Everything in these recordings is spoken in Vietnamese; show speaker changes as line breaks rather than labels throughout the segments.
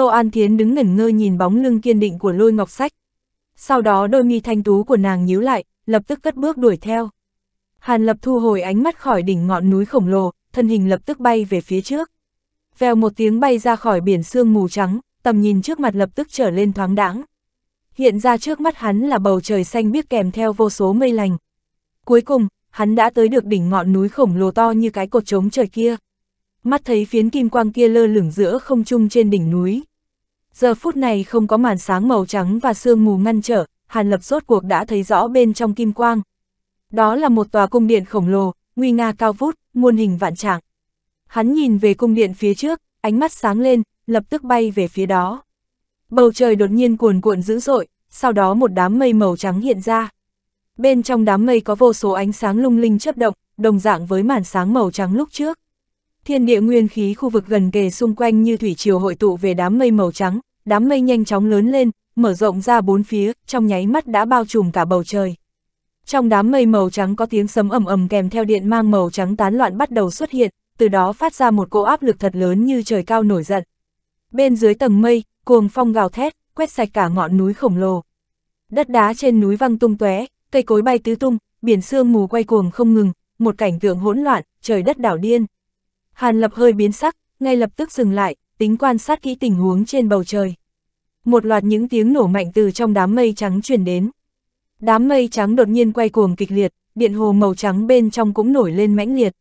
Tô An Thiến đứng ngẩn ngơ nhìn bóng lưng kiên định của lôi ngọc sách. Sau đó đôi mi thanh tú của nàng nhíu lại, lập tức cất bước đuổi theo. Hàn Lập thu hồi ánh mắt khỏi đỉnh ngọn núi khổng lồ, thân hình lập tức bay về phía trước. Vèo một tiếng bay ra khỏi biển sương mù trắng, tầm nhìn trước mặt lập tức trở lên thoáng đãng. Hiện ra trước mắt hắn là bầu trời xanh biếc kèm theo vô số mây lành. Cuối cùng, hắn đã tới được đỉnh ngọn núi khổng lồ to như cái cột trống trời kia. Mắt thấy phiến kim quang kia lơ lửng giữa không trung trên đỉnh núi. Giờ phút này không có màn sáng màu trắng và sương mù ngăn trở, Hàn Lập rốt cuộc đã thấy rõ bên trong kim quang. Đó là một tòa cung điện khổng lồ, nguy nga cao vút, muôn hình vạn trạng. Hắn nhìn về cung điện phía trước, ánh mắt sáng lên, lập tức bay về phía đó. Bầu trời đột nhiên cuồn cuộn dữ dội, sau đó một đám mây màu trắng hiện ra. Bên trong đám mây có vô số ánh sáng lung linh chấp động, đồng dạng với màn sáng màu trắng lúc trước. Thiên địa nguyên khí khu vực gần kề xung quanh như thủy triều hội tụ về đám mây màu trắng, đám mây nhanh chóng lớn lên, mở rộng ra bốn phía, trong nháy mắt đã bao trùm cả bầu trời. Trong đám mây màu trắng có tiếng sấm ầm ầm kèm theo điện mang màu trắng tán loạn bắt đầu xuất hiện, từ đó phát ra một cỗ áp lực thật lớn như trời cao nổi giận. Bên dưới tầng mây, cuồng phong gào thét, quét sạch cả ngọn núi khổng lồ. Đất đá trên núi văng tung tóe, cây cối bay tứ tung, biển sương mù quay cuồng không ngừng, một cảnh tượng hỗn loạn, trời đất đảo điên. Hàn Lập hơi biến sắc, ngay lập tức dừng lại, tính quan sát kỹ tình huống trên bầu trời. Một loạt những tiếng nổ mạnh từ trong đám mây trắng truyền đến. Đám mây trắng đột nhiên quay cuồng kịch liệt, điện hồ màu trắng bên trong cũng nổi lên mãnh liệt.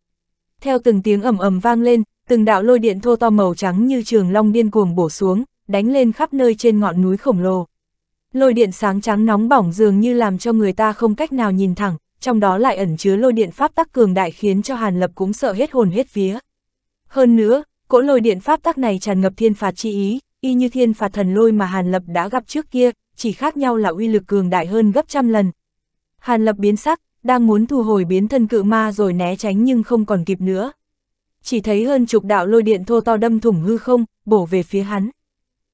Theo từng tiếng ầm ầm vang lên, từng đạo lôi điện thô to màu trắng như trường long điên cuồng bổ xuống, đánh lên khắp nơi trên ngọn núi khổng lồ. Lôi điện sáng trắng nóng bỏng dường như làm cho người ta không cách nào nhìn thẳng, trong đó lại ẩn chứa lôi điện pháp tắc cường đại khiến cho Hàn Lập cũng sợ hết hồn hết vía. Hơn nữa, cỗ lôi điện pháp tắc này tràn ngập thiên phạt chi ý, y như thiên phạt thần lôi mà Hàn Lập đã gặp trước kia, chỉ khác nhau là uy lực cường đại hơn gấp trăm lần. Hàn Lập biến sắc, đang muốn thu hồi biến thân cự ma rồi né tránh nhưng không còn kịp nữa. Chỉ thấy hơn chục đạo lôi điện thô to đâm thủng hư không, bổ về phía hắn.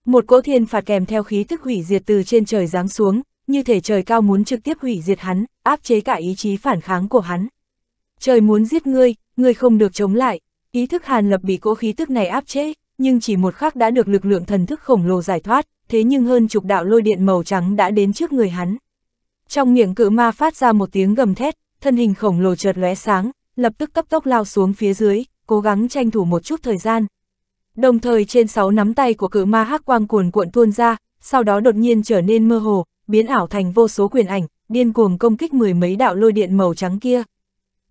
Một cỗ thiên phạt kèm theo khí thức hủy diệt từ trên trời giáng xuống, như thể trời cao muốn trực tiếp hủy diệt hắn, áp chế cả ý chí phản kháng của hắn. Trời muốn giết ngươi, ngươi không được chống lại, ý thức hàn lập bị cỗ khí tức này áp chế, nhưng chỉ một khắc đã được lực lượng thần thức khổng lồ giải thoát, thế nhưng hơn chục đạo lôi điện màu trắng đã đến trước người hắn. Trong miệng cự ma phát ra một tiếng gầm thét, thân hình khổng lồ chợt lóe sáng, lập tức cấp tốc lao xuống phía dưới, cố gắng tranh thủ một chút thời gian. Đồng thời trên sáu nắm tay của cự ma hắc quang cuồn cuộn tuôn ra, sau đó đột nhiên trở nên mơ hồ, biến ảo thành vô số quyền ảnh, điên cuồng công kích mười mấy đạo lôi điện màu trắng kia.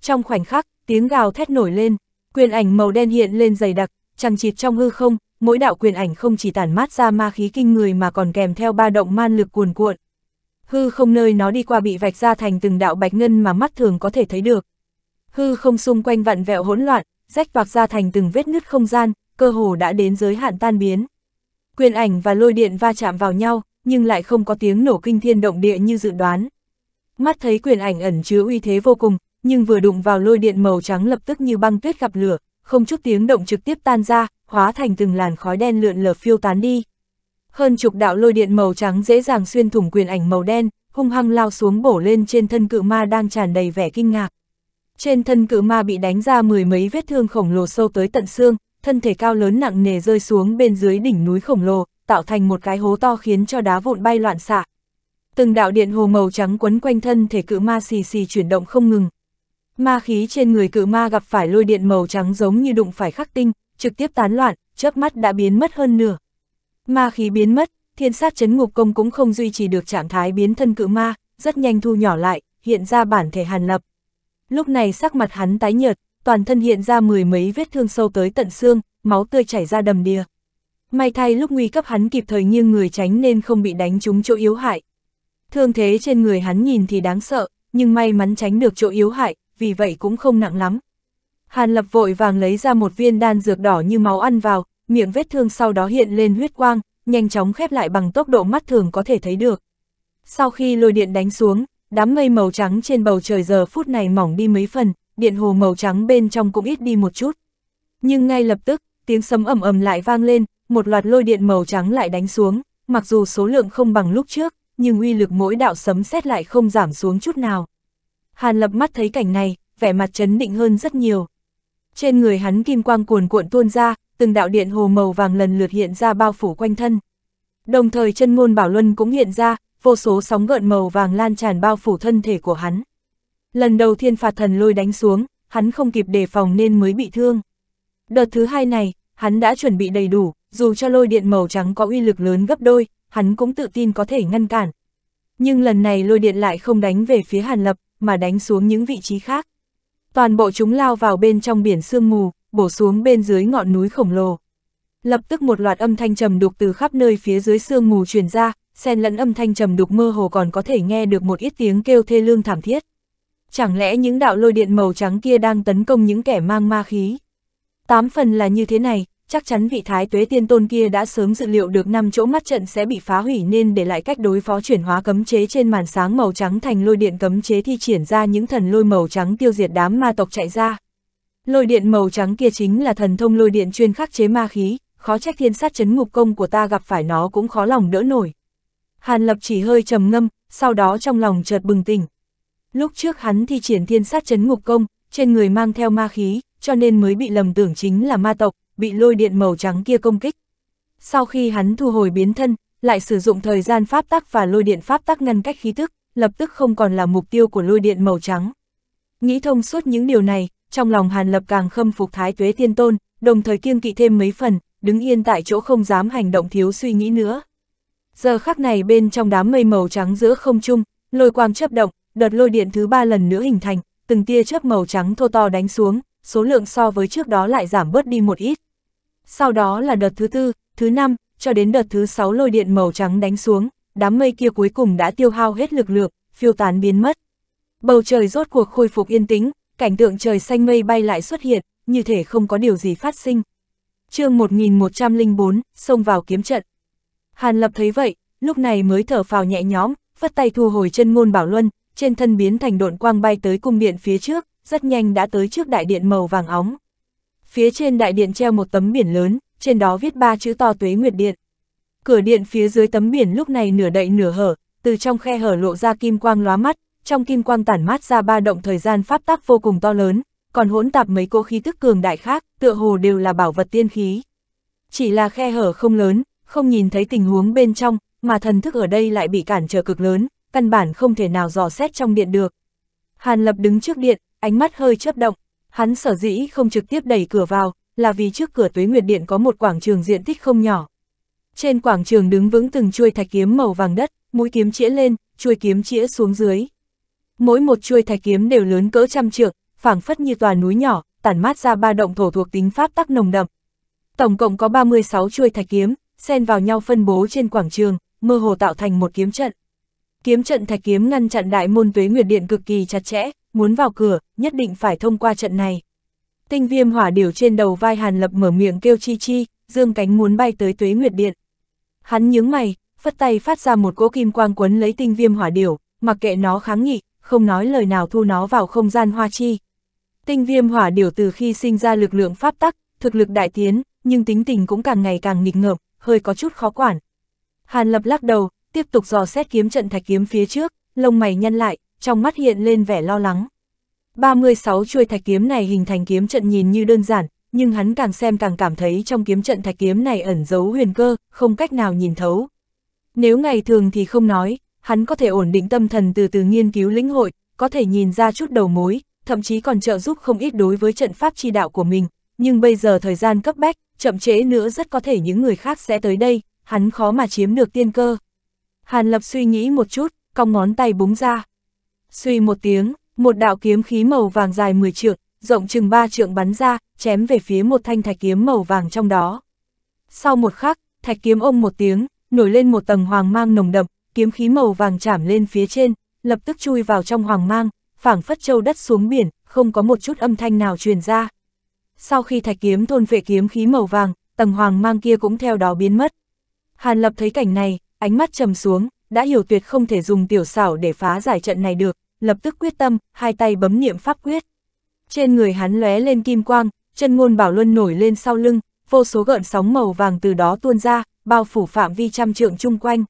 Trong khoảnh khắc, tiếng gào thét nổi lên, quyền ảnh màu đen hiện lên dày đặc, chằng chịt trong hư không, mỗi đạo quyền ảnh không chỉ tản mát ra ma khí kinh người mà còn kèm theo ba động man lực cuồn cuộn. Hư không nơi nó đi qua bị vạch ra thành từng đạo bạch ngân mà mắt thường có thể thấy được. Hư không xung quanh vặn vẹo hỗn loạn, rách vạc ra thành từng vết nứt không gian, cơ hồ đã đến giới hạn tan biến. Quyền ảnh và lôi điện va chạm vào nhau, nhưng lại không có tiếng nổ kinh thiên động địa như dự đoán. Mắt thấy quyền ảnh ẩn chứa uy thế vô cùng, nhưng vừa đụng vào lôi điện màu trắng lập tức như băng tuyết gặp lửa, không chút tiếng động trực tiếp tan ra, hóa thành từng làn khói đen lượn lờ phiêu tán đi. Hơn chục đạo lôi điện màu trắng dễ dàng xuyên thủng quyền ảnh màu đen, hung hăng lao xuống bổ lên trên thân cự ma đang tràn đầy vẻ kinh ngạc. Trên thân cự ma bị đánh ra mười mấy vết thương khổng lồ sâu tới tận xương, thân thể cao lớn nặng nề rơi xuống bên dưới đỉnh núi khổng lồ, tạo thành một cái hố to khiến cho đá vụn bay loạn xạ. Từng đạo điện hồ màu trắng quấn quanh thân thể cự ma xì xì chuyển động không ngừng. Ma khí trên người cự ma gặp phải lôi điện màu trắng giống như đụng phải khắc tinh, trực tiếp tán loạn, chớp mắt đã biến mất hơn nửa. Ma khí biến mất, thiên sát chấn ngục công cũng không duy trì được trạng thái biến thân cự ma, rất nhanh thu nhỏ lại, hiện ra bản thể hàn lập. Lúc này sắc mặt hắn tái nhợt, toàn thân hiện ra mười mấy vết thương sâu tới tận xương, máu tươi chảy ra đầm đìa. May thay lúc nguy cấp hắn kịp thời nghiêng người tránh nên không bị đánh trúng chỗ yếu hại. Thương thế trên người hắn nhìn thì đáng sợ, nhưng may mắn tránh được chỗ yếu hại, vì vậy cũng không nặng lắm. Hàn lập vội vàng lấy ra một viên đan dược đỏ như máu ăn vào, miệng vết thương sau đó hiện lên huyết quang, nhanh chóng khép lại bằng tốc độ mắt thường có thể thấy được. Sau khi lôi điện đánh xuống, đám mây màu trắng trên bầu trời giờ phút này mỏng đi mấy phần, điện hồ màu trắng bên trong cũng ít đi một chút. Nhưng ngay lập tức, tiếng sấm ầm ầm lại vang lên, một loạt lôi điện màu trắng lại đánh xuống, mặc dù số lượng không bằng lúc trước, nhưng uy lực mỗi đạo sấm xét lại không giảm xuống chút nào. Hàn lập mắt thấy cảnh này, vẻ mặt chấn định hơn rất nhiều. Trên người hắn kim quang cuồn cuộn tuôn ra, từng đạo điện hồ màu vàng lần lượt hiện ra bao phủ quanh thân. Đồng thời chân ngôn bảo luân cũng hiện ra, vô số sóng gợn màu vàng lan tràn bao phủ thân thể của hắn. Lần đầu thiên phạt thần lôi đánh xuống, hắn không kịp đề phòng nên mới bị thương. Đợt thứ hai này, hắn đã chuẩn bị đầy đủ, dù cho lôi điện màu trắng có uy lực lớn gấp đôi, hắn cũng tự tin có thể ngăn cản. Nhưng lần này lôi điện lại không đánh về phía Hàn Lập, mà đánh xuống những vị trí khác. Toàn bộ chúng lao vào bên trong biển sương mù, bổ xuống bên dưới ngọn núi khổng lồ. Lập tức một loạt âm thanh trầm đục từ khắp nơi phía dưới sương mù truyền ra, xen lẫn âm thanh trầm đục mơ hồ còn có thể nghe được một ít tiếng kêu thê lương thảm thiết. Chẳng lẽ những đạo lôi điện màu trắng kia đang tấn công những kẻ mang ma khí? Tám phần là như thế này, chắc chắn vị thái tuế tiên tôn kia đã sớm dự liệu được năm chỗ mắt trận sẽ bị phá hủy nên để lại cách đối phó chuyển hóa cấm chế trên màn sáng màu trắng thành lôi điện cấm chế thi triển ra những thần lôi màu trắng tiêu diệt đám ma tộc chạy ra. Lôi điện màu trắng kia chính là thần thông lôi điện chuyên khắc chế ma khí, khó trách thiên sát chấn ngục công của ta gặp phải nó cũng khó lòng đỡ nổi. Hàn Lập chỉ hơi trầm ngâm, sau đó trong lòng chợt bừng tỉnh. Lúc trước hắn thi triển thiên sát chấn ngục công, trên người mang theo ma khí, cho nên mới bị lầm tưởng chính là ma tộc, bị lôi điện màu trắng kia công kích. Sau khi hắn thu hồi biến thân, lại sử dụng thời gian pháp tắc và lôi điện pháp tắc ngăn cách khí tức, lập tức không còn là mục tiêu của lôi điện màu trắng. Nghĩ thông suốt những điều này, trong lòng Hàn Lập càng khâm phục Thái Tuế Thiên Tôn, đồng thời kiêng kỵ thêm mấy phần, đứng yên tại chỗ không dám hành động thiếu suy nghĩ nữa. Giờ khắc này bên trong đám mây màu trắng giữa không trung, lôi quang chấp động, đợt lôi điện thứ ba lần nữa hình thành, từng tia chớp màu trắng thô to đánh xuống, số lượng so với trước đó lại giảm bớt đi một ít. Sau đó là đợt thứ tư, thứ năm, cho đến đợt thứ sáu lôi điện màu trắng đánh xuống, đám mây kia cuối cùng đã tiêu hao hết lực lượng, phiêu tán biến mất. Bầu trời rốt cuộc khôi phục yên tĩnh, cảnh tượng trời xanh mây bay lại xuất hiện, như thể không có điều gì phát sinh. chương 1104, xông vào kiếm trận. Hàn Lập thấy vậy, lúc này mới thở phào nhẹ nhõm, phất tay thu hồi chân ngôn bảo luân, trên thân biến thành độn quang bay tới cung điện phía trước, rất nhanh đã tới trước đại điện màu vàng óng. Phía trên đại điện treo một tấm biển lớn, trên đó viết ba chữ to tuế nguyệt điện. Cửa điện phía dưới tấm biển lúc này nửa đậy nửa hở, từ trong khe hở lộ ra kim quang lóa mắt, trong kim quang tản mát ra ba động thời gian pháp tắc vô cùng to lớn, còn hỗn tạp mấy cỗ khí tức cường đại khác, tựa hồ đều là bảo vật tiên khí. Chỉ là khe hở không lớn, không nhìn thấy tình huống bên trong, mà thần thức ở đây lại bị cản trở cực lớn, căn bản không thể nào dò xét trong điện được. Hàn Lập đứng trước điện, ánh mắt hơi chớp động, hắn sở dĩ không trực tiếp đẩy cửa vào, là vì trước cửa tuế nguyệt điện có một quảng trường diện tích không nhỏ. Trên quảng trường đứng vững từng chuôi thạch kiếm màu vàng đất, mũi kiếm chĩa lên, chuôi kiếm chĩa xuống dưới. Mỗi một chuôi thạch kiếm đều lớn cỡ trăm trượng, phảng phất như tòa núi nhỏ, tản mát ra ba động thổ thuộc tính pháp tắc nồng đậm. Tổng cộng có 36 chuôi thạch kiếm, xen vào nhau phân bố trên quảng trường, mơ hồ tạo thành một kiếm trận. Kiếm trận thạch kiếm ngăn chặn đại môn tuế nguyệt điện cực kỳ chặt chẽ, muốn vào cửa, nhất định phải thông qua trận này. Tinh viêm hỏa điều trên đầu vai Hàn Lập mở miệng kêu chi chi, dương cánh muốn bay tới tuế nguyệt điện. Hắn nhướng mày, phất tay phát ra một cỗ kim quang quấn lấy tinh viêm hỏa điểu, mặc kệ nó kháng nghị, không nói lời nào thu nó vào không gian hoa chi. Tinh viêm hỏa điểu từ khi sinh ra lực lượng pháp tắc, thực lực đại tiến, nhưng tính tình cũng càng ngày càng nghịch ngợm, hơi có chút khó quản. Hàn Lập lắc đầu, tiếp tục dò xét kiếm trận thạch kiếm phía trước, lông mày nhăn lại, trong mắt hiện lên vẻ lo lắng. 36 chuôi thạch kiếm này hình thành kiếm trận nhìn như đơn giản, nhưng hắn càng xem càng cảm thấy trong kiếm trận thạch kiếm này ẩn giấu huyền cơ, không cách nào nhìn thấu. Nếu ngày thường thì không nói, hắn có thể ổn định tâm thần từ từ nghiên cứu lĩnh hội, có thể nhìn ra chút đầu mối, thậm chí còn trợ giúp không ít đối với trận pháp chi đạo của mình, nhưng bây giờ thời gian cấp bách, chậm trễ nữa rất có thể những người khác sẽ tới đây, hắn khó mà chiếm được tiên cơ. Hàn Lập suy nghĩ một chút, cong ngón tay búng ra. Suy một tiếng, một đạo kiếm khí màu vàng dài 10 trượng, rộng chừng 3 trượng bắn ra, chém về phía một thanh thạch kiếm màu vàng trong đó. Sau một khắc, thạch kiếm ôm một tiếng, nổi lên một tầng hoàng mang nồng đậm, kiếm khí màu vàng chạm lên phía trên, lập tức chui vào trong hoàng mang, phảng phất châu đất xuống biển, không có một chút âm thanh nào truyền ra. Sau khi thạch kiếm thôn vệ kiếm khí màu vàng, tầng hoàng mang kia cũng theo đó biến mất. Hàn Lập thấy cảnh này, ánh mắt trầm xuống, đã hiểu tuyệt không thể dùng tiểu xảo để phá giải trận này được, lập tức quyết tâm, hai tay bấm niệm pháp quyết. Trên người hắn lóe lên kim quang, chân ngôn bảo luân nổi lên sau lưng, vô số gợn sóng màu vàng từ đó tuôn ra, bao phủ phạm vi trăm trượng chung quanh.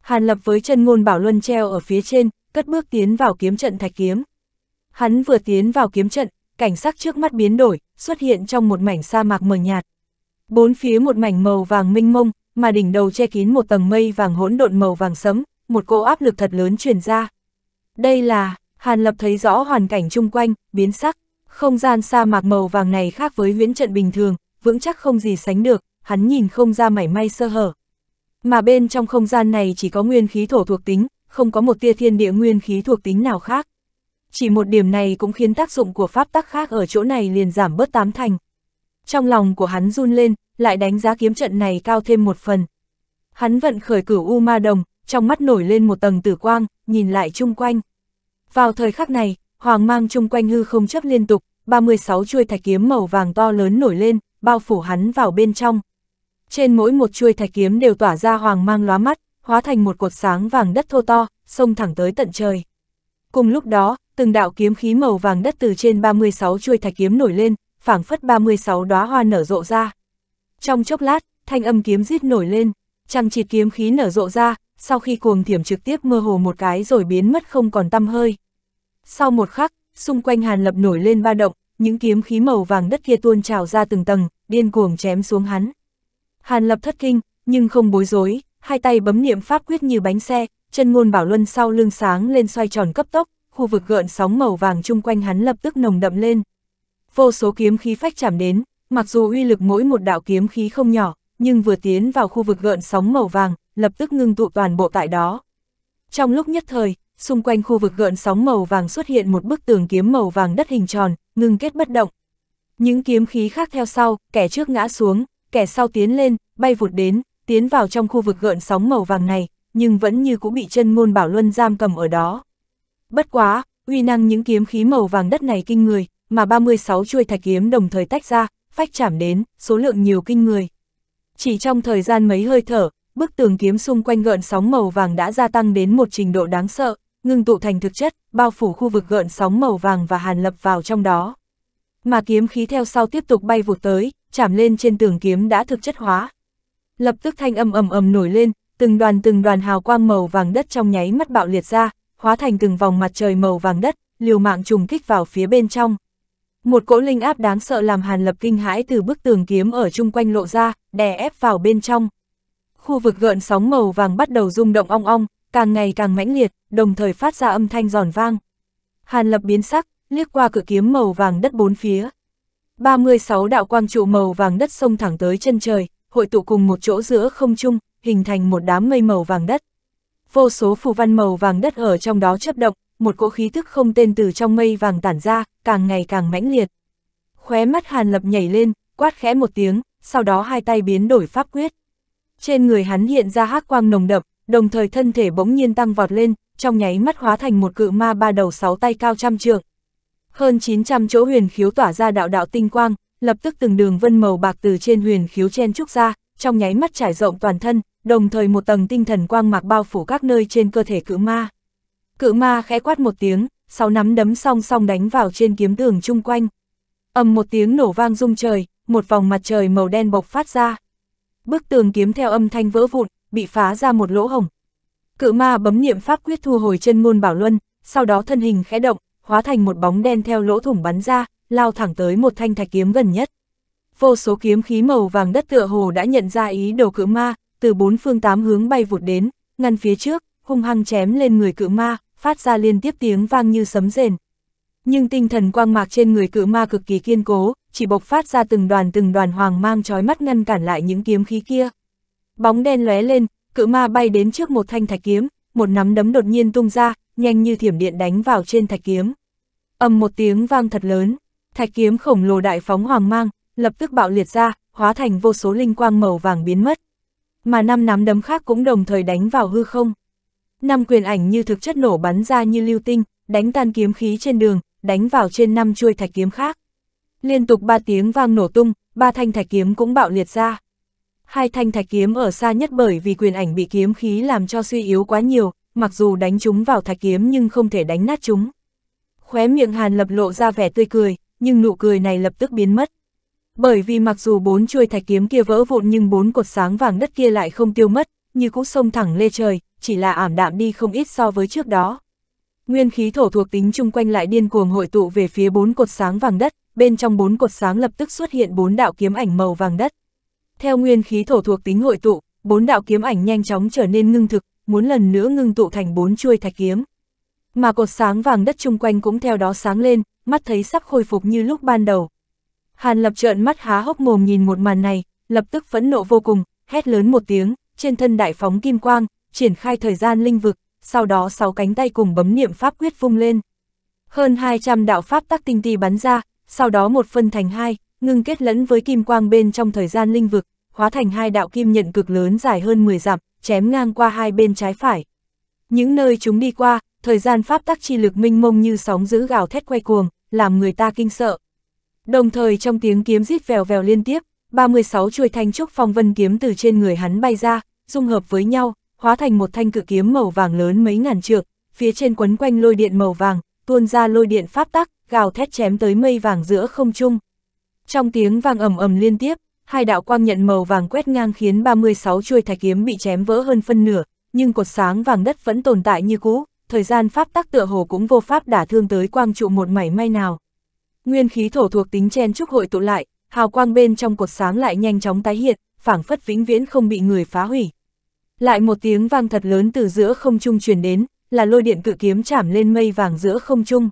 Hàn lập với chân ngôn bảo luân treo ở phía trên, cất bước tiến vào kiếm trận thạch kiếm. Hắn vừa tiến vào kiếm trận, cảnh sắc trước mắt biến đổi, xuất hiện trong một mảnh sa mạc mờ nhạt. Bốn phía một mảnh màu vàng minh mông, mà đỉnh đầu che kín một tầng mây vàng hỗn độn màu vàng sẫm, một cỗ áp lực thật lớn truyền ra. Đây là, Hàn Lập thấy rõ hoàn cảnh chung quanh, biến sắc, không gian sa mạc màu vàng này khác với huyễn trận bình thường, vững chắc không gì sánh được, hắn nhìn không ra mảy may sơ hở. Mà bên trong không gian này chỉ có nguyên khí thổ thuộc tính, không có một tia thiên địa nguyên khí thuộc tính nào khác. Chỉ một điểm này cũng khiến tác dụng của pháp tắc khác ở chỗ này liền giảm bớt tám thành. Trong lòng của hắn run lên, lại đánh giá kiếm trận này cao thêm một phần. Hắn vận khởi cửu U Ma Đồng, trong mắt nổi lên một tầng tử quang, nhìn lại chung quanh. Vào thời khắc này, hoàng mang chung quanh hư không chấp liên tục, 36 chuôi thạch kiếm màu vàng to lớn nổi lên, bao phủ hắn vào bên trong. Trên mỗi một chuôi thạch kiếm đều tỏa ra hoàng mang lóa mắt, hóa thành một cột sáng vàng đất thô to, xông thẳng tới tận trời. Cùng lúc đó, từng đạo kiếm khí màu vàng đất từ trên 36 chuôi thạch kiếm nổi lên, phảng phất 36 đóa hoa nở rộ ra. Trong chốc lát, thanh âm kiếm rít nổi lên, trăng chịt kiếm khí nở rộ ra, sau khi cuồng thiểm trực tiếp mơ hồ một cái rồi biến mất không còn tăm hơi. Sau một khắc, xung quanh Hàn Lập nổi lên ba động, những kiếm khí màu vàng đất kia tuôn trào ra từng tầng, điên cuồng chém xuống hắn. Hàn Lập thất kinh, nhưng không bối rối, hai tay bấm niệm pháp quyết như bánh xe, chân ngôn bảo luân sau lưng sáng lên xoay tròn cấp tốc, khu vực gợn sóng màu vàng chung quanh hắn lập tức nồng đậm lên. Vô số kiếm khí phách chạm đến, mặc dù uy lực mỗi một đạo kiếm khí không nhỏ, nhưng vừa tiến vào khu vực gợn sóng màu vàng, lập tức ngưng tụ toàn bộ tại đó. Trong lúc nhất thời, xung quanh khu vực gợn sóng màu vàng xuất hiện một bức tường kiếm màu vàng đất hình tròn, ngưng kết bất động. Những kiếm khí khác theo sau, kẻ trước ngã xuống, kẻ sau tiến lên, bay vụt đến, tiến vào trong khu vực gợn sóng màu vàng này, nhưng vẫn như cũng bị chân ngôn bảo luân giam cầm ở đó. Bất quá, uy năng những kiếm khí màu vàng đất này kinh người, mà 36 chuôi thạch kiếm đồng thời tách ra, phách chạm đến, số lượng nhiều kinh người. Chỉ trong thời gian mấy hơi thở, bức tường kiếm xung quanh gợn sóng màu vàng đã gia tăng đến một trình độ đáng sợ, ngưng tụ thành thực chất, bao phủ khu vực gợn sóng màu vàng và hàn lập vào trong đó. Mà kiếm khí theo sau tiếp tục bay vụt tới, chạm lên trên tường kiếm đã thực chất hóa. Lập tức thanh âm ầm ầm nổi lên, từng đoàn từng đoàn hào quang màu vàng đất trong nháy mắt bạo liệt ra, hóa thành từng vòng mặt trời màu vàng đất, liều mạng trùng kích vào phía bên trong. Một cỗ linh áp đáng sợ làm Hàn Lập kinh hãi từ bức tường kiếm ở chung quanh lộ ra, đè ép vào bên trong. Khu vực gợn sóng màu vàng bắt đầu rung động ong ong, càng ngày càng mãnh liệt, đồng thời phát ra âm thanh giòn vang. Hàn Lập biến sắc, liếc qua cự kiếm màu vàng đất bốn phía. 36 đạo quang trụ màu vàng đất sông thẳng tới chân trời, hội tụ cùng một chỗ giữa không trung, hình thành một đám mây màu vàng đất. Vô số phù văn màu vàng đất ở trong đó chấp động, một cỗ khí thức không tên từ trong mây vàng tản ra, càng ngày càng mãnh liệt. Khóe mắt Hàn Lập nhảy lên, quát khẽ một tiếng, sau đó hai tay biến đổi pháp quyết. Trên người hắn hiện ra hắc quang nồng đậm, đồng thời thân thể bỗng nhiên tăng vọt lên, trong nháy mắt hóa thành một cự ma ba đầu sáu tay cao trăm trượng. Hơn 900 chỗ huyền khiếu tỏa ra đạo đạo tinh quang, lập tức từng đường vân màu bạc từ trên huyền khiếu chen trúc ra, trong nháy mắt trải rộng toàn thân, đồng thời một tầng tinh thần quang mạc bao phủ các nơi trên cơ thể cự ma. Cự ma khẽ quát một tiếng, sáu nắm đấm song song đánh vào trên kiếm tường chung quanh. ầm một tiếng nổ vang rung trời, một vòng mặt trời màu đen bộc phát ra. Bức tường kiếm theo âm thanh vỡ vụn, bị phá ra một lỗ hổng. Cự ma bấm niệm pháp quyết thu hồi chân ngôn bảo luân, sau đó thân hình khẽ động, hóa thành một bóng đen theo lỗ thủng bắn ra, lao thẳng tới một thanh thạch kiếm gần nhất. Vô số kiếm khí màu vàng đất tựa hồ đã nhận ra ý đồ cự ma, từ bốn phương tám hướng bay vụt đến, ngăn phía trước, hung hăng chém lên người cự ma, phát ra liên tiếp tiếng vang như sấm rền. Nhưng tinh thần quang mạc trên người cự ma cực kỳ kiên cố, chỉ bộc phát ra từng đoàn từng đoàn hoàng mang chói mắt ngăn cản lại những kiếm khí kia. Bóng đen lóe lên, cự ma bay đến trước một thanh thạch kiếm, một nắm đấm đột nhiên tung ra, nhanh như thiểm điện đánh vào trên thạch kiếm. ầm một tiếng vang thật lớn, thạch kiếm khổng lồ đại phóng hoàng mang, lập tức bạo liệt ra, hóa thành vô số linh quang màu vàng biến mất. Mà năm nắm đấm khác cũng đồng thời đánh vào hư không. Năm quyền ảnh như thực chất nổ bắn ra như lưu tinh, đánh tan kiếm khí trên đường, đánh vào trên năm chuôi thạch kiếm khác. Liên tục ba tiếng vang nổ tung, ba thanh thạch kiếm cũng bạo liệt ra. Hai thanh thạch kiếm ở xa nhất bởi vì quyền ảnh bị kiếm khí làm cho suy yếu quá nhiều, mặc dù đánh chúng vào thạch kiếm nhưng không thể đánh nát chúng. Khóe miệng Hàn Lập lộ ra vẻ tươi cười, nhưng nụ cười này lập tức biến mất. Bởi vì mặc dù bốn chuôi thạch kiếm kia vỡ vụn nhưng bốn cột sáng vàng đất kia lại không tiêu mất, như cũ sông thẳng lê trời, chỉ là ảm đạm đi không ít so với trước đó. Nguyên khí thổ thuộc tính chung quanh lại điên cuồng hội tụ về phía bốn cột sáng vàng đất, bên trong bốn cột sáng lập tức xuất hiện bốn đạo kiếm ảnh màu vàng đất. Theo nguyên khí thổ thuộc tính hội tụ, bốn đạo kiếm ảnh nhanh chóng trở nên ngưng thực, muốn lần nữa ngưng tụ thành bốn chuôi thạch kiếm. Mà cột sáng vàng đất chung quanh cũng theo đó sáng lên, mắt thấy sắp khôi phục như lúc ban đầu. Hàn lập trợn mắt há hốc mồm nhìn một màn này, lập tức phẫn nộ vô cùng, hét lớn một tiếng, trên thân đại phóng kim quang, triển khai thời gian linh vực, sau đó sáu cánh tay cùng bấm niệm pháp quyết vung lên. Hơn 200 đạo pháp tắc tinh ti bắn ra, sau đó một phân thành hai, ngưng kết lẫn với kim quang bên trong thời gian linh vực, hóa thành hai đạo kim nhận cực lớn dài hơn 10 dặm, chém ngang qua hai bên trái phải. Những nơi chúng đi qua, thời gian pháp tắc chi lực minh mông như sóng giữ gào thét quay cuồng, làm người ta kinh sợ. Đồng thời trong tiếng kiếm rít vèo vèo liên tiếp, 36 chuôi thanh trúc phong vân kiếm từ trên người hắn bay ra, dung hợp với nhau, hóa thành một thanh cự kiếm màu vàng lớn mấy ngàn trượng, phía trên quấn quanh lôi điện màu vàng, tuôn ra lôi điện pháp tắc, gào thét chém tới mây vàng giữa không trung. Trong tiếng vang ầm ầm liên tiếp, hai đạo quang nhận màu vàng quét ngang khiến 36 chuôi thạch kiếm bị chém vỡ hơn phân nửa, nhưng cột sáng vàng đất vẫn tồn tại như cũ, thời gian pháp tắc tựa hồ cũng vô pháp đả thương tới quang trụ một mảy may nào. Nguyên khí thổ thuộc tính chen trúc hội tụ lại, hào quang bên trong cột sáng lại nhanh chóng tái hiện, phảng phất vĩnh viễn không bị người phá hủy. Lại một tiếng vang thật lớn từ giữa không trung truyền đến, là lôi điện cự kiếm chạm lên mây vàng giữa không trung.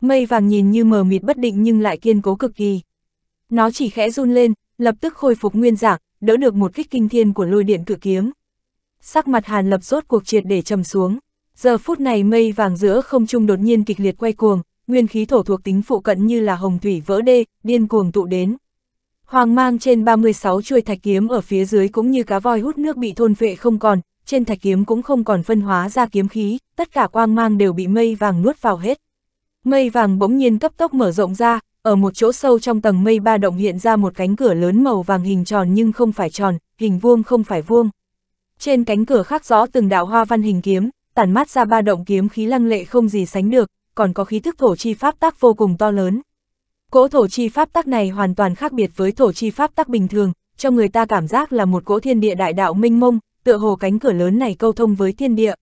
Mây vàng nhìn như mờ mịt bất định nhưng lại kiên cố cực kỳ. Nó chỉ khẽ run lên, lập tức khôi phục nguyên dạng, đỡ được một kích kinh thiên của lôi điện cự kiếm. Sắc mặt Hàn Lập rốt cuộc triệt để trầm xuống. Giờ phút này mây vàng giữa không trung đột nhiên kịch liệt quay cuồng, nguyên khí thổ thuộc tính phụ cận như là hồng thủy vỡ đê, điên cuồng tụ đến. Hoàng mang trên 36 chuôi thạch kiếm ở phía dưới cũng như cá voi hút nước bị thôn vệ không còn, trên thạch kiếm cũng không còn phân hóa ra kiếm khí, tất cả quang mang đều bị mây vàng nuốt vào hết. Mây vàng bỗng nhiên cấp tốc mở rộng ra, ở một chỗ sâu trong tầng mây ba động hiện ra một cánh cửa lớn màu vàng hình tròn nhưng không phải tròn, hình vuông không phải vuông. Trên cánh cửa khắc rõ từng đạo hoa văn hình kiếm, tản mát ra ba động kiếm khí lăng lệ không gì sánh được, còn có khí thức thổ chi pháp tác vô cùng to lớn. Cỗ thổ chi pháp tắc này hoàn toàn khác biệt với thổ chi pháp tắc bình thường, cho người ta cảm giác là một cỗ thiên địa đại đạo minh mông, tựa hồ cánh cửa lớn này câu thông với thiên địa.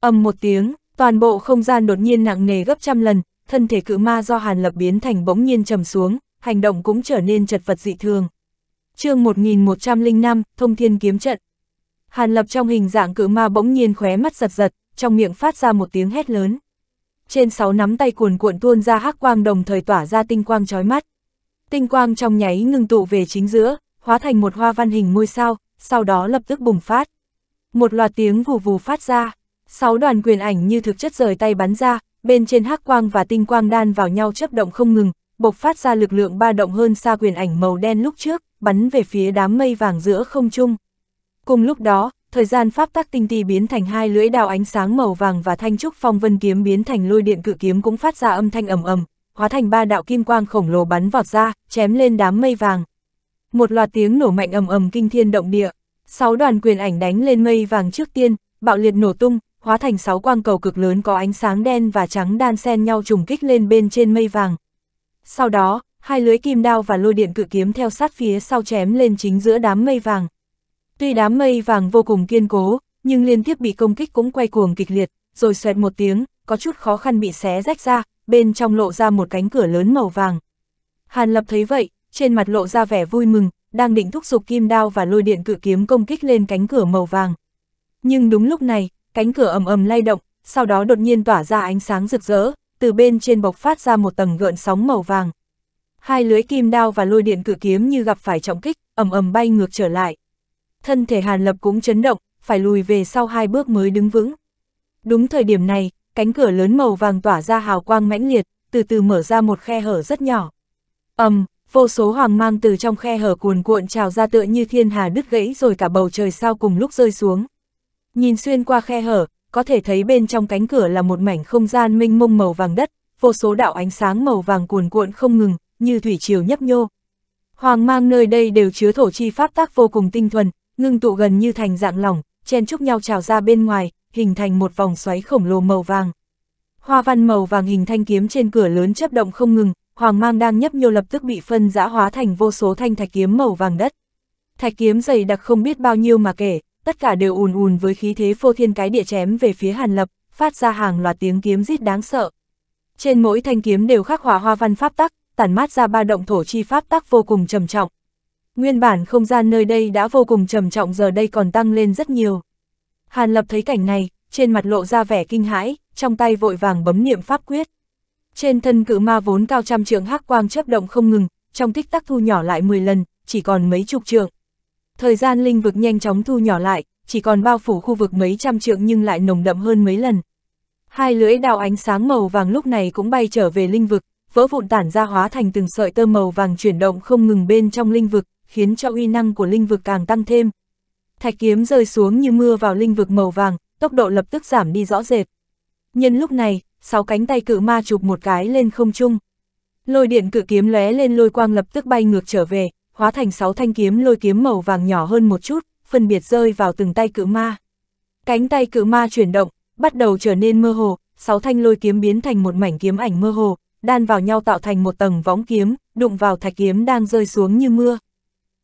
ầm một tiếng, toàn bộ không gian đột nhiên nặng nề gấp trăm lần, thân thể cự ma do Hàn Lập biến thành bỗng nhiên trầm xuống, hành động cũng trở nên chật vật dị thường. chương 1105, Thông Thiên Kiếm Trận Hàn Lập trong hình dạng cự ma bỗng nhiên khóe mắt giật giật, trong miệng phát ra một tiếng hét lớn. Trên sáu nắm tay cuồn cuộn tuôn ra hắc quang đồng thời tỏa ra tinh quang chói mắt. Tinh quang trong nháy ngưng tụ về chính giữa, hóa thành một hoa văn hình ngôi sao, sau đó lập tức bùng phát. Một loạt tiếng vù vù phát ra, sáu đoàn quyền ảnh như thực chất rời tay bắn ra, bên trên hắc quang và tinh quang đan vào nhau chấp động không ngừng, bộc phát ra lực lượng ba động hơn xa quyền ảnh màu đen lúc trước, bắn về phía đám mây vàng giữa không trung. Cùng lúc đó, thời gian pháp tắc tinh ti biến thành hai lưỡi đao ánh sáng màu vàng và thanh trúc phong vân kiếm biến thành lôi điện cự kiếm cũng phát ra âm thanh ầm ầm, hóa thành ba đạo kim quang khổng lồ bắn vọt ra, chém lên đám mây vàng. Một loạt tiếng nổ mạnh ầm ầm kinh thiên động địa, sáu đoàn quyền ảnh đánh lên mây vàng trước tiên, bạo liệt nổ tung, hóa thành sáu quang cầu cực lớn có ánh sáng đen và trắng đan xen nhau trùng kích lên bên trên mây vàng. Sau đó, hai lưỡi kim đao và lôi điện cự kiếm theo sát phía sau chém lên chính giữa đám mây vàng. Tuy đám mây vàng vô cùng kiên cố, nhưng liên tiếp bị công kích cũng quay cuồng kịch liệt, rồi xoẹt một tiếng, có chút khó khăn bị xé rách ra, bên trong lộ ra một cánh cửa lớn màu vàng. Hàn Lập thấy vậy, trên mặt lộ ra vẻ vui mừng, đang định thúc giục kim đao và lôi điện cự kiếm công kích lên cánh cửa màu vàng. Nhưng đúng lúc này, cánh cửa ầm ầm lay động, sau đó đột nhiên tỏa ra ánh sáng rực rỡ, từ bên trên bộc phát ra một tầng gợn sóng màu vàng. Hai lưới kim đao và lôi điện cự kiếm như gặp phải trọng kích, ầm ầm bay ngược trở lại. Thân thể Hàn Lập cũng chấn động, phải lùi về sau hai bước mới đứng vững. Đúng thời điểm này, cánh cửa lớn màu vàng tỏa ra hào quang mãnh liệt, từ từ mở ra một khe hở rất nhỏ. ầm, um, vô số hoàng mang từ trong khe hở cuồn cuộn trào ra tựa như thiên hà đứt gãy rồi cả bầu trời sao cùng lúc rơi xuống. Nhìn xuyên qua khe hở, có thể thấy bên trong cánh cửa là một mảnh không gian minh mông màu vàng đất, vô số đạo ánh sáng màu vàng cuồn cuộn không ngừng, như thủy triều nhấp nhô. Hoàng mang nơi đây đều chứa thổ chi pháp tác vô cùng tinh thuần, ngưng tụ gần như thành dạng lỏng, chen chúc nhau trào ra bên ngoài, hình thành một vòng xoáy khổng lồ màu vàng. Hoa văn màu vàng hình thanh kiếm trên cửa lớn chấp động không ngừng, hoàng mang đang nhấp nhô lập tức bị phân giã hóa thành vô số thanh thạch kiếm màu vàng đất. Thạch kiếm dày đặc không biết bao nhiêu mà kể, tất cả đều ùn ùn với khí thế phô thiên cái địa chém về phía Hàn Lập, phát ra hàng loạt tiếng kiếm rít đáng sợ. Trên mỗi thanh kiếm đều khắc họa hoa văn pháp tắc, tản mát ra ba động thổ chi pháp tắc vô cùng trầm trọng. Nguyên bản không gian nơi đây đã vô cùng trầm trọng giờ đây còn tăng lên rất nhiều. Hàn Lập thấy cảnh này, trên mặt lộ ra vẻ kinh hãi, trong tay vội vàng bấm niệm pháp quyết. Trên thân cự ma vốn cao trăm trượng hắc quang chấp động không ngừng, trong tích tắc thu nhỏ lại 10 lần, chỉ còn mấy chục trượng. Thời gian linh vực nhanh chóng thu nhỏ lại, chỉ còn bao phủ khu vực mấy trăm trượng nhưng lại nồng đậm hơn mấy lần. Hai lưỡi đào ánh sáng màu vàng lúc này cũng bay trở về linh vực, vỡ vụn tản ra hóa thành từng sợi tơ màu vàng chuyển động không ngừng bên trong linh vực, khiến cho uy năng của linh vực càng tăng thêm. Thạch kiếm rơi xuống như mưa vào linh vực màu vàng, tốc độ lập tức giảm đi rõ rệt. Nhân lúc này, sáu cánh tay cự ma chụp một cái lên không trung. Lôi điện cự kiếm lóe lên lôi quang lập tức bay ngược trở về, hóa thành sáu thanh kiếm lôi kiếm màu vàng nhỏ hơn một chút, phân biệt rơi vào từng tay cự ma. Cánh tay cự ma chuyển động, bắt đầu trở nên mơ hồ, sáu thanh lôi kiếm biến thành một mảnh kiếm ảnh mơ hồ, đan vào nhau tạo thành một tầng võng kiếm, đụng vào thạch kiếm đang rơi xuống như mưa.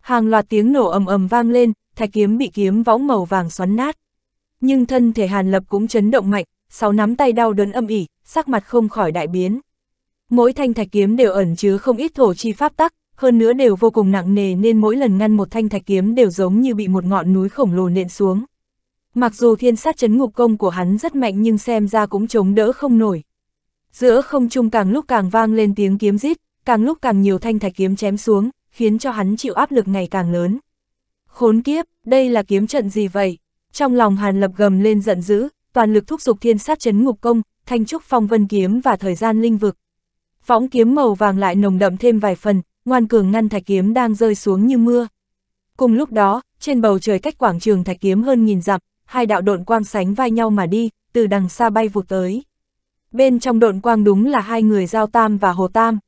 Hàng loạt tiếng nổ ầm ầm vang lên, thạch kiếm bị kiếm võng màu vàng xoắn nát. Nhưng thân thể Hàn Lập cũng chấn động mạnh, sáu nắm tay đau đớn âm ỉ, sắc mặt không khỏi đại biến. Mỗi thanh thạch kiếm đều ẩn chứa không ít thổ chi pháp tắc, hơn nữa đều vô cùng nặng nề nên mỗi lần ngăn một thanh thạch kiếm đều giống như bị một ngọn núi khổng lồ nện xuống. Mặc dù thiên sát chấn ngục công của hắn rất mạnh nhưng xem ra cũng chống đỡ không nổi. Giữa không trung càng lúc càng vang lên tiếng kiếm rít, càng lúc càng nhiều thanh thạch kiếm chém xuống, khiến cho hắn chịu áp lực ngày càng lớn. Khốn kiếp, đây là kiếm trận gì vậy? Trong lòng Hàn Lập gầm lên giận dữ, toàn lực thúc giục thiên sát chấn ngục công, thanh trúc phong vân kiếm và thời gian linh vực. Phóng kiếm màu vàng lại nồng đậm thêm vài phần, ngoan cường ngăn thạch kiếm đang rơi xuống như mưa. Cùng lúc đó, trên bầu trời cách quảng trường thạch kiếm hơn nghìn dặm, hai đạo độn quang sánh vai nhau mà đi, từ đằng xa bay vụt tới. Bên trong độn quang đúng là hai người Giao Tam và Hồ Tam.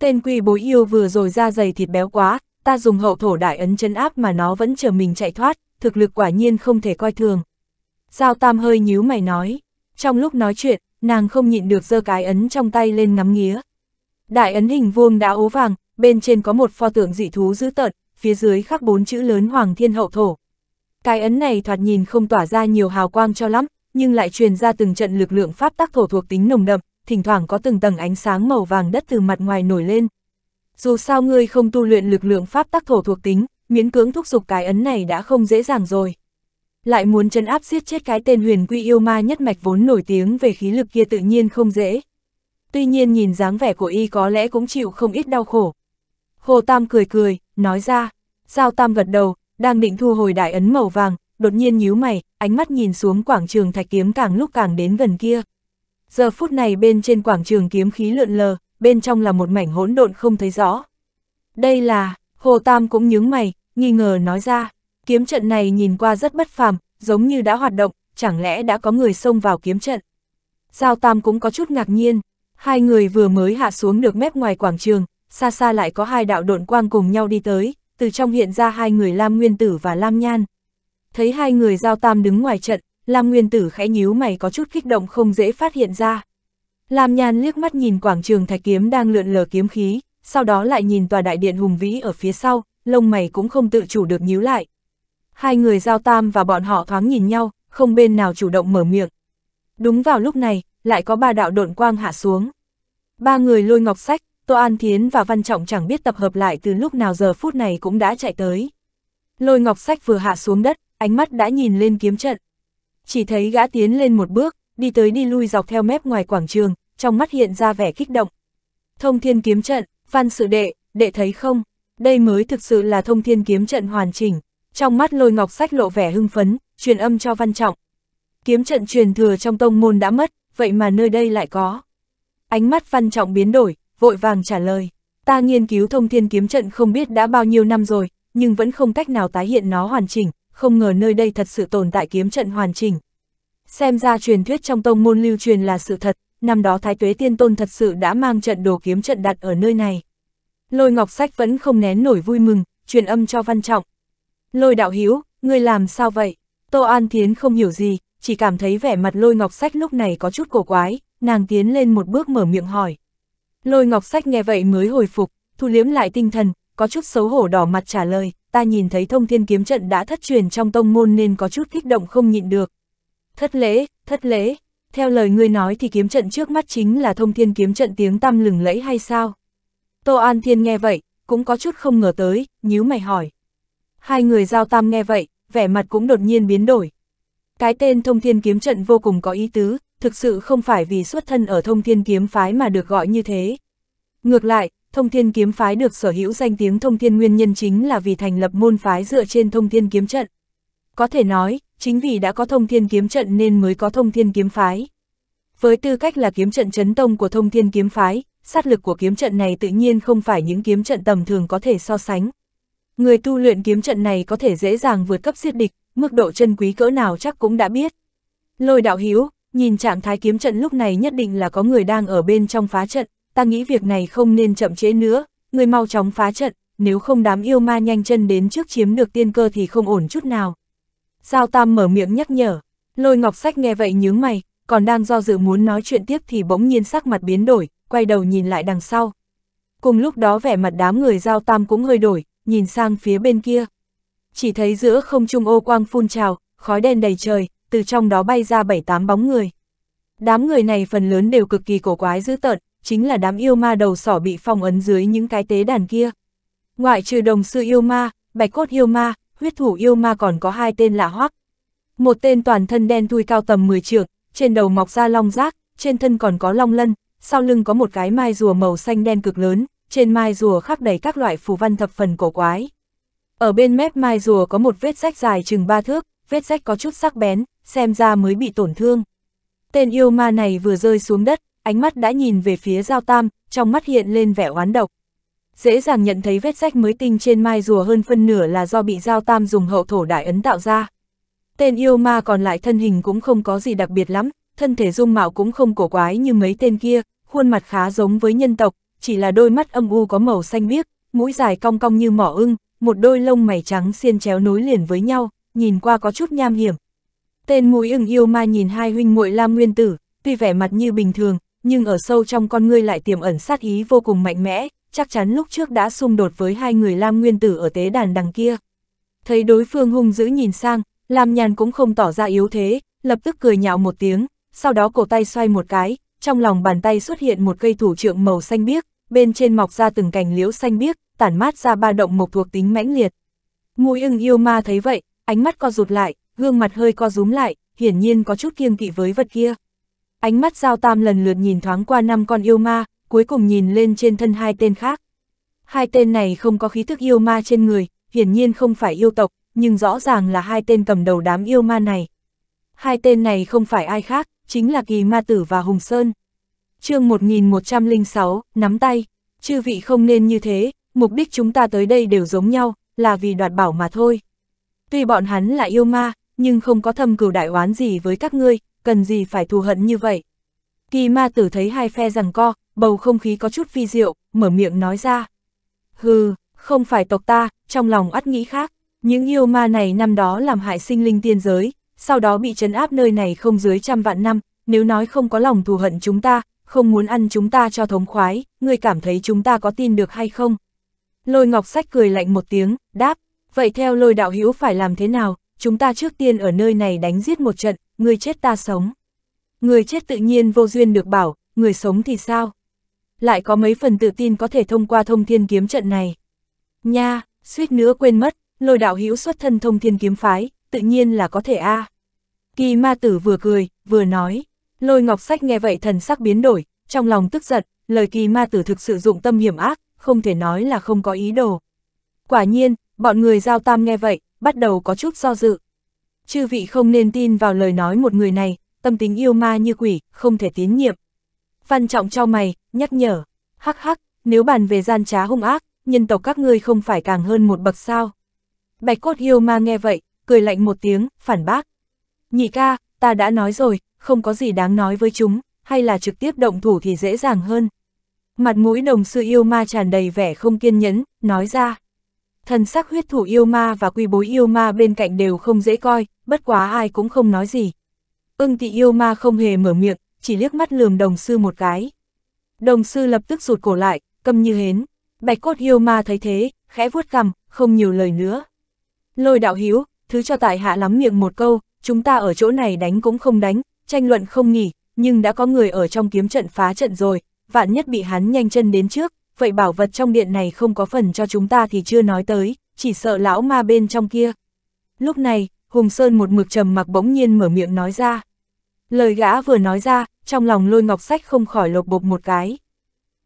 Tên quỷ bối yêu vừa rồi ra dày thịt béo quá, ta dùng hậu thổ đại ấn chân áp mà nó vẫn chờ mình chạy thoát, thực lực quả nhiên không thể coi thường. Giao Tam hơi nhíu mày nói, trong lúc nói chuyện, nàng không nhịn được giơ cái ấn trong tay lên ngắm nghía. Đại ấn hình vuông đã ố vàng, bên trên có một pho tượng dị thú dữ tợn, phía dưới khắc bốn chữ lớn Hoàng Thiên Hậu Thổ. Cái ấn này thoạt nhìn không tỏa ra nhiều hào quang cho lắm, nhưng lại truyền ra từng trận lực lượng pháp tắc thổ thuộc tính nồng đậm, thỉnh thoảng có từng tầng ánh sáng màu vàng đất từ mặt ngoài nổi lên. Dù sao ngươi không tu luyện lực lượng pháp tắc thổ thuộc tính, miễn cưỡng thúc giục cái ấn này đã không dễ dàng rồi. Lại muốn chân áp giết chết cái tên huyền quy yêu ma nhất mạch vốn nổi tiếng về khí lực kia tự nhiên không dễ. Tuy nhiên nhìn dáng vẻ của y có lẽ cũng chịu không ít đau khổ. Hồ Tam cười cười, nói ra, Giao Tam gật đầu, đang định thu hồi đại ấn màu vàng, đột nhiên nhíu mày, ánh mắt nhìn xuống quảng trường thạch kiếm càng lúc càng đến gần kia. Giờ phút này bên trên quảng trường kiếm khí lượn lờ, bên trong là một mảnh hỗn độn không thấy rõ. Đây là, Hồ Tam cũng nhướng mày, nghi ngờ nói ra, kiếm trận này nhìn qua rất bất phàm, giống như đã hoạt động, chẳng lẽ đã có người xông vào kiếm trận. Giao Tam cũng có chút ngạc nhiên, hai người vừa mới hạ xuống được mép ngoài quảng trường, xa xa lại có hai đạo độn quang cùng nhau đi tới, từ trong hiện ra hai người Lam Nguyên Tử và Lam Nhan. Thấy hai người giao tam đứng ngoài trận, Lam Nguyên Tử khẽ nhíu mày có chút kích động không dễ phát hiện ra. Lam Nhan liếc mắt nhìn quảng trường thạch kiếm đang lượn lờ kiếm khí, sau đó lại nhìn tòa đại điện hùng vĩ ở phía sau, lông mày cũng không tự chủ được nhíu lại. Hai người giao tam và bọn họ thoáng nhìn nhau, không bên nào chủ động mở miệng. Đúng vào lúc này, lại có ba đạo độn quang hạ xuống. Ba người lôi ngọc sách, Tô An Thiến và Văn Trọng chẳng biết tập hợp lại từ lúc nào giờ phút này cũng đã chạy tới. Lôi ngọc sách vừa hạ xuống đất, ánh mắt đã nhìn lên kiếm trận. Chỉ thấy gã tiến lên một bước, đi tới đi lui dọc theo mép ngoài quảng trường, trong mắt hiện ra vẻ kích động. Thông thiên kiếm trận, văn sự đệ, đệ thấy không? Đây mới thực sự là thông thiên kiếm trận hoàn chỉnh. Trong mắt lôi ngọc sách lộ vẻ hưng phấn, truyền âm cho văn trọng. Kiếm trận truyền thừa trong tông môn đã mất, vậy mà nơi đây lại có. Ánh mắt văn trọng biến đổi, vội vàng trả lời. Ta nghiên cứu thông thiên kiếm trận không biết đã bao nhiêu năm rồi, nhưng vẫn không cách nào tái hiện nó hoàn chỉnh, không ngờ nơi đây thật sự tồn tại kiếm trận hoàn chỉnh. Xem ra truyền thuyết trong tông môn lưu truyền là sự thật, năm đó Thái Tuế Tiên Tôn thật sự đã mang trận đồ kiếm trận đặt ở nơi này. Lôi Ngọc Sách vẫn không nén nổi vui mừng, truyền âm cho Văn Trọng. Lôi đạo hiếu, ngươi làm sao vậy? Tô An Thiến không hiểu gì, chỉ cảm thấy vẻ mặt lôi Ngọc Sách lúc này có chút cổ quái, nàng tiến lên một bước mở miệng hỏi. Lôi Ngọc Sách nghe vậy mới hồi phục, thu liếm lại tinh thần, có chút xấu hổ đỏ mặt trả lời, ta nhìn thấy thông thiên kiếm trận đã thất truyền trong tông môn nên có chút kích động không nhịn được. Thất lễ, thất lễ, theo lời ngươi nói thì kiếm trận trước mắt chính là thông thiên kiếm trận tiếng tăm lừng lẫy hay sao? Tô An Thiên nghe vậy, cũng có chút không ngờ tới, nhíu mày hỏi. Hai người giao tam nghe vậy, vẻ mặt cũng đột nhiên biến đổi. Cái tên thông thiên kiếm trận vô cùng có ý tứ, thực sự không phải vì xuất thân ở thông thiên kiếm phái mà được gọi như thế. Ngược lại, thông thiên kiếm phái được sở hữu danh tiếng thông thiên nguyên nhân chính là vì thành lập môn phái dựa trên thông thiên kiếm trận. Có thể nói, chính vì đã có thông thiên kiếm trận nên mới có thông thiên kiếm phái. Với tư cách là kiếm trận chấn tông của thông thiên kiếm phái, sát lực của kiếm trận này tự nhiên không phải những kiếm trận tầm thường có thể so sánh. Người tu luyện kiếm trận này có thể dễ dàng vượt cấp giết địch, mức độ chân quý cỡ nào chắc cũng đã biết. Lôi đạo hiếu, nhìn trạng thái kiếm trận lúc này nhất định là có người đang ở bên trong phá trận, ta nghĩ việc này không nên chậm trễ nữa, người mau chóng phá trận, nếu không đám yêu ma nhanh chân đến trước chiếm được tiên cơ thì không ổn chút nào. Giao Tam mở miệng nhắc nhở, lôi ngọc sách nghe vậy nhướng mày, còn đang do dự muốn nói chuyện tiếp thì bỗng nhiên sắc mặt biến đổi, quay đầu nhìn lại đằng sau. Cùng lúc đó vẻ mặt đám người Giao Tam cũng hơi đổi, nhìn sang phía bên kia. Chỉ thấy giữa không trung ô quang phun trào, khói đen đầy trời, từ trong đó bay ra bảy tám bóng người. Đám người này phần lớn đều cực kỳ cổ quái dữ tợn, chính là đám yêu ma đầu sỏ bị phong ấn dưới những cái tế đàn kia. Ngoại trừ đồng sư yêu ma, bạch cốt yêu ma, huyết thủ yêu ma còn có hai tên lạ hoắc. Một tên toàn thân đen thui cao tầm 10 trượng, trên đầu mọc ra long rác, trên thân còn có long lân, sau lưng có một cái mai rùa màu xanh đen cực lớn, trên mai rùa khắc đầy các loại phù văn thập phần cổ quái. Ở bên mép mai rùa có một vết rách dài chừng ba thước, vết rách có chút sắc bén, xem ra mới bị tổn thương. Tên yêu ma này vừa rơi xuống đất, ánh mắt đã nhìn về phía Giao Tam, trong mắt hiện lên vẻ oán độc. Dễ dàng nhận thấy vết rách mới tinh trên mai rùa hơn phân nửa là do bị Giao Tam dùng hậu thổ đại ấn tạo ra. Tên yêu ma còn lại thân hình cũng không có gì đặc biệt lắm, thân thể dung mạo cũng không cổ quái như mấy tên kia, khuôn mặt khá giống với nhân tộc, chỉ là đôi mắt âm u có màu xanh biếc, mũi dài cong cong như mỏ ưng, một đôi lông mày trắng xiên chéo nối liền với nhau, nhìn qua có chút nham hiểm. Tên mũi ưng yêu ma nhìn hai huynh muội Lam Nguyên Tử, tuy vẻ mặt như bình thường, nhưng ở sâu trong con ngươi lại tiềm ẩn sát ý vô cùng mạnh mẽ, chắc chắn lúc trước đã xung đột với hai người Lam Nguyên Tử ở tế đàn đằng kia. Thấy đối phương hung dữ nhìn sang, Lam Nhàn cũng không tỏ ra yếu thế, lập tức cười nhạo một tiếng, sau đó cổ tay xoay một cái, trong lòng bàn tay xuất hiện một cây thủ trượng màu xanh biếc, bên trên mọc ra từng cành liễu xanh biếc, tản mát ra ba động mộc thuộc tính mãnh liệt. Mũi ưng yêu ma thấy vậy, ánh mắt co rụt lại, gương mặt hơi co rúm lại, hiển nhiên có chút kiêng kỵ với vật kia. Ánh mắt giao tam lần lượt nhìn thoáng qua năm con yêu ma, cuối cùng nhìn lên trên thân hai tên khác. Hai tên này không có khí thức yêu ma trên người, hiển nhiên không phải yêu tộc, nhưng rõ ràng là hai tên cầm đầu đám yêu ma này. Hai tên này không phải ai khác, chính là Kỳ Ma Tử và Hùng Sơn. chương 1106, nắm tay, chư vị không nên như thế, mục đích chúng ta tới đây đều giống nhau, là vì đoạt bảo mà thôi. Tuy bọn hắn là yêu ma, nhưng không có thâm cừu đại oán gì với các ngươi, cần gì phải thù hận như vậy. Kỳ ma tử thấy hai phe rằng co, bầu không khí có chút phi diệu, mở miệng nói ra. Hừ, không phải tộc ta, trong lòng ắt nghĩ khác, những yêu ma này năm đó làm hại sinh linh tiên giới, sau đó bị trấn áp nơi này không dưới trăm vạn năm, nếu nói không có lòng thù hận chúng ta, không muốn ăn chúng ta cho thống khoái, ngươi cảm thấy chúng ta có tin được hay không? Lôi ngọc sách cười lạnh một tiếng, đáp, vậy theo lôi đạo hữu phải làm thế nào, chúng ta trước tiên ở nơi này đánh giết một trận, người chết ta sống. Người chết tự nhiên vô duyên được bảo, người sống thì sao? Lại có mấy phần tự tin có thể thông qua thông thiên kiếm trận này. Nha, suýt nữa quên mất, lôi đạo hữu xuất thân thông thiên kiếm phái, tự nhiên là có thể a. Kỳ ma tử vừa cười, vừa nói, lôi ngọc sách nghe vậy thần sắc biến đổi, trong lòng tức giận, lời kỳ ma tử thực sự dụng tâm hiểm ác, không thể nói là không có ý đồ. Quả nhiên, bọn người giao tam nghe vậy, bắt đầu có chút do dự. Chư vị không nên tin vào lời nói một người này, tâm tính yêu ma như quỷ, không thể tín nhiệm. Văn trọng cho mày, nhắc nhở, hắc hắc, nếu bàn về gian trá hung ác, nhân tộc các ngươi không phải càng hơn một bậc sao. Bạch cốt yêu ma nghe vậy, cười lạnh một tiếng, phản bác. Nhị ca, ta đã nói rồi, không có gì đáng nói với chúng, hay là trực tiếp động thủ thì dễ dàng hơn. Mặt mũi đồng sư yêu ma tràn đầy vẻ không kiên nhẫn, nói ra. Thần sắc huyết thủ yêu ma và quy bối yêu ma bên cạnh đều không dễ coi, bất quá ai cũng không nói gì. Ưng tị yêu ma không hề mở miệng, chỉ liếc mắt lườm đồng sư một cái. Đồng sư lập tức rụt cổ lại, câm như hến. Bạch cốt yêu ma thấy thế, khẽ vuốt cằm, không nhiều lời nữa. Lôi đạo hiếu, thứ cho tại hạ lắm miệng một câu, chúng ta ở chỗ này đánh cũng không đánh, tranh luận không nghỉ, nhưng đã có người ở trong kiếm trận phá trận rồi, vạn nhất bị hắn nhanh chân đến trước, vậy bảo vật trong điện này không có phần cho chúng ta thì chưa nói tới, chỉ sợ lão ma bên trong kia. Lúc này, Hùng Sơn một mực trầm mặc bỗng nhiên mở miệng nói ra. Lời gã vừa nói ra, trong lòng lôi ngọc sách không khỏi lột bột một cái.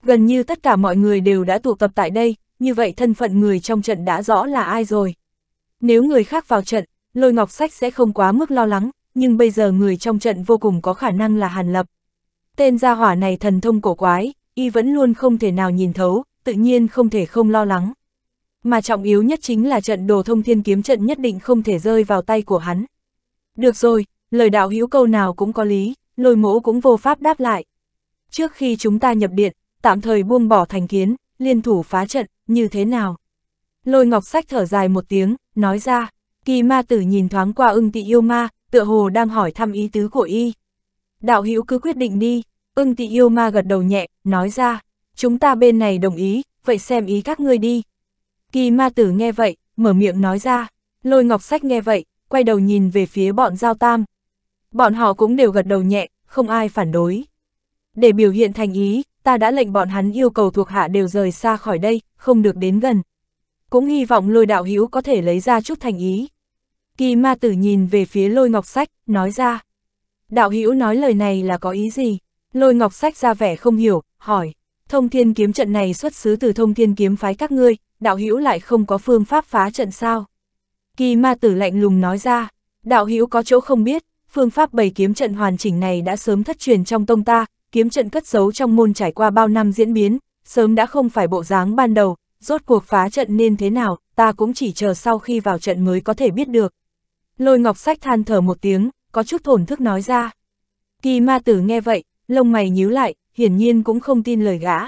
Gần như tất cả mọi người đều đã tụ tập tại đây, như vậy thân phận người trong trận đã rõ là ai rồi. Nếu người khác vào trận, lôi ngọc sách sẽ không quá mức lo lắng, nhưng bây giờ người trong trận vô cùng có khả năng là Hàn Lập. Tên gia hỏa này thần thông cổ quái, y vẫn luôn không thể nào nhìn thấu, tự nhiên không thể không lo lắng. Mà trọng yếu nhất chính là trận đồ thông thiên kiếm trận nhất định không thể rơi vào tay của hắn. Được rồi, lời đạo hữu câu nào cũng có lý, lôi mỗ cũng vô pháp đáp lại. Trước khi chúng ta nhập điện, tạm thời buông bỏ thành kiến, liên thủ phá trận, như thế nào? Lôi ngọc sách thở dài một tiếng, nói ra, kỳ ma tử nhìn thoáng qua ưng tị yêu ma, tựa hồ đang hỏi thăm ý tứ của y. Đạo hữu cứ quyết định đi, ưng tị yêu ma gật đầu nhẹ, nói ra, chúng ta bên này đồng ý, vậy xem ý các ngươi đi. Kỳ ma tử nghe vậy, mở miệng nói ra, lôi ngọc sách nghe vậy, quay đầu nhìn về phía bọn giao tam. Bọn họ cũng đều gật đầu nhẹ, không ai phản đối. Để biểu hiện thành ý, ta đã lệnh bọn hắn yêu cầu thuộc hạ đều rời xa khỏi đây, không được đến gần. Cũng hy vọng lôi đạo hữu có thể lấy ra chút thành ý. Kỳ ma tử nhìn về phía lôi ngọc sách, nói ra. Đạo hữu nói lời này là có ý gì? Lôi ngọc sách ra vẻ không hiểu, hỏi. Thông thiên kiếm trận này xuất xứ từ thông thiên kiếm phái các ngươi, đạo hữu lại không có phương pháp phá trận sao? Kỳ ma tử lạnh lùng nói ra. Đạo hữu có chỗ không biết, phương pháp bày kiếm trận hoàn chỉnh này đã sớm thất truyền trong tông ta, kiếm trận cất giấu trong môn trải qua bao năm diễn biến, sớm đã không phải bộ dáng ban đầu, rốt cuộc phá trận nên thế nào, ta cũng chỉ chờ sau khi vào trận mới có thể biết được. Lôi ngọc sách than thở một tiếng, có chút thổn thức nói ra. Kỳ ma tử nghe vậy, lông mày nhíu lại, hiển nhiên cũng không tin lời gã.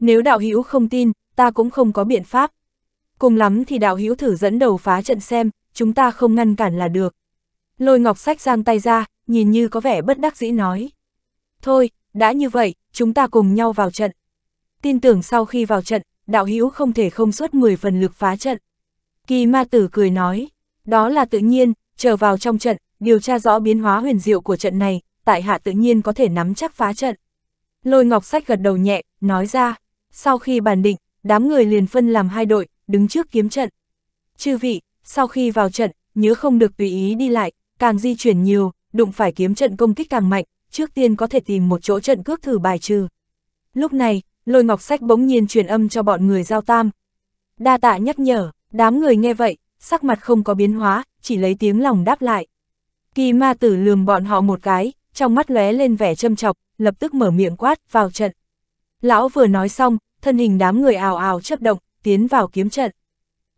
Nếu đạo hữu không tin, ta cũng không có biện pháp. Cùng lắm thì đạo hữu thử dẫn đầu phá trận xem, chúng ta không ngăn cản là được. Lôi ngọc sách giang tay ra, nhìn như có vẻ bất đắc dĩ nói. Thôi, đã như vậy, chúng ta cùng nhau vào trận. Tin tưởng sau khi vào trận, đạo hữu không thể không xuất 10 phần lực phá trận. Kỳ ma tử cười nói, đó là tự nhiên, chờ vào trong trận, điều tra rõ biến hóa huyền diệu của trận này, tại hạ tự nhiên có thể nắm chắc phá trận. Lôi ngọc sách gật đầu nhẹ, nói ra, sau khi bàn định, đám người liền phân làm hai đội, đứng trước kiếm trận. Chư vị, sau khi vào trận, nhớ không được tùy ý đi lại, càng di chuyển nhiều, đụng phải kiếm trận công kích càng mạnh, trước tiên có thể tìm một chỗ trận cước thử bài trừ. Lúc này, lôi ngọc sách bỗng nhiên truyền âm cho bọn người giao tam. Đa tạ nhắc nhở, đám người nghe vậy, sắc mặt không có biến hóa, chỉ lấy tiếng lòng đáp lại. Kỳ ma tử lườm bọn họ một cái, trong mắt lóe lên vẻ châm chọc, lập tức mở miệng quát, vào trận. Lão vừa nói xong, thân hình đám người ào ào chấp động, tiến vào kiếm trận.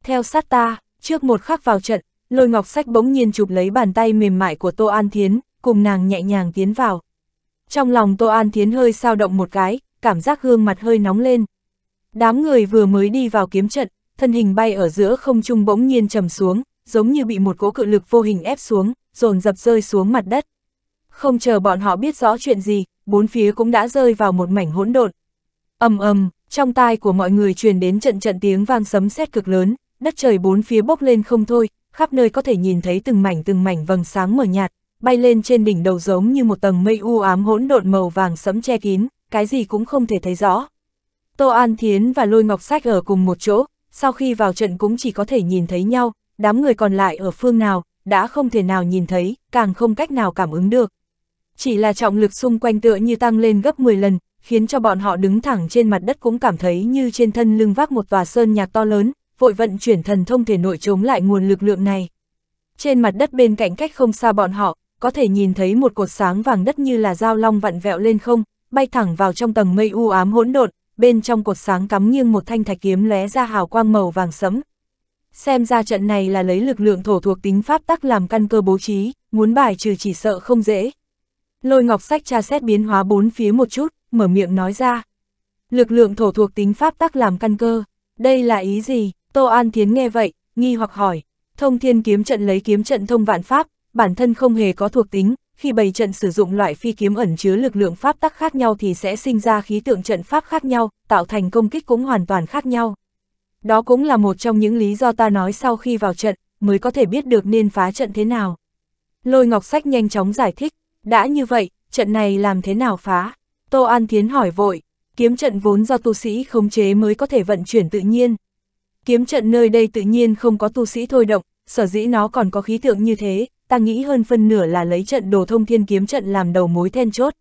Theo sát ta, trước một khắc vào trận, lôi ngọc sách bỗng nhiên chụp lấy bàn tay mềm mại của Tô An Thiến, cùng nàng nhẹ nhàng tiến vào. Trong lòng Tô An Thiến hơi sao động một cái, cảm giác gương mặt hơi nóng lên. Đám người vừa mới đi vào kiếm trận, thân hình bay ở giữa không trung bỗng nhiên trầm xuống, giống như bị một cỗ cự lực vô hình ép xuống, dồn dập rơi xuống mặt đất. Không chờ bọn họ biết rõ chuyện gì, bốn phía cũng đã rơi vào một mảnh hỗn độn. ầm ầm, trong tai của mọi người truyền đến trận trận tiếng vang sấm sét cực lớn, đất trời bốn phía bốc lên không thôi, khắp nơi có thể nhìn thấy từng mảnh từng mảnh vầng sáng mờ nhạt, bay lên trên đỉnh đầu giống như một tầng mây u ám hỗn độn màu vàng sẫm che kín, cái gì cũng không thể thấy rõ. Tô An Thiến và Lôi Ngọc Sách ở cùng một chỗ, sau khi vào trận cũng chỉ có thể nhìn thấy nhau, đám người còn lại ở phương nào, đã không thể nào nhìn thấy, càng không cách nào cảm ứng được. Chỉ là trọng lực xung quanh tựa như tăng lên gấp 10 lần, khiến cho bọn họ đứng thẳng trên mặt đất cũng cảm thấy như trên thân lưng vác một tòa sơn nhạc to lớn, vội vận chuyển thần thông thể nội chống lại nguồn lực lượng này. Trên mặt đất bên cạnh cách không xa bọn họ, có thể nhìn thấy một cột sáng vàng đất như là dao long vặn vẹo lên không, bay thẳng vào trong tầng mây u ám hỗn độn, bên trong cột sáng cắm nghiêng một thanh thạch kiếm lóe ra hào quang màu vàng sẫm. Xem ra trận này là lấy lực lượng thổ thuộc tính pháp tắc làm căn cơ bố trí, muốn bài trừ chỉ sợ không dễ. Lôi ngọc sách tra xét biến hóa bốn phía một chút, mở miệng nói ra. Lực lượng thổ thuộc tính pháp tắc làm căn cơ, đây là ý gì? Tô An Thiến nghe vậy, nghi hoặc hỏi. Thông thiên kiếm trận lấy kiếm trận thông vạn pháp, bản thân không hề có thuộc tính, khi bày trận sử dụng loại phi kiếm ẩn chứa lực lượng pháp tắc khác nhau thì sẽ sinh ra khí tượng trận pháp khác nhau, tạo thành công kích cũng hoàn toàn khác nhau. Đó cũng là một trong những lý do ta nói sau khi vào trận, mới có thể biết được nên phá trận thế nào. Lôi Ngọc Sách nhanh chóng giải thích, đã như vậy, trận này làm thế nào phá? Tô An Thiến hỏi vội, kiếm trận vốn do tu sĩ khống chế mới có thể vận chuyển tự nhiên. Kiếm trận nơi đây tự nhiên không có tu sĩ thôi động, sở dĩ nó còn có khí tượng như thế, ta nghĩ hơn phân nửa là lấy trận đồ thông thiên kiếm trận làm đầu mối then chốt.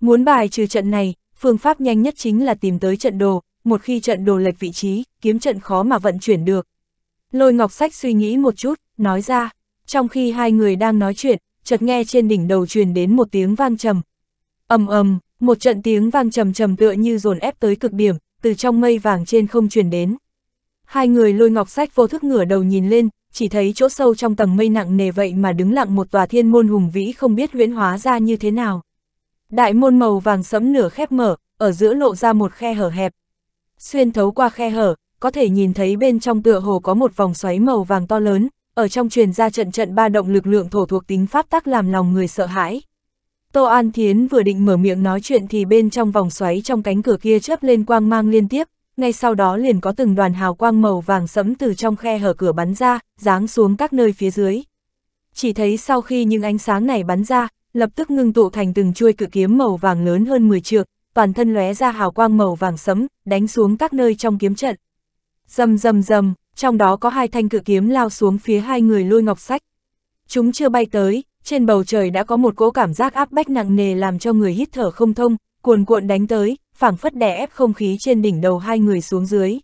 Muốn bài trừ trận này, phương pháp nhanh nhất chính là tìm tới trận đồ, một khi trận đồ lệch vị trí, kiếm trận khó mà vận chuyển được. Lôi Ngọc Sách suy nghĩ một chút, nói ra, trong khi hai người đang nói chuyện, chợt nghe trên đỉnh đầu truyền đến một tiếng vang trầm. ầm ầm, một trận tiếng vang trầm trầm tựa như dồn ép tới cực điểm, từ trong mây vàng trên không truyền đến. Hai người lôi ngọc sách vô thức ngửa đầu nhìn lên, chỉ thấy chỗ sâu trong tầng mây nặng nề vậy mà đứng lặng một tòa thiên môn hùng vĩ không biết huyễn hóa ra như thế nào. Đại môn màu vàng sẫm nửa khép mở, ở giữa lộ ra một khe hở hẹp. Xuyên thấu qua khe hở, có thể nhìn thấy bên trong tựa hồ có một vòng xoáy màu vàng to lớn, ở trong truyền ra trận trận ba động lực lượng thổ thuộc tính pháp tắc làm lòng người sợ hãi. Tô An Thiến vừa định mở miệng nói chuyện thì bên trong vòng xoáy trong cánh cửa kia chớp lên quang mang liên tiếp, ngay sau đó liền có từng đoàn hào quang màu vàng sẫm từ trong khe hở cửa bắn ra, giáng xuống các nơi phía dưới. Chỉ thấy sau khi những ánh sáng này bắn ra, lập tức ngưng tụ thành từng chuôi cự kiếm màu vàng lớn hơn 10 trượng, toàn thân lóe ra hào quang màu vàng sẫm, đánh xuống các nơi trong kiếm trận. Rầm rầm rầm, trong đó có hai thanh cự kiếm lao xuống phía hai người lôi ngọc sách. Chúng chưa bay tới, trên bầu trời đã có một cỗ cảm giác áp bách nặng nề làm cho người hít thở không thông, cuồn cuộn đánh tới, phảng phất đè ép không khí trên đỉnh đầu hai người xuống dưới.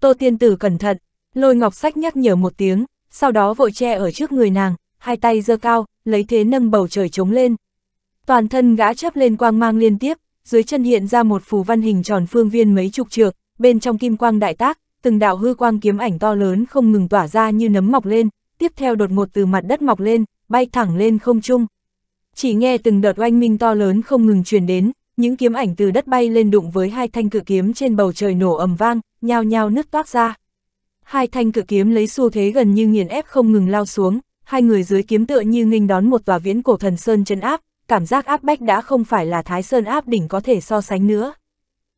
Tô tiên tử cẩn thận, lôi ngọc sách nhắc nhở một tiếng, sau đó vội che ở trước người nàng, hai tay giơ cao, lấy thế nâng bầu trời trống lên. Toàn thân gã chấp lên quang mang liên tiếp, dưới chân hiện ra một phù văn hình tròn phương viên mấy chục trượng, bên trong kim quang đại tác, từng đạo hư quang kiếm ảnh to lớn không ngừng tỏa ra như nấm mọc lên, tiếp theo đột ngột từ mặt đất mọc lên, bay thẳng lên không trung. Chỉ nghe từng đợt oanh minh to lớn không ngừng truyền đến, những kiếm ảnh từ đất bay lên đụng với hai thanh cự kiếm trên bầu trời nổ ầm vang, nhao nhao nứt toác ra. Hai thanh cự kiếm lấy xu thế gần như nghiền ép không ngừng lao xuống, hai người dưới kiếm tựa như nghênh đón một tòa viễn cổ thần sơn chân áp, cảm giác áp bách đã không phải là thái sơn áp đỉnh có thể so sánh nữa.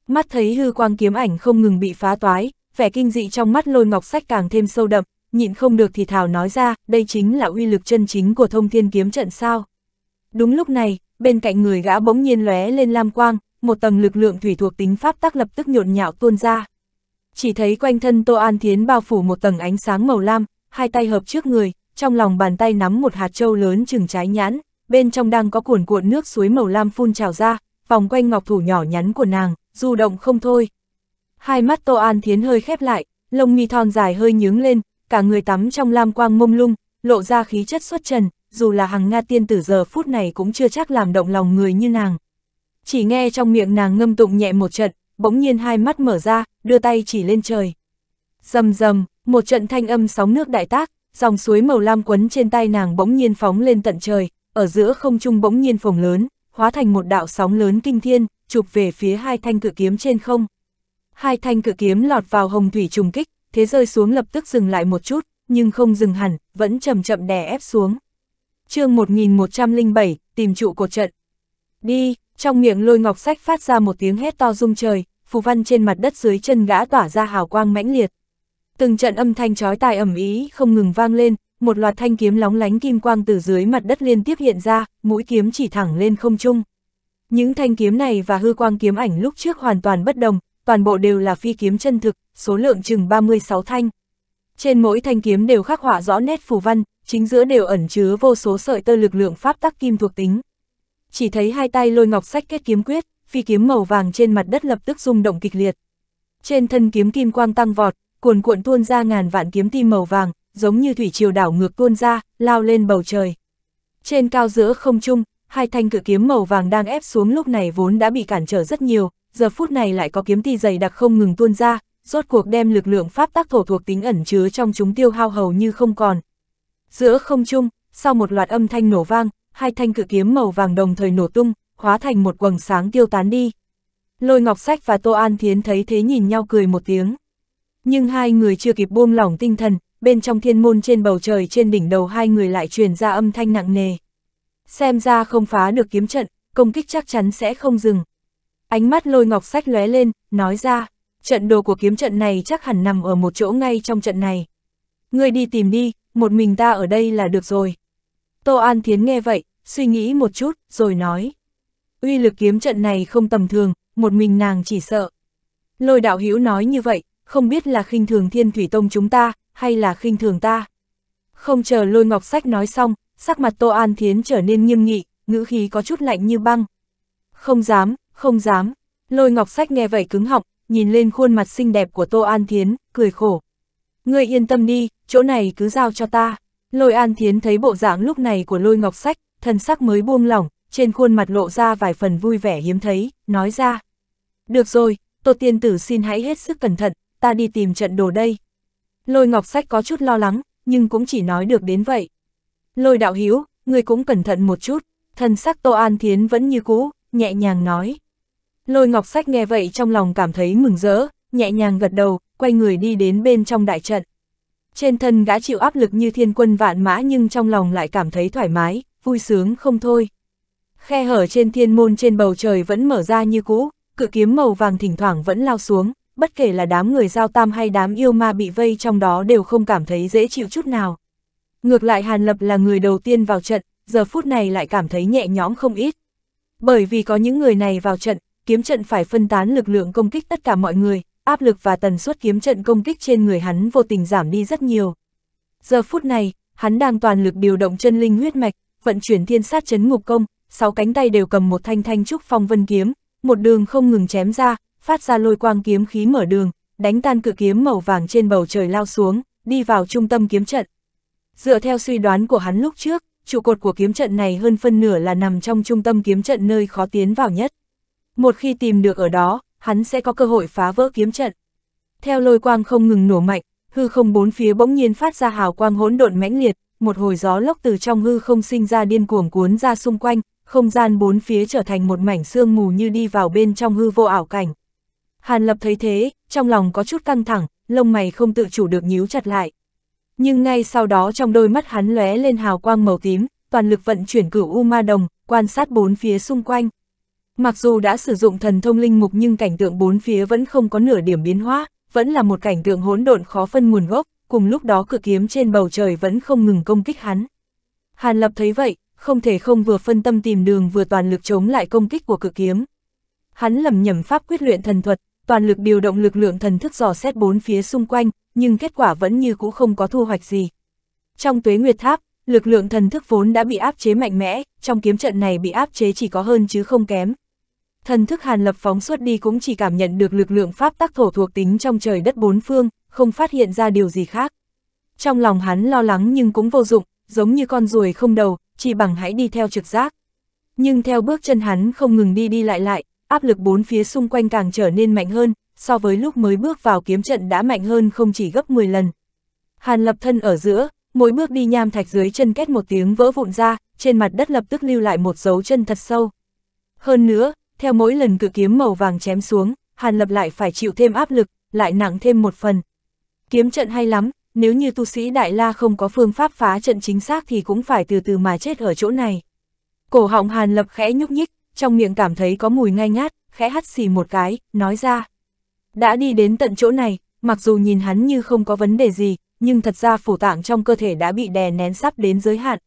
Mắt thấy hư quang kiếm ảnh không ngừng bị phá toái, vẻ kinh dị trong mắt lôi ngọc sách càng thêm sâu đậm, nhịn không được thì thảo nói ra, đây chính là uy lực chân chính của thông thiên kiếm trận sao. Đúng lúc này, bên cạnh người gã bỗng nhiên lóe lên lam quang, một tầng lực lượng thủy thuộc tính pháp tắc lập tức nhộn nhạo tuôn ra. Chỉ thấy quanh thân Tô An Thiến bao phủ một tầng ánh sáng màu lam, hai tay hợp trước người, trong lòng bàn tay nắm một hạt trâu lớn chừng trái nhãn, bên trong đang có cuộn cuộn nước suối màu lam phun trào ra, vòng quanh ngọc thủ nhỏ nhắn của nàng, du động không thôi. Hai mắt Tô An Thiến hơi khép lại, lông mi thon dài hơi nhướng lên, cả người tắm trong lam quang mông lung, lộ ra khí chất xuất trần, dù là hằng Nga tiên tử giờ phút này cũng chưa chắc làm động lòng người như nàng. Chỉ nghe trong miệng nàng ngâm tụng nhẹ một trận, bỗng nhiên hai mắt mở ra, đưa tay chỉ lên trời. Dầm dầm, một trận thanh âm sóng nước đại tác, dòng suối màu lam quấn trên tay nàng bỗng nhiên phóng lên tận trời, ở giữa không trung bỗng nhiên phồng lớn, hóa thành một đạo sóng lớn kinh thiên, chụp về phía hai thanh cự kiếm trên không. Hai thanh cự kiếm lọt vào hồng thủy trùng kích, thế rơi xuống lập tức dừng lại một chút, nhưng không dừng hẳn, vẫn chậm chậm đè ép xuống. chương 1107, tìm trụ cột trận. Đi, trong miệng lôi ngọc sách phát ra một tiếng hét to rung trời, phù văn trên mặt đất dưới chân gã tỏa ra hào quang mãnh liệt. Từng trận âm thanh chói tai ẩm ý không ngừng vang lên, một loạt thanh kiếm lóng lánh kim quang từ dưới mặt đất liên tiếp hiện ra, mũi kiếm chỉ thẳng lên không trung. Những thanh kiếm này và hư quang kiếm ảnh lúc trước hoàn toàn bất đồng, toàn bộ đều là phi kiếm chân thực, số lượng chừng 36 thanh. Trên mỗi thanh kiếm đều khắc họa rõ nét phù văn, chính giữa đều ẩn chứa vô số sợi tơ lực lượng pháp tắc kim thuộc tính. Chỉ thấy hai tay lôi ngọc sách kết kiếm quyết, phi kiếm màu vàng trên mặt đất lập tức rung động kịch liệt. Trên thân kiếm kim quang tăng vọt, cuồn cuộn tuôn ra ngàn vạn kiếm tim màu vàng, giống như thủy triều đảo ngược tuôn ra, lao lên bầu trời. Trên cao giữa không trung, hai thanh cự kiếm màu vàng đang ép xuống lúc này vốn đã bị cản trở rất nhiều, giờ phút này lại có kiếm ti dày đặc không ngừng tuôn ra, rốt cuộc đem lực lượng pháp tác thổ thuộc tính ẩn chứa trong chúng tiêu hao hầu như không còn. Giữa không trung, sau một loạt âm thanh nổ vang, hai thanh cự kiếm màu vàng đồng thời nổ tung, hóa thành một quầng sáng tiêu tán đi. Lôi Ngọc Sách và Tô An Thiến thấy thế nhìn nhau cười một tiếng. Nhưng hai người chưa kịp buông lỏng tinh thần, bên trong thiên môn trên bầu trời trên đỉnh đầu hai người lại truyền ra âm thanh nặng nề. Xem ra không phá được kiếm trận, công kích chắc chắn sẽ không dừng. Ánh mắt lôi ngọc sách lóe lên, nói ra, trận đồ của kiếm trận này chắc hẳn nằm ở một chỗ ngay trong trận này. Ngươi đi tìm đi, một mình ta ở đây là được rồi. Tô An Thiến nghe vậy, suy nghĩ một chút, rồi nói. Uy lực kiếm trận này không tầm thường, một mình nàng chỉ sợ. Lôi đạo hữu nói như vậy, không biết là khinh thường thiên thủy tông chúng ta, hay là khinh thường ta. Không chờ lôi ngọc sách nói xong, sắc mặt Tô An Thiến trở nên nghiêm nghị, ngữ khí có chút lạnh như băng. Không dám, không dám. Lôi ngọc sách nghe vậy cứng họng, nhìn lên khuôn mặt xinh đẹp của Tô An Thiến, cười khổ. Ngươi yên tâm đi, chỗ này cứ giao cho ta. Lôi An Thiến thấy bộ dạng lúc này của lôi ngọc sách, thân sắc mới buông lỏng, trên khuôn mặt lộ ra vài phần vui vẻ hiếm thấy, nói ra. Được rồi, Tô Tiên Tử xin hãy hết sức cẩn thận, ta đi tìm trận đồ đây. Lôi ngọc sách có chút lo lắng, nhưng cũng chỉ nói được đến vậy. Lôi đạo hiếu, ngươi cũng cẩn thận một chút, thân sắc Tô An Thiến vẫn như cũ, nhẹ nhàng nói. Lôi ngọc sách nghe vậy trong lòng cảm thấy mừng rỡ, nhẹ nhàng gật đầu, quay người đi đến bên trong đại trận. Trên thân gã chịu áp lực như thiên quân vạn mã nhưng trong lòng lại cảm thấy thoải mái, vui sướng không thôi. Khe hở trên thiên môn trên bầu trời vẫn mở ra như cũ, cự kiếm màu vàng thỉnh thoảng vẫn lao xuống, bất kể là đám người giao tam hay đám yêu ma bị vây trong đó đều không cảm thấy dễ chịu chút nào. Ngược lại Hàn Lập là người đầu tiên vào trận, giờ phút này lại cảm thấy nhẹ nhõm không ít. Bởi vì có những người này vào trận, kiếm trận phải phân tán lực lượng công kích tất cả mọi người, áp lực và tần suất kiếm trận công kích trên người hắn vô tình giảm đi rất nhiều. Giờ phút này, hắn đang toàn lực điều động chân linh huyết mạch, vận chuyển thiên sát chấn ngục công, sáu cánh tay đều cầm một thanh thanh trúc phong vân kiếm, một đường không ngừng chém ra, phát ra lôi quang kiếm khí mở đường, đánh tan cự kiếm màu vàng trên bầu trời lao xuống, đi vào trung tâm kiếm trận. Dựa theo suy đoán của hắn lúc trước, trụ cột của kiếm trận này hơn phân nửa là nằm trong trung tâm kiếm trận nơi khó tiến vào nhất. Một khi tìm được ở đó, hắn sẽ có cơ hội phá vỡ kiếm trận. Theo lôi quang không ngừng nổ mạnh, hư không bốn phía bỗng nhiên phát ra hào quang hỗn độn mãnh liệt, một hồi gió lốc từ trong hư không sinh ra điên cuồng cuốn ra xung quanh, không gian bốn phía trở thành một mảnh sương mù như đi vào bên trong hư vô ảo cảnh. Hàn Lập thấy thế, trong lòng có chút căng thẳng, lông mày không tự chủ được nhíu chặt lại. Nhưng ngay sau đó trong đôi mắt hắn lóe lên hào quang màu tím, toàn lực vận chuyển cửu U Ma Đồng, quan sát bốn phía xung quanh. Mặc dù đã sử dụng thần thông linh mục nhưng cảnh tượng bốn phía vẫn không có nửa điểm biến hóa, vẫn là một cảnh tượng hỗn độn khó phân nguồn gốc, cùng lúc đó cự kiếm trên bầu trời vẫn không ngừng công kích hắn. Hàn Lập thấy vậy, không thể không vừa phân tâm tìm đường vừa toàn lực chống lại công kích của cự kiếm. Hắn lầm nhầm pháp quyết luyện thần thuật, toàn lực điều động lực lượng thần thức dò xét bốn phía xung quanh, nhưng kết quả vẫn như cũ không có thu hoạch gì. Trong tuế nguyệt tháp, lực lượng thần thức vốn đã bị áp chế mạnh mẽ, trong kiếm trận này bị áp chế chỉ có hơn chứ không kém. Thần thức hàn lập phóng xuất đi cũng chỉ cảm nhận được lực lượng pháp tắc thổ thuộc tính trong trời đất bốn phương, không phát hiện ra điều gì khác. Trong lòng hắn lo lắng nhưng cũng vô dụng, giống như con ruồi không đầu, chỉ bằng hãy đi theo trực giác. Nhưng theo bước chân hắn không ngừng đi đi lại lại, áp lực bốn phía xung quanh càng trở nên mạnh hơn, so với lúc mới bước vào kiếm trận đã mạnh hơn không chỉ gấp 10 lần. Hàn lập thân ở giữa, mỗi bước đi nham thạch dưới chân kết một tiếng vỡ vụn ra, trên mặt đất lập tức lưu lại một dấu chân thật sâu. Hơn nữa, theo mỗi lần cự kiếm màu vàng chém xuống, Hàn lập lại phải chịu thêm áp lực, lại nặng thêm một phần. Kiếm trận hay lắm, nếu như tu sĩ Đại La không có phương pháp phá trận chính xác thì cũng phải từ từ mà chết ở chỗ này. Cổ họng Hàn lập khẽ nhúc nhích, trong miệng cảm thấy có mùi ngai ngát, khẽ hắt xì một cái, nói ra. Đã đi đến tận chỗ này, mặc dù nhìn hắn như không có vấn đề gì, nhưng thật ra phủ tạng trong cơ thể đã bị đè nén sắp đến giới hạn.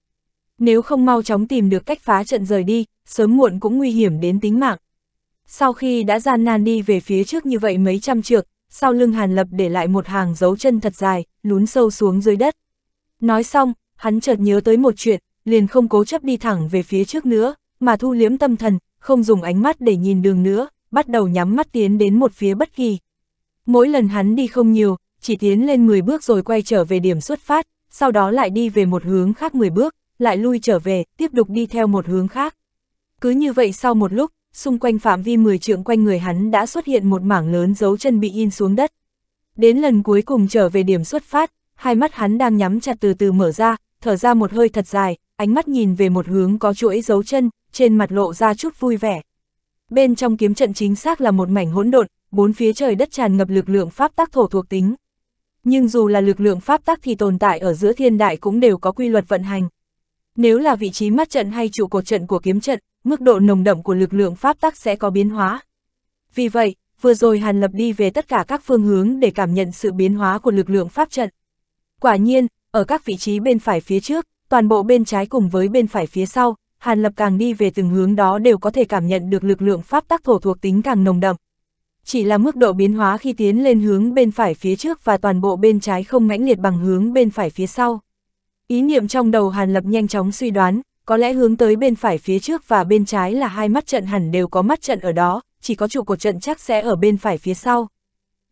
Nếu không mau chóng tìm được cách phá trận rời đi, sớm muộn cũng nguy hiểm đến tính mạng. Sau khi đã gian nan đi về phía trước như vậy mấy trăm trượng, sau lưng Hàn Lập để lại một hàng dấu chân thật dài, lún sâu xuống dưới đất. Nói xong, hắn chợt nhớ tới một chuyện, liền không cố chấp đi thẳng về phía trước nữa, mà thu liếm tâm thần, không dùng ánh mắt để nhìn đường nữa, bắt đầu nhắm mắt tiến đến một phía bất kỳ. Mỗi lần hắn đi không nhiều, chỉ tiến lên 10 bước rồi quay trở về điểm xuất phát, sau đó lại đi về một hướng khác 10 bước, lại lui trở về, tiếp tục đi theo một hướng khác. Cứ như vậy sau một lúc, xung quanh phạm vi 10 trượng quanh người hắn đã xuất hiện một mảng lớn dấu chân bị in xuống đất. Đến lần cuối cùng trở về điểm xuất phát, hai mắt hắn đang nhắm chặt từ từ mở ra, thở ra một hơi thật dài, ánh mắt nhìn về một hướng có chuỗi dấu chân, trên mặt lộ ra chút vui vẻ. Bên trong kiếm trận chính xác là một mảnh hỗn độn, bốn phía trời đất tràn ngập lực lượng pháp tác thổ thuộc tính. Nhưng dù là lực lượng pháp tác thì tồn tại ở giữa thiên đại cũng đều có quy luật vận hành. Nếu là vị trí mắt trận hay trụ cột trận của kiếm trận, mức độ nồng đậm của lực lượng pháp tắc sẽ có biến hóa. Vì vậy, vừa rồi Hàn Lập đi về tất cả các phương hướng để cảm nhận sự biến hóa của lực lượng pháp trận. Quả nhiên, ở các vị trí bên phải phía trước, toàn bộ bên trái cùng với bên phải phía sau, Hàn Lập càng đi về từng hướng đó đều có thể cảm nhận được lực lượng pháp tắc thổ thuộc tính càng nồng đậm. Chỉ là mức độ biến hóa khi tiến lên hướng bên phải phía trước và toàn bộ bên trái không mãnh liệt bằng hướng bên phải phía sau. Ý niệm trong đầu Hàn Lập nhanh chóng suy đoán, có lẽ hướng tới bên phải phía trước và bên trái là hai mắt trận hẳn đều có mắt trận ở đó, chỉ có trụ cột trận chắc sẽ ở bên phải phía sau.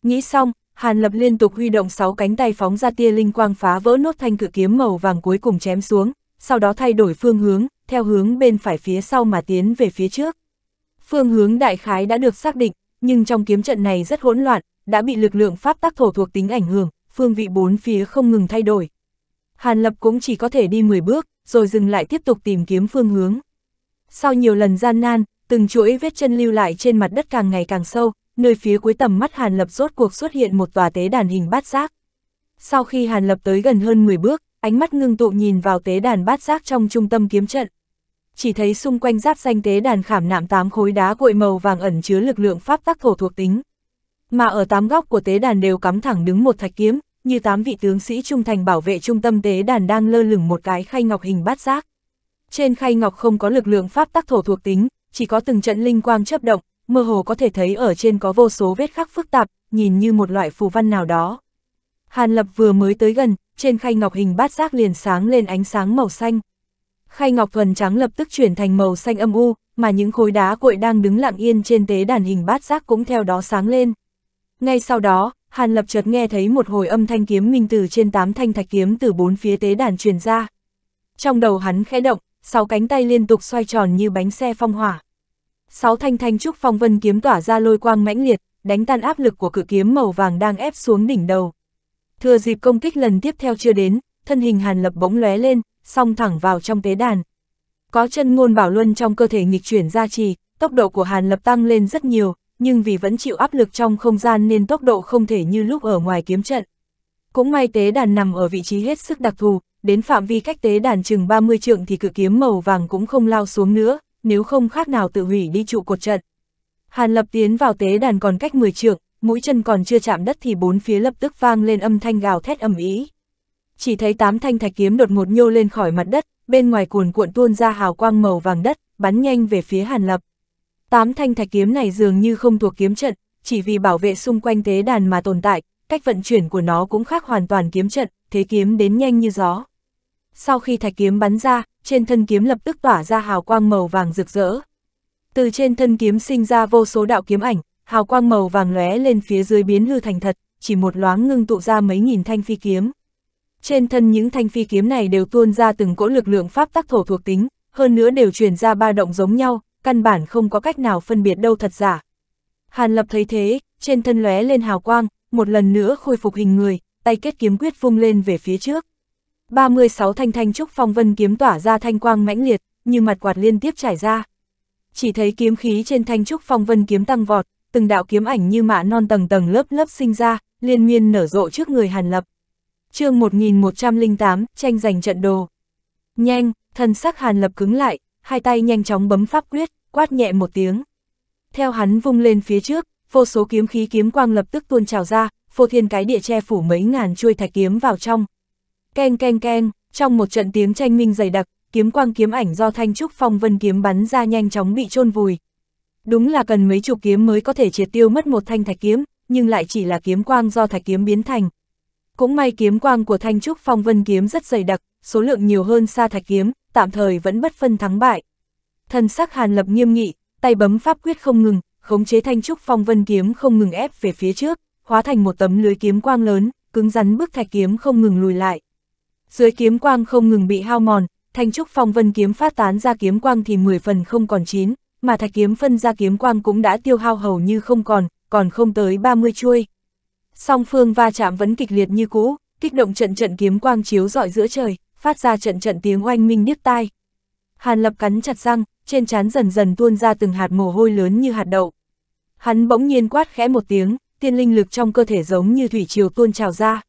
Nghĩ xong, Hàn Lập liên tục huy động sáu cánh tay phóng ra tia linh quang phá vỡ nốt thanh cự kiếm màu vàng cuối cùng chém xuống, sau đó thay đổi phương hướng, theo hướng bên phải phía sau mà tiến về phía trước. Phương hướng đại khái đã được xác định, nhưng trong kiếm trận này rất hỗn loạn, đã bị lực lượng pháp tắc thổ thuộc tính ảnh hưởng, phương vị bốn phía không ngừng thay đổi. Hàn Lập cũng chỉ có thể đi 10 bước, rồi dừng lại tiếp tục tìm kiếm phương hướng. Sau nhiều lần gian nan, từng chuỗi vết chân lưu lại trên mặt đất càng ngày càng sâu, nơi phía cuối tầm mắt Hàn Lập rốt cuộc xuất hiện một tòa tế đàn hình bát giác. Sau khi Hàn Lập tới gần hơn 10 bước, ánh mắt ngưng tụ nhìn vào tế đàn bát giác trong trung tâm kiếm trận. Chỉ thấy xung quanh giáp danh tế đàn khảm nạm tám khối đá cuội màu vàng ẩn chứa lực lượng pháp tắc thổ thuộc tính. Mà ở tám góc của tế đàn đều cắm thẳng đứng một thạch kiếm, như tám vị tướng sĩ trung thành bảo vệ trung tâm tế đàn đang lơ lửng một cái khay ngọc hình bát giác. Trên khay ngọc không có lực lượng pháp tắc thổ thuộc tính, chỉ có từng trận linh quang chấp động, mơ hồ có thể thấy ở trên có vô số vết khắc phức tạp, nhìn như một loại phù văn nào đó. Hàn Lập vừa mới tới gần, trên khay ngọc hình bát giác liền sáng lên ánh sáng màu xanh. Khay ngọc thuần trắng lập tức chuyển thành màu xanh âm u, mà những khối đá cuội đang đứng lặng yên trên tế đàn hình bát giác cũng theo đó sáng lên. Ngay sau đó, Hàn Lập chợt nghe thấy một hồi âm thanh kiếm minh từ trên tám thanh thạch kiếm từ bốn phía tế đàn truyền ra. Trong đầu hắn khẽ động, sáu cánh tay liên tục xoay tròn như bánh xe phong hỏa. Sáu thanh thanh trúc phong vân kiếm tỏa ra lôi quang mãnh liệt, đánh tan áp lực của cự kiếm màu vàng đang ép xuống đỉnh đầu. Thừa dịp công kích lần tiếp theo chưa đến, thân hình Hàn Lập bỗng lóe lên, song thẳng vào trong tế đàn. Có chân ngôn bảo luân trong cơ thể nghịch chuyển ra trì, tốc độ của Hàn Lập tăng lên rất nhiều, nhưng vì vẫn chịu áp lực trong không gian nên tốc độ không thể như lúc ở ngoài kiếm trận. Cũng may tế đàn nằm ở vị trí hết sức đặc thù, đến phạm vi cách tế đàn chừng 30 trượng thì cự kiếm màu vàng cũng không lao xuống nữa, nếu không khác nào tự hủy đi trụ cột trận. Hàn lập tiến vào tế đàn còn cách 10 trượng, mũi chân còn chưa chạm đất thì bốn phía lập tức vang lên âm thanh gào thét ầm ĩ. Chỉ thấy tám thanh thạch kiếm đột ngột nhô lên khỏi mặt đất, bên ngoài cuồn cuộn tuôn ra hào quang màu vàng đất, bắn nhanh về phía Hàn Lập. Tám thanh thạch kiếm này dường như không thuộc kiếm trận, chỉ vì bảo vệ xung quanh tế đàn mà tồn tại, cách vận chuyển của nó cũng khác hoàn toàn kiếm trận, thế kiếm đến nhanh như gió. Sau khi thạch kiếm bắn ra, trên thân kiếm lập tức tỏa ra hào quang màu vàng rực rỡ. Từ trên thân kiếm sinh ra vô số đạo kiếm ảnh, hào quang màu vàng lóe lên phía dưới biến hư thành thật, chỉ một loáng ngưng tụ ra mấy nghìn thanh phi kiếm. Trên thân những thanh phi kiếm này đều tuôn ra từng cỗ lực lượng pháp tắc thổ thuộc tính, hơn nữa đều truyền ra ba động giống nhau, căn bản không có cách nào phân biệt đâu thật giả. Hàn Lập thấy thế, trên thân lóe lên hào quang, một lần nữa khôi phục hình người, tay kết kiếm quyết vung lên về phía trước. 36 thanh thanh trúc phong vân kiếm tỏa ra thanh quang mãnh liệt, như mặt quạt liên tiếp trải ra. Chỉ thấy kiếm khí trên thanh trúc phong vân kiếm tăng vọt, từng đạo kiếm ảnh như mạ non tầng tầng lớp lớp sinh ra, liên miên nở rộ trước người Hàn Lập. chương 1108, tranh giành trận đồ. Nhanh, thân sắc Hàn Lập cứng lại, hai tay nhanh chóng bấm pháp quyết, quát nhẹ một tiếng. Theo hắn vung lên phía trước, vô số kiếm khí kiếm quang lập tức tuôn trào ra, phô thiên cái địa che phủ mấy ngàn chuôi thạch kiếm vào trong. Ken ken ken, trong một trận tiếng tranh minh dày đặc, kiếm quang kiếm ảnh do thanh trúc phong vân kiếm bắn ra nhanh chóng bị chôn vùi. Đúng là cần mấy chục kiếm mới có thể triệt tiêu mất một thanh thạch kiếm, nhưng lại chỉ là kiếm quang do thạch kiếm biến thành. Cũng may kiếm quang của thanh trúc phong vân kiếm rất dày đặc, số lượng nhiều hơn xa thạch kiếm, tạm thời vẫn bất phân thắng bại. Thần sắc hàn lập nghiêm nghị, tay bấm pháp quyết không ngừng, khống chế thanh trúc phong vân kiếm không ngừng ép về phía trước, hóa thành một tấm lưới kiếm quang lớn, cứng rắn bức thạch kiếm không ngừng lùi lại. Dưới kiếm quang không ngừng bị hao mòn, thanh trúc phong vân kiếm phát tán ra kiếm quang thì 10 phần không còn chín, mà thạch kiếm phân ra kiếm quang cũng đã tiêu hao hầu như không còn, còn không tới 30 chuôi. Song phương va chạm vẫn kịch liệt như cũ, kích động trận trận kiếm quang chiếu rọi giữa trời, phát ra trận trận tiếng oanh minh điếc tai. Hàn lập cắn chặt răng, trên trán dần dần tuôn ra từng hạt mồ hôi lớn như hạt đậu. Hắn bỗng nhiên quát khẽ một tiếng, tiên linh lực trong cơ thể giống như thủy triều tuôn trào ra.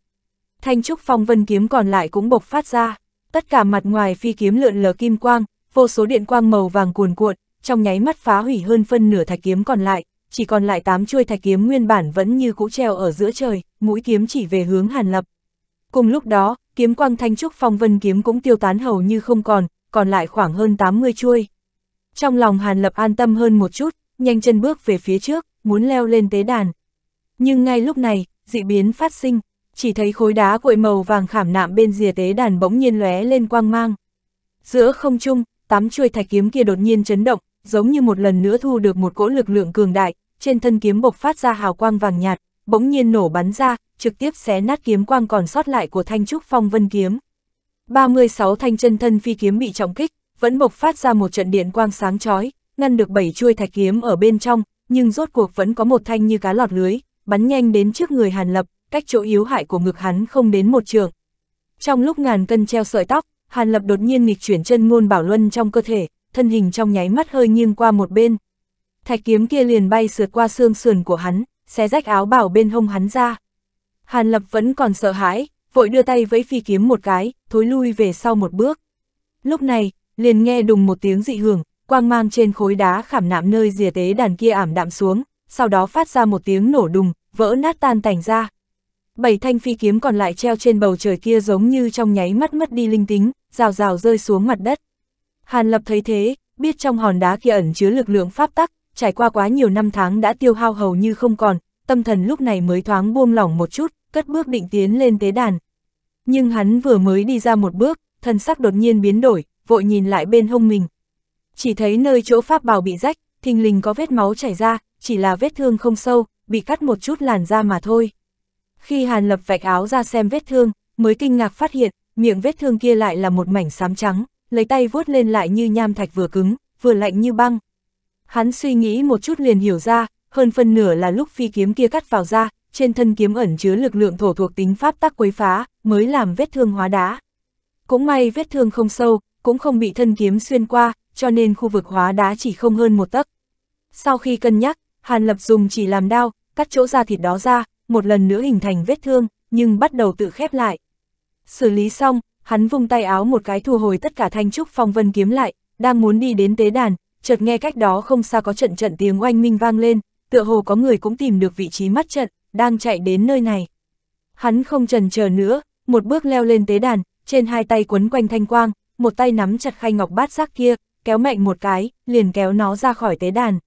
Thanh trúc phong vân kiếm còn lại cũng bộc phát ra, tất cả mặt ngoài phi kiếm lượn lờ kim quang, vô số điện quang màu vàng cuồn cuộn, trong nháy mắt phá hủy hơn phân nửa thạch kiếm còn lại, chỉ còn lại tám chuôi thạch kiếm nguyên bản vẫn như cũ treo ở giữa trời, mũi kiếm chỉ về hướng Hàn Lập. Cùng lúc đó, kiếm quang thanh trúc phong vân kiếm cũng tiêu tán hầu như không còn, còn lại khoảng hơn 80 chuôi. Trong lòng Hàn Lập an tâm hơn một chút, nhanh chân bước về phía trước, muốn leo lên tế đàn. Nhưng ngay lúc này, dị biến phát sinh, chỉ thấy khối đá cuội màu vàng khảm nạm bên rìa tế đàn bỗng nhiên lóe lên quang mang. Giữa không trung, tám chuôi thạch kiếm kia đột nhiên chấn động, giống như một lần nữa thu được một cỗ lực lượng cường đại, trên thân kiếm bộc phát ra hào quang vàng nhạt, bỗng nhiên nổ bắn ra, trực tiếp xé nát kiếm quang còn sót lại của thanh trúc phong vân kiếm. 36 thanh chân thân phi kiếm bị trọng kích, vẫn bộc phát ra một trận điện quang sáng chói, ngăn được bảy chuôi thạch kiếm ở bên trong, nhưng rốt cuộc vẫn có một thanh như cá lọt lưới, bắn nhanh đến trước người Hàn Lập, cách chỗ yếu hại của ngực hắn không đến một trường. Trong lúc ngàn cân treo sợi tóc, Hàn Lập đột nhiên nghịch chuyển chân ngôn bảo luân trong cơ thể, thân hình trong nháy mắt hơi nghiêng qua một bên. Thạch kiếm kia liền bay sượt qua xương sườn của hắn, xé rách áo bảo bên hông hắn ra. Hàn Lập vẫn còn sợ hãi, vội đưa tay với phi kiếm một cái, thối lui về sau một bước. Lúc này, liền nghe đùng một tiếng dị hưởng, quang mang trên khối đá khảm nạm nơi rìa tế đàn kia ảm đạm xuống, sau đó phát ra một tiếng nổ đùng, vỡ nát tan tành ra. Bảy thanh phi kiếm còn lại treo trên bầu trời kia giống như trong nháy mắt mất đi linh tính, rào rào rơi xuống mặt đất. Hàn Lập thấy thế, biết trong hòn đá kia ẩn chứa lực lượng pháp tắc, trải qua quá nhiều năm tháng đã tiêu hao hầu như không còn, tâm thần lúc này mới thoáng buông lỏng một chút, cất bước định tiến lên tế đàn. Nhưng hắn vừa mới đi ra một bước, thân sắc đột nhiên biến đổi, vội nhìn lại bên hông mình. Chỉ thấy nơi chỗ pháp bào bị rách, thình lình có vết máu chảy ra, chỉ là vết thương không sâu, bị cắt một chút làn da mà thôi. Khi Hàn Lập vạch áo ra xem vết thương, mới kinh ngạc phát hiện, miệng vết thương kia lại là một mảnh xám trắng, lấy tay vuốt lên lại như nham thạch vừa cứng, vừa lạnh như băng. Hắn suy nghĩ một chút liền hiểu ra, hơn phân nửa là lúc phi kiếm kia cắt vào da, trên thân kiếm ẩn chứa lực lượng thổ thuộc tính pháp tắc quấy phá, mới làm vết thương hóa đá. Cũng may vết thương không sâu, cũng không bị thân kiếm xuyên qua, cho nên khu vực hóa đá chỉ không hơn một tấc. Sau khi cân nhắc, Hàn Lập dùng chỉ làm đao, cắt chỗ da thịt đó ra, một lần nữa hình thành vết thương, nhưng bắt đầu tự khép lại. Xử lý xong, hắn vung tay áo một cái thu hồi tất cả thanh trúc phong vân kiếm lại, đang muốn đi đến tế đàn, chợt nghe cách đó không xa có trận trận tiếng oanh minh vang lên, tựa hồ có người cũng tìm được vị trí mắt trận, đang chạy đến nơi này. Hắn không trần chờ nữa, một bước leo lên tế đàn, trên hai tay quấn quanh thanh quang, một tay nắm chặt khay ngọc bát giác kia, kéo mạnh một cái, liền kéo nó ra khỏi tế đàn.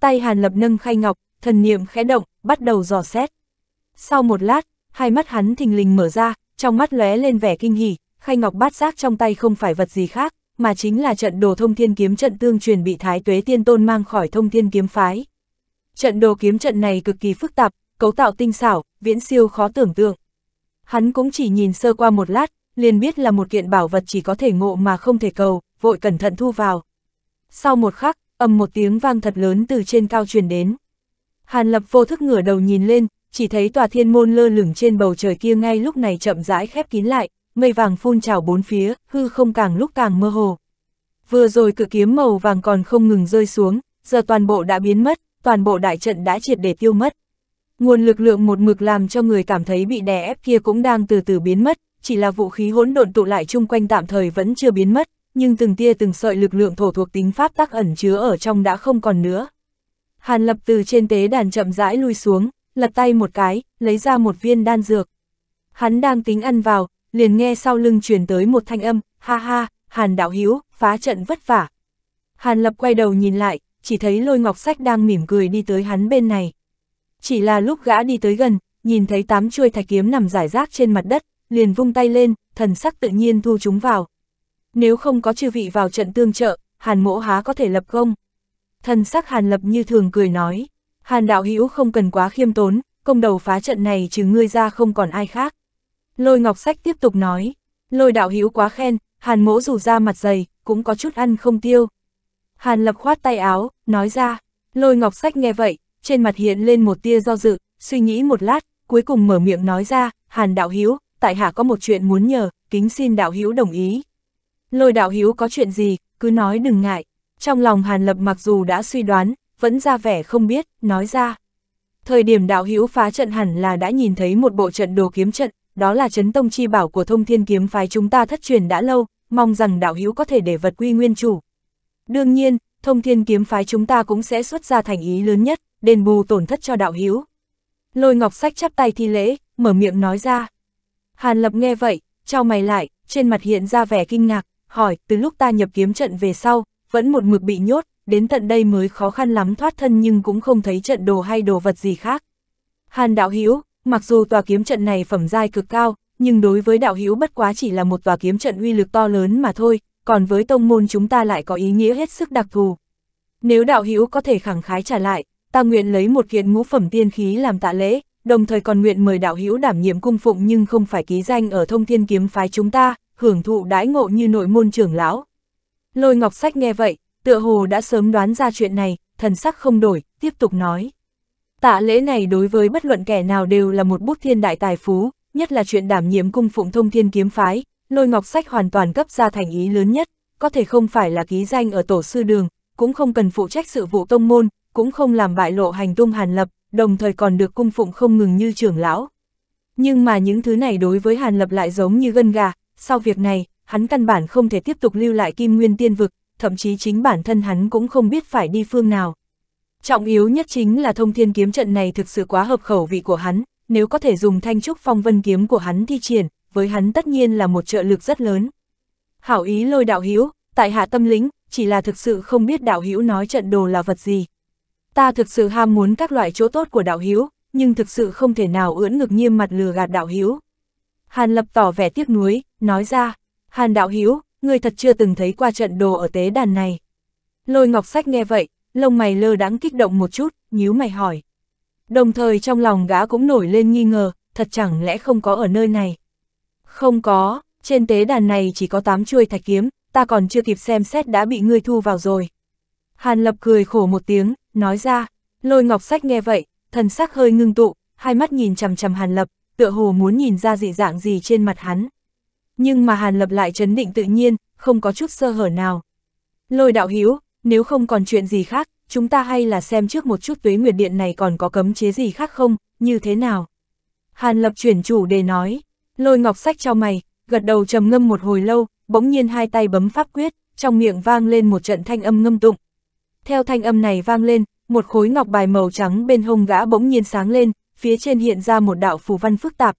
Tay Hàn Lập nâng khay ngọc, thần niệm khẽ động, bắt đầu dò xét. Sau một lát, hai mắt hắn thình lình mở ra, trong mắt lóe lên vẻ kinh hỉ, khay ngọc bát giác trong tay không phải vật gì khác, mà chính là trận đồ thông thiên kiếm trận tương truyền bị Thái Tuế Tiên Tôn mang khỏi thông thiên kiếm phái. Trận đồ kiếm trận này cực kỳ phức tạp, cấu tạo tinh xảo, viễn siêu khó tưởng tượng. Hắn cũng chỉ nhìn sơ qua một lát, liền biết là một kiện bảo vật chỉ có thể ngộ mà không thể cầu, vội cẩn thận thu vào. Sau một khắc, ầm một tiếng vang thật lớn từ trên cao truyền đến. Hàn Lập vô thức ngửa đầu nhìn lên, chỉ thấy tòa thiên môn lơ lửng trên bầu trời kia ngay lúc này chậm rãi khép kín lại, mây vàng phun trào bốn phía, hư không càng lúc càng mơ hồ. Vừa rồi cự kiếm màu vàng còn không ngừng rơi xuống, giờ toàn bộ đã biến mất, toàn bộ đại trận đã triệt để tiêu mất. Nguồn lực lượng một mực làm cho người cảm thấy bị đè ép kia cũng đang từ từ biến mất, chỉ là vũ khí hỗn độn tụ lại chung quanh tạm thời vẫn chưa biến mất, nhưng từng tia từng sợi lực lượng thổ thuộc tính pháp tắc ẩn chứa ở trong đã không còn nữa. Hàn lập từ trên tế đàn chậm rãi lui xuống, lật tay một cái, lấy ra một viên đan dược. Hắn đang tính ăn vào, liền nghe sau lưng truyền tới một thanh âm, ha ha, Hàn đạo hiếu, phá trận vất vả. Hàn lập quay đầu nhìn lại, chỉ thấy lôi ngọc sách đang mỉm cười đi tới hắn bên này. Chỉ là lúc gã đi tới gần, nhìn thấy tám chuôi thạch kiếm nằm rải rác trên mặt đất, liền vung tay lên, thần sắc tự nhiên thu chúng vào. Nếu không có chư vị vào trận tương trợ, hàn mỗ há có thể lập công. Thần sắc hàn lập như thường cười nói, hàn đạo hữu không cần quá khiêm tốn, công đầu phá trận này trừ ngươi ra không còn ai khác. Lôi ngọc sách tiếp tục nói, lôi đạo hữu quá khen, hàn mỗ dù ra mặt dày, cũng có chút ăn không tiêu. Hàn lập khoát tay áo, nói ra, lôi ngọc sách nghe vậy, trên mặt hiện lên một tia do dự, suy nghĩ một lát, cuối cùng mở miệng nói ra, hàn đạo Hiếu, tại hạ có một chuyện muốn nhờ, kính xin đạo Hiếu đồng ý. Lôi đạo Hiếu có chuyện gì, cứ nói đừng ngại. Trong lòng Hàn Lập mặc dù đã suy đoán, vẫn ra vẻ không biết, nói ra. Thời điểm đạo Hiếu phá trận hẳn là đã nhìn thấy một bộ trận đồ kiếm trận, đó là chấn tông chi bảo của thông thiên kiếm phái chúng ta thất truyền đã lâu, mong rằng đạo Hiếu có thể để vật quy nguyên chủ. Đương nhiên, thông thiên kiếm phái chúng ta cũng sẽ xuất ra thành ý lớn nhất, đền bù tổn thất cho đạo Hiếu. Lôi ngọc sách chắp tay thi lễ, mở miệng nói ra. Hàn Lập nghe vậy, trao mày lại, trên mặt hiện ra vẻ kinh ngạc, hỏi, từ lúc ta nhập kiếm trận về sau, vẫn một mực bị nhốt, đến tận đây mới khó khăn lắm thoát thân nhưng cũng không thấy trận đồ hay đồ vật gì khác. Hàn đạo Hiếu, mặc dù tòa kiếm trận này phẩm giai cực cao, nhưng đối với đạo Hiếu bất quá chỉ là một tòa kiếm trận uy lực to lớn mà thôi, còn với tông môn chúng ta lại có ý nghĩa hết sức đặc thù. Nếu đạo hữu có thể khẳng khái trả lại, ta nguyện lấy một kiện ngũ phẩm tiên khí làm tạ lễ, đồng thời còn nguyện mời đạo hữu đảm nhiệm cung phụng nhưng không phải ký danh ở thông thiên kiếm phái chúng ta, hưởng thụ đãi ngộ như nội môn trưởng lão. Lôi Ngọc Sách nghe vậy, tựa hồ đã sớm đoán ra chuyện này, thần sắc không đổi, tiếp tục nói. Tạ lễ này đối với bất luận kẻ nào đều là một bút thiên đại tài phú, nhất là chuyện đảm nhiệm cung phụng thông thiên kiếm phái, lôi ngọc sách hoàn toàn cấp ra thành ý lớn nhất, có thể không phải là ký danh ở tổ sư đường, cũng không cần phụ trách sự vụ tông môn, cũng không làm bại lộ hành tung hàn lập, đồng thời còn được cung phụng không ngừng như trưởng lão. Nhưng mà những thứ này đối với hàn lập lại giống như gân gà, sau việc này, hắn căn bản không thể tiếp tục lưu lại kim nguyên tiên vực, thậm chí chính bản thân hắn cũng không biết phải đi phương nào. Trọng yếu nhất chính là thông thiên kiếm trận này thực sự quá hợp khẩu vị của hắn, nếu có thể dùng thanh trúc phong vân kiếm của hắn thi triển, với hắn tất nhiên là một trợ lực rất lớn. Hảo ý lôi đạo hữu tại hạ tâm lính, chỉ là thực sự không biết đạo hữu nói trận đồ là vật gì. Ta thực sự ham muốn các loại chỗ tốt của đạo hữu nhưng thực sự không thể nào ưỡn ngực nghiêm mặt lừa gạt đạo hữu Hàn Lập tỏ vẻ tiếc nuối, nói ra, Hàn đạo hữu người thật chưa từng thấy qua trận đồ ở tế đàn này. Lôi Ngọc Sách nghe vậy, lông mày lơ đãng kích động một chút, nhíu mày hỏi. Đồng thời trong lòng gã cũng nổi lên nghi ngờ, thật chẳng lẽ không có ở nơi này. Không có, trên tế đàn này chỉ có 8 chuôi thạch kiếm, ta còn chưa kịp xem xét đã bị ngươi thu vào rồi. Hàn Lập cười khổ một tiếng, nói ra, lôi ngọc sách nghe vậy, thần sắc hơi ngưng tụ, hai mắt nhìn chằm chằm Hàn Lập, tựa hồ muốn nhìn ra dị dạng gì trên mặt hắn. Nhưng mà Hàn Lập lại chấn định tự nhiên, không có chút sơ hở nào. Lôi đạo hiếu, nếu không còn chuyện gì khác, chúng ta hay là xem trước một chút tuế nguyệt điện này còn có cấm chế gì khác không, như thế nào? Hàn Lập chuyển chủ đề nói, lôi ngọc sách cho mày, gật đầu trầm ngâm một hồi lâu, bỗng nhiên hai tay bấm pháp quyết, trong miệng vang lên một trận thanh âm ngâm tụng. Theo thanh âm này vang lên, một khối ngọc bài màu trắng bên hông gã bỗng nhiên sáng lên, phía trên hiện ra một đạo phù văn phức tạp.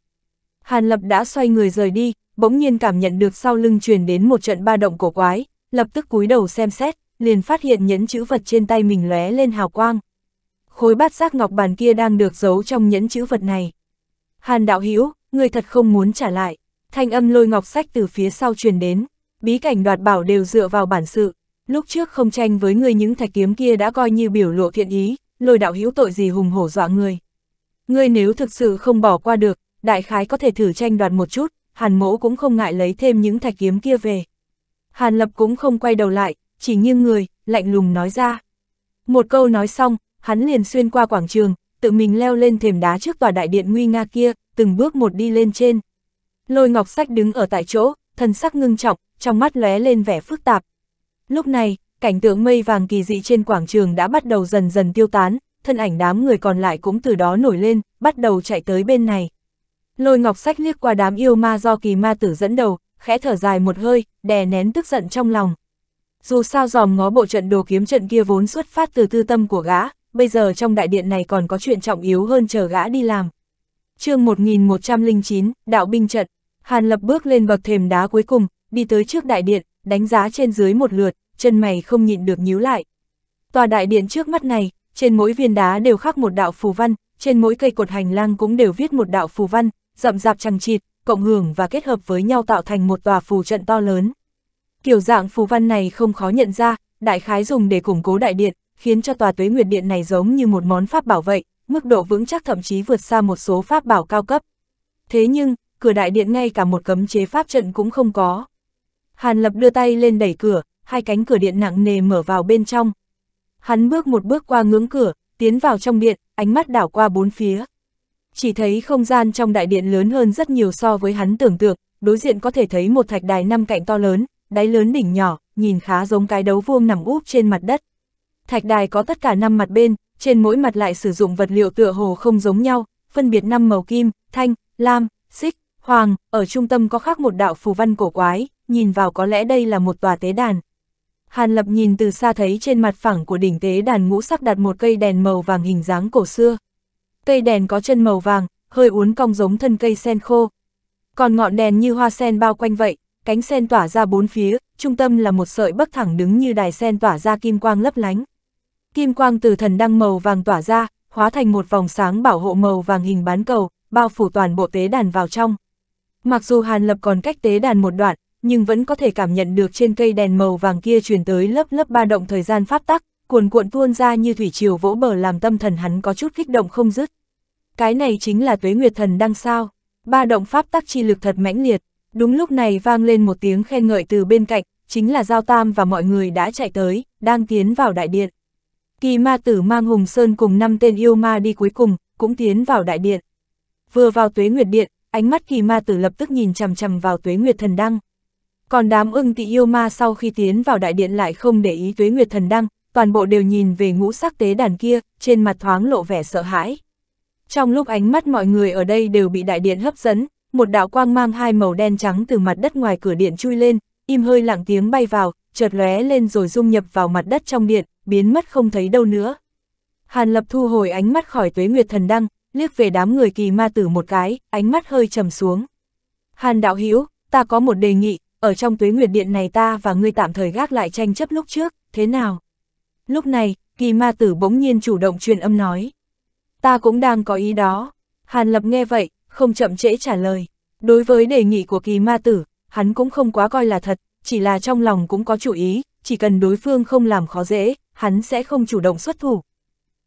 Hàn Lập đã xoay người rời đi, bỗng nhiên cảm nhận được sau lưng truyền đến một trận ba động cổ quái, lập tức cúi đầu xem xét, liền phát hiện nhẫn chữ vật trên tay mình lóe lên hào quang. Khối bát giác ngọc bàn kia đang được giấu trong nhẫn chữ vật này. Hàn đạo hữu người thật không muốn trả lại. Thanh âm lôi ngọc sách từ phía sau truyền đến, bí cảnh đoạt bảo đều dựa vào bản sự. Lúc trước không tranh với người những thạch kiếm kia đã coi như biểu lộ thiện ý, lôi đạo hữu tội gì hùng hổ dọa người. Ngươi nếu thực sự không bỏ qua được, đại khái có thể thử tranh đoạt một chút, hàn mỗ cũng không ngại lấy thêm những thạch kiếm kia về. Hàn lập cũng không quay đầu lại, chỉ nghiêng người, lạnh lùng nói ra. Một câu nói xong, hắn liền xuyên qua quảng trường, tự mình leo lên thềm đá trước tòa đại điện nguy nga kia, từng bước một đi lên trên. Lôi ngọc sách đứng ở tại chỗ, thân sắc ngưng trọng, trong mắt lóe lên vẻ phức tạp. Lúc này, cảnh tượng mây vàng kỳ dị trên quảng trường đã bắt đầu dần dần tiêu tán, thân ảnh đám người còn lại cũng từ đó nổi lên, bắt đầu chạy tới bên này. Lôi ngọc sách liếc qua đám yêu ma do kỳ ma tử dẫn đầu, khẽ thở dài một hơi, đè nén tức giận trong lòng. Dù sao dòm ngó bộ trận đồ kiếm trận kia vốn xuất phát từ tư tâm của gã, bây giờ trong đại điện này còn có chuyện trọng yếu hơn chờ gã đi làm chương 1109, Đạo binh trận, Hàn Lập bước lên bậc thềm đá cuối cùng, đi tới trước đại điện, đánh giá trên dưới một lượt, chân mày không nhịn được nhíu lại. Tòa đại điện trước mắt này, trên mỗi viên đá đều khắc một đạo phù văn, trên mỗi cây cột hành lang cũng đều viết một đạo phù văn, rậm rạp chằng chịt, cộng hưởng và kết hợp với nhau tạo thành một tòa phù trận to lớn. Kiểu dạng phù văn này không khó nhận ra, đại khái dùng để củng cố đại điện, khiến cho tòa tuế nguyệt điện này giống như một món pháp bảo vậy mức độ vững chắc thậm chí vượt xa một số pháp bảo cao cấp. Thế nhưng, cửa đại điện ngay cả một cấm chế pháp trận cũng không có. Hàn Lập đưa tay lên đẩy cửa, hai cánh cửa điện nặng nề mở vào bên trong. Hắn bước một bước qua ngưỡng cửa, tiến vào trong điện, ánh mắt đảo qua bốn phía. Chỉ thấy không gian trong đại điện lớn hơn rất nhiều so với hắn tưởng tượng, đối diện có thể thấy một thạch đài năm cạnh to lớn, đáy lớn đỉnh nhỏ, nhìn khá giống cái đấu vuông nằm úp trên mặt đất. Thạch đài có tất cả năm mặt bên, trên mỗi mặt lại sử dụng vật liệu tựa hồ không giống nhau, phân biệt 5 màu kim, thanh, lam, xích, hoàng, ở trung tâm có khắc một đạo phù văn cổ quái, nhìn vào có lẽ đây là một tòa tế đàn. Hàn Lập nhìn từ xa thấy trên mặt phẳng của đỉnh tế đàn ngũ sắc đặt một cây đèn màu vàng hình dáng cổ xưa. Cây đèn có chân màu vàng, hơi uốn cong giống thân cây sen khô. Còn ngọn đèn như hoa sen bao quanh vậy, cánh sen tỏa ra bốn phía, trung tâm là một sợi bắc thẳng đứng như đài sen tỏa ra kim quang lấp lánh. Kim quang từ thần đăng màu vàng tỏa ra, hóa thành một vòng sáng bảo hộ màu vàng hình bán cầu, bao phủ toàn bộ tế đàn vào trong. Mặc dù Hàn Lập còn cách tế đàn một đoạn, nhưng vẫn có thể cảm nhận được trên cây đèn màu vàng kia truyền tới lớp lớp ba động thời gian pháp tắc, cuồn cuộn tuôn ra như thủy triều vỗ bờ làm tâm thần hắn có chút kích động không dứt. Cái này chính là tuế nguyệt thần đăng sao, ba động pháp tắc chi lực thật mãnh liệt, đúng lúc này vang lên một tiếng khen ngợi từ bên cạnh, chính là Giao Tam và mọi người đã chạy tới, đang tiến vào đại điện. Kỳ ma tử mang Hùng Sơn cùng năm tên yêu ma đi cuối cùng, cũng tiến vào đại điện. Vừa vào tuế nguyệt điện, ánh mắt kỳ ma tử lập tức nhìn chằm chằm vào tuế nguyệt thần đăng. Còn đám ưng tị yêu ma sau khi tiến vào đại điện lại không để ý tuế nguyệt thần đăng, toàn bộ đều nhìn về ngũ sắc tế đàn kia, trên mặt thoáng lộ vẻ sợ hãi. Trong lúc ánh mắt mọi người ở đây đều bị đại điện hấp dẫn, một đạo quang mang hai màu đen trắng từ mặt đất ngoài cửa điện chui lên, im hơi lặng tiếng bay vào, chợt lóe lên rồi dung nhập vào mặt đất trong điện, biến mất không thấy đâu nữa. Hàn Lập thu hồi ánh mắt khỏi tuế nguyệt thần đăng, liếc về đám người kỳ ma tử một cái, ánh mắt hơi trầm xuống. Hàn đạo hữu ta có một đề nghị, ở trong tuế nguyệt điện này ta và ngươi tạm thời gác lại tranh chấp lúc trước, thế nào? Lúc này, kỳ ma tử bỗng nhiên chủ động truyền âm nói. Ta cũng đang có ý đó. Hàn Lập nghe vậy, không chậm trễ trả lời. Đối với đề nghị của kỳ ma tử, hắn cũng không quá coi là thật, chỉ là trong lòng cũng có chủ ý, chỉ cần đối phương không làm khó dễ, hắn sẽ không chủ động xuất thủ.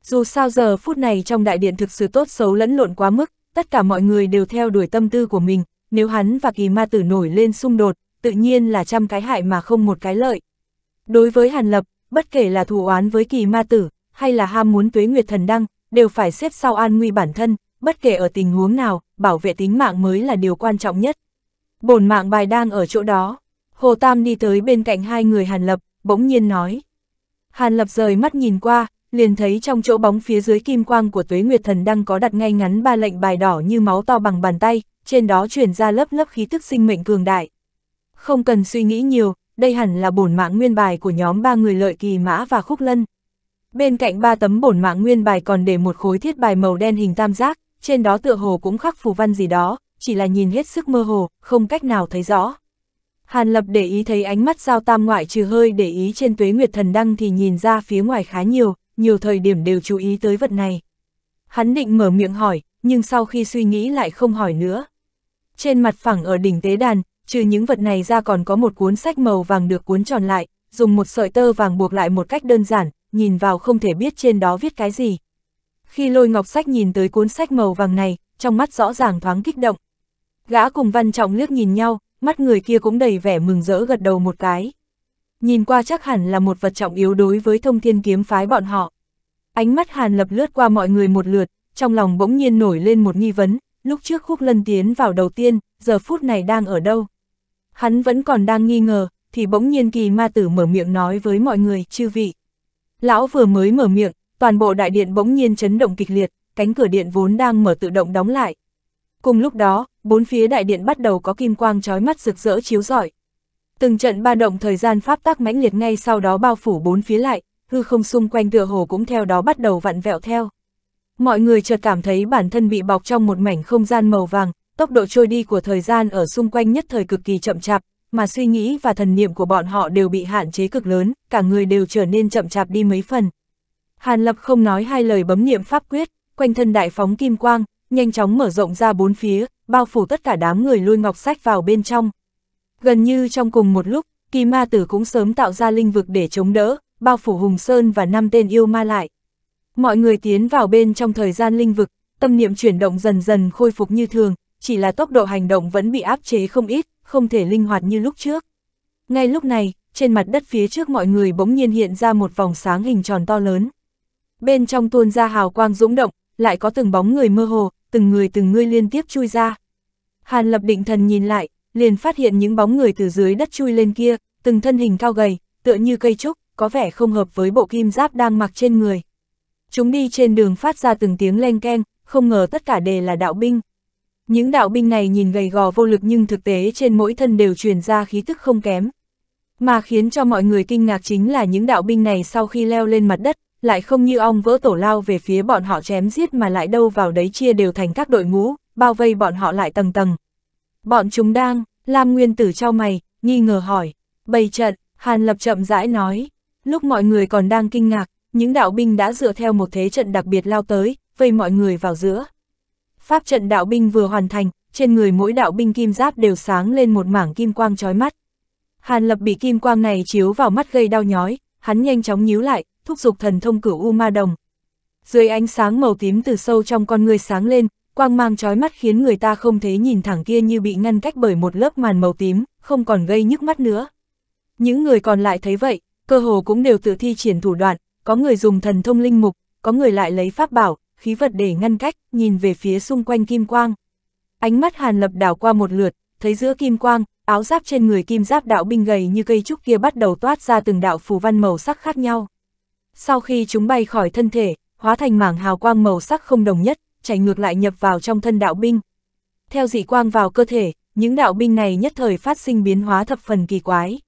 Dù sao giờ phút này trong đại điện thực sự tốt xấu lẫn lộn quá mức, tất cả mọi người đều theo đuổi tâm tư của mình, nếu hắn và kỳ ma tử nổi lên xung đột, tự nhiên là trăm cái hại mà không một cái lợi. Đối với Hàn Lập, bất kể là thù oán với kỳ ma tử, hay là ham muốn tuế nguyệt thần đăng, đều phải xếp sau an nguy bản thân, bất kể ở tình huống nào, bảo vệ tính mạng mới là điều quan trọng nhất. Bổn mạng bài đang ở chỗ đó. Hồ Tam đi tới bên cạnh hai người Hàn Lập, bỗng nhiên nói. Hàn Lập rời mắt nhìn qua, liền thấy trong chỗ bóng phía dưới kim quang của tuế nguyệt thần đang có đặt ngay ngắn ba lệnh bài đỏ như máu to bằng bàn tay, trên đó truyền ra lớp lớp khí tức sinh mệnh cường đại. Không cần suy nghĩ nhiều, đây hẳn là bổn mạng nguyên bài của nhóm ba người lợi kỳ mã và khúc lân. Bên cạnh ba tấm bổn mạng nguyên bài còn để một khối thiết bài màu đen hình tam giác, trên đó tựa hồ cũng khắc phù văn gì đó, chỉ là nhìn hết sức mơ hồ, không cách nào thấy rõ. Hàn Lập để ý thấy ánh mắt giao tam ngoại trừ hơi để ý trên tuế nguyệt thần đăng thì nhìn ra phía ngoài khá nhiều, nhiều thời điểm đều chú ý tới vật này. Hắn định mở miệng hỏi, nhưng sau khi suy nghĩ lại không hỏi nữa. Trên mặt phẳng ở đỉnh tế đàn, trừ những vật này ra còn có một cuốn sách màu vàng được cuốn tròn lại, dùng một sợi tơ vàng buộc lại một cách đơn giản, nhìn vào không thể biết trên đó viết cái gì. Khi lôi ngọc sách nhìn tới cuốn sách màu vàng này, trong mắt rõ ràng thoáng kích động. Gã cùng văn trọng liếc nhìn nhau, mắt người kia cũng đầy vẻ mừng rỡ gật đầu một cái. Nhìn qua chắc hẳn là một vật trọng yếu đối với thông thiên kiếm phái bọn họ. Ánh mắt hàn lập lướt qua mọi người một lượt, trong lòng bỗng nhiên nổi lên một nghi vấn, lúc trước khúc lân tiến vào đầu tiên, giờ phút này đang ở đâu? Hắn vẫn còn đang nghi ngờ, thì bỗng nhiên kỳ ma tử mở miệng nói với mọi người, chư vị. Lão vừa mới mở miệng, toàn bộ đại điện bỗng nhiên chấn động kịch liệt, cánh cửa điện vốn đang mở tự động đóng lại. Cùng lúc đó, bốn phía đại điện bắt đầu có kim quang chói mắt rực rỡ chiếu rọi. Từng trận ba động thời gian pháp tắc mãnh liệt ngay sau đó bao phủ bốn phía lại, hư không xung quanh tựa hồ cũng theo đó bắt đầu vặn vẹo theo. Mọi người chợt cảm thấy bản thân bị bọc trong một mảnh không gian màu vàng, tốc độ trôi đi của thời gian ở xung quanh nhất thời cực kỳ chậm chạp, mà suy nghĩ và thần niệm của bọn họ đều bị hạn chế cực lớn, cả người đều trở nên chậm chạp đi mấy phần. Hàn Lập không nói hai lời bấm niệm pháp quyết, quanh thân đại phóng kim quang, nhanh chóng mở rộng ra bốn phía, bao phủ tất cả đám người lui ngọc sách vào bên trong. Gần như trong cùng một lúc, kỳ ma tử cũng sớm tạo ra linh vực để chống đỡ, bao phủ Hùng Sơn và năm tên yêu ma lại. Mọi người tiến vào bên trong thời gian linh vực, tâm niệm chuyển động dần dần khôi phục như thường, chỉ là tốc độ hành động vẫn bị áp chế không ít, không thể linh hoạt như lúc trước. Ngay lúc này, trên mặt đất phía trước mọi người bỗng nhiên hiện ra một vòng sáng hình tròn to lớn. Bên trong tuôn ra hào quang dũng động, lại có từng bóng người mơ hồ, từng người từng người liên tiếp chui ra. Hàn lập định thần nhìn lại, liền phát hiện những bóng người từ dưới đất chui lên kia, từng thân hình cao gầy, tựa như cây trúc, có vẻ không hợp với bộ kim giáp đang mặc trên người. Chúng đi trên đường phát ra từng tiếng len keng, không ngờ tất cả đều là đạo binh. Những đạo binh này nhìn gầy gò vô lực nhưng thực tế trên mỗi thân đều truyền ra khí tức không kém. Mà khiến cho mọi người kinh ngạc chính là những đạo binh này sau khi leo lên mặt đất, lại không như ong vỡ tổ lao về phía bọn họ chém giết mà lại đâu vào đấy chia đều thành các đội ngũ, bao vây bọn họ lại tầng tầng. Bọn chúng đang, Lam Nguyên Tử trao mày, nghi ngờ hỏi. Bày trận, Hàn Lập chậm rãi nói. Lúc mọi người còn đang kinh ngạc, những đạo binh đã dựa theo một thế trận đặc biệt lao tới, vây mọi người vào giữa. Pháp trận đạo binh vừa hoàn thành, trên người mỗi đạo binh kim giáp đều sáng lên một mảng kim quang chói mắt. Hàn Lập bị kim quang này chiếu vào mắt gây đau nhói, hắn nhanh chóng nhíu lại, thúc giục thần thông cửu U Ma Đồng. Dưới ánh sáng màu tím từ sâu trong con người sáng lên, quang mang chói mắt khiến người ta không thấy nhìn thẳng kia như bị ngăn cách bởi một lớp màn màu tím, không còn gây nhức mắt nữa. Những người còn lại thấy vậy, cơ hồ cũng đều tự thi triển thủ đoạn, có người dùng thần thông linh mục, có người lại lấy pháp bảo, khí vật để ngăn cách, nhìn về phía xung quanh kim quang. Ánh mắt Hàn Lập đảo qua một lượt, thấy giữa kim quang, áo giáp trên người kim giáp đạo binh gầy như cây trúc kia bắt đầu toát ra từng đạo phù văn màu sắc khác nhau. Sau khi chúng bay khỏi thân thể, hóa thành mảng hào quang màu sắc không đồng nhất, chảy ngược lại nhập vào trong thân đạo binh. Theo dị quang vào cơ thể, những đạo binh này nhất thời phát sinh biến hóa thập phần kỳ quái.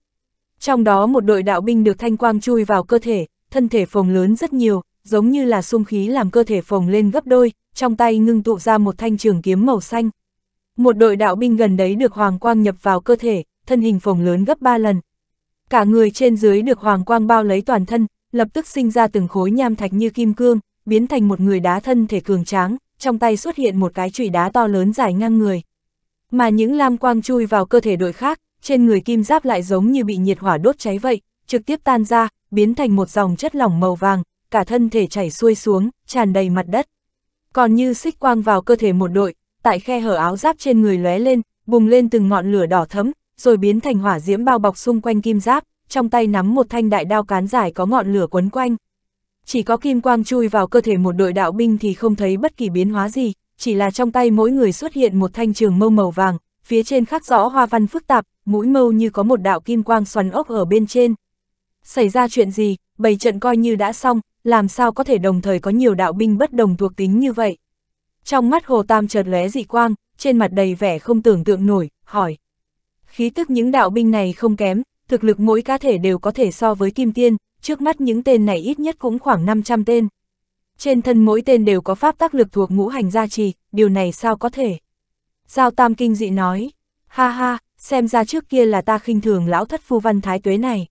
Trong đó một đội đạo binh được thanh quang chui vào cơ thể, thân thể phồng lớn rất nhiều, giống như là xung khí làm cơ thể phồng lên gấp đôi, trong tay ngưng tụ ra một thanh trường kiếm màu xanh. Một đội đạo binh gần đấy được hoàng quang nhập vào cơ thể, thân hình phồng lớn gấp 3 lần. Cả người trên dưới được hoàng quang bao lấy toàn thân, lập tức sinh ra từng khối nham thạch như kim cương, biến thành một người đá thân thể cường tráng, trong tay xuất hiện một cái chùy đá to lớn dài ngang người. Mà những lam quang chui vào cơ thể đội khác, trên người kim giáp lại giống như bị nhiệt hỏa đốt cháy vậy, trực tiếp tan ra, biến thành một dòng chất lỏng màu vàng, cả thân thể chảy xuôi xuống, tràn đầy mặt đất. Còn như xích quang vào cơ thể một đội, tại khe hở áo giáp trên người lóe lên, bùng lên từng ngọn lửa đỏ thấm, rồi biến thành hỏa diễm bao bọc xung quanh kim giáp, trong tay nắm một thanh đại đao cán dài có ngọn lửa quấn quanh. Chỉ có kim quang chui vào cơ thể một đội đạo binh thì không thấy bất kỳ biến hóa gì, chỉ là trong tay mỗi người xuất hiện một thanh trường mâu màu vàng, phía trên khắc rõ hoa văn phức tạp, mũi mâu như có một đạo kim quang xoắn ốc ở bên trên. Xảy ra chuyện gì, bầy trận coi như đã xong, làm sao có thể đồng thời có nhiều đạo binh bất đồng thuộc tính như vậy. Trong mắt Hồ Tam chợt lóe dị quang, trên mặt đầy vẻ không tưởng tượng nổi, hỏi. Khí tức những đạo binh này không kém, thực lực mỗi cá thể đều có thể so với kim tiên, trước mắt những tên này ít nhất cũng khoảng 500 tên. Trên thân mỗi tên đều có pháp tác lực thuộc ngũ hành gia trì, điều này sao có thể? Giao Tam kinh dị nói, ha ha, xem ra trước kia là ta khinh thường lão thất phu văn thái tuế này.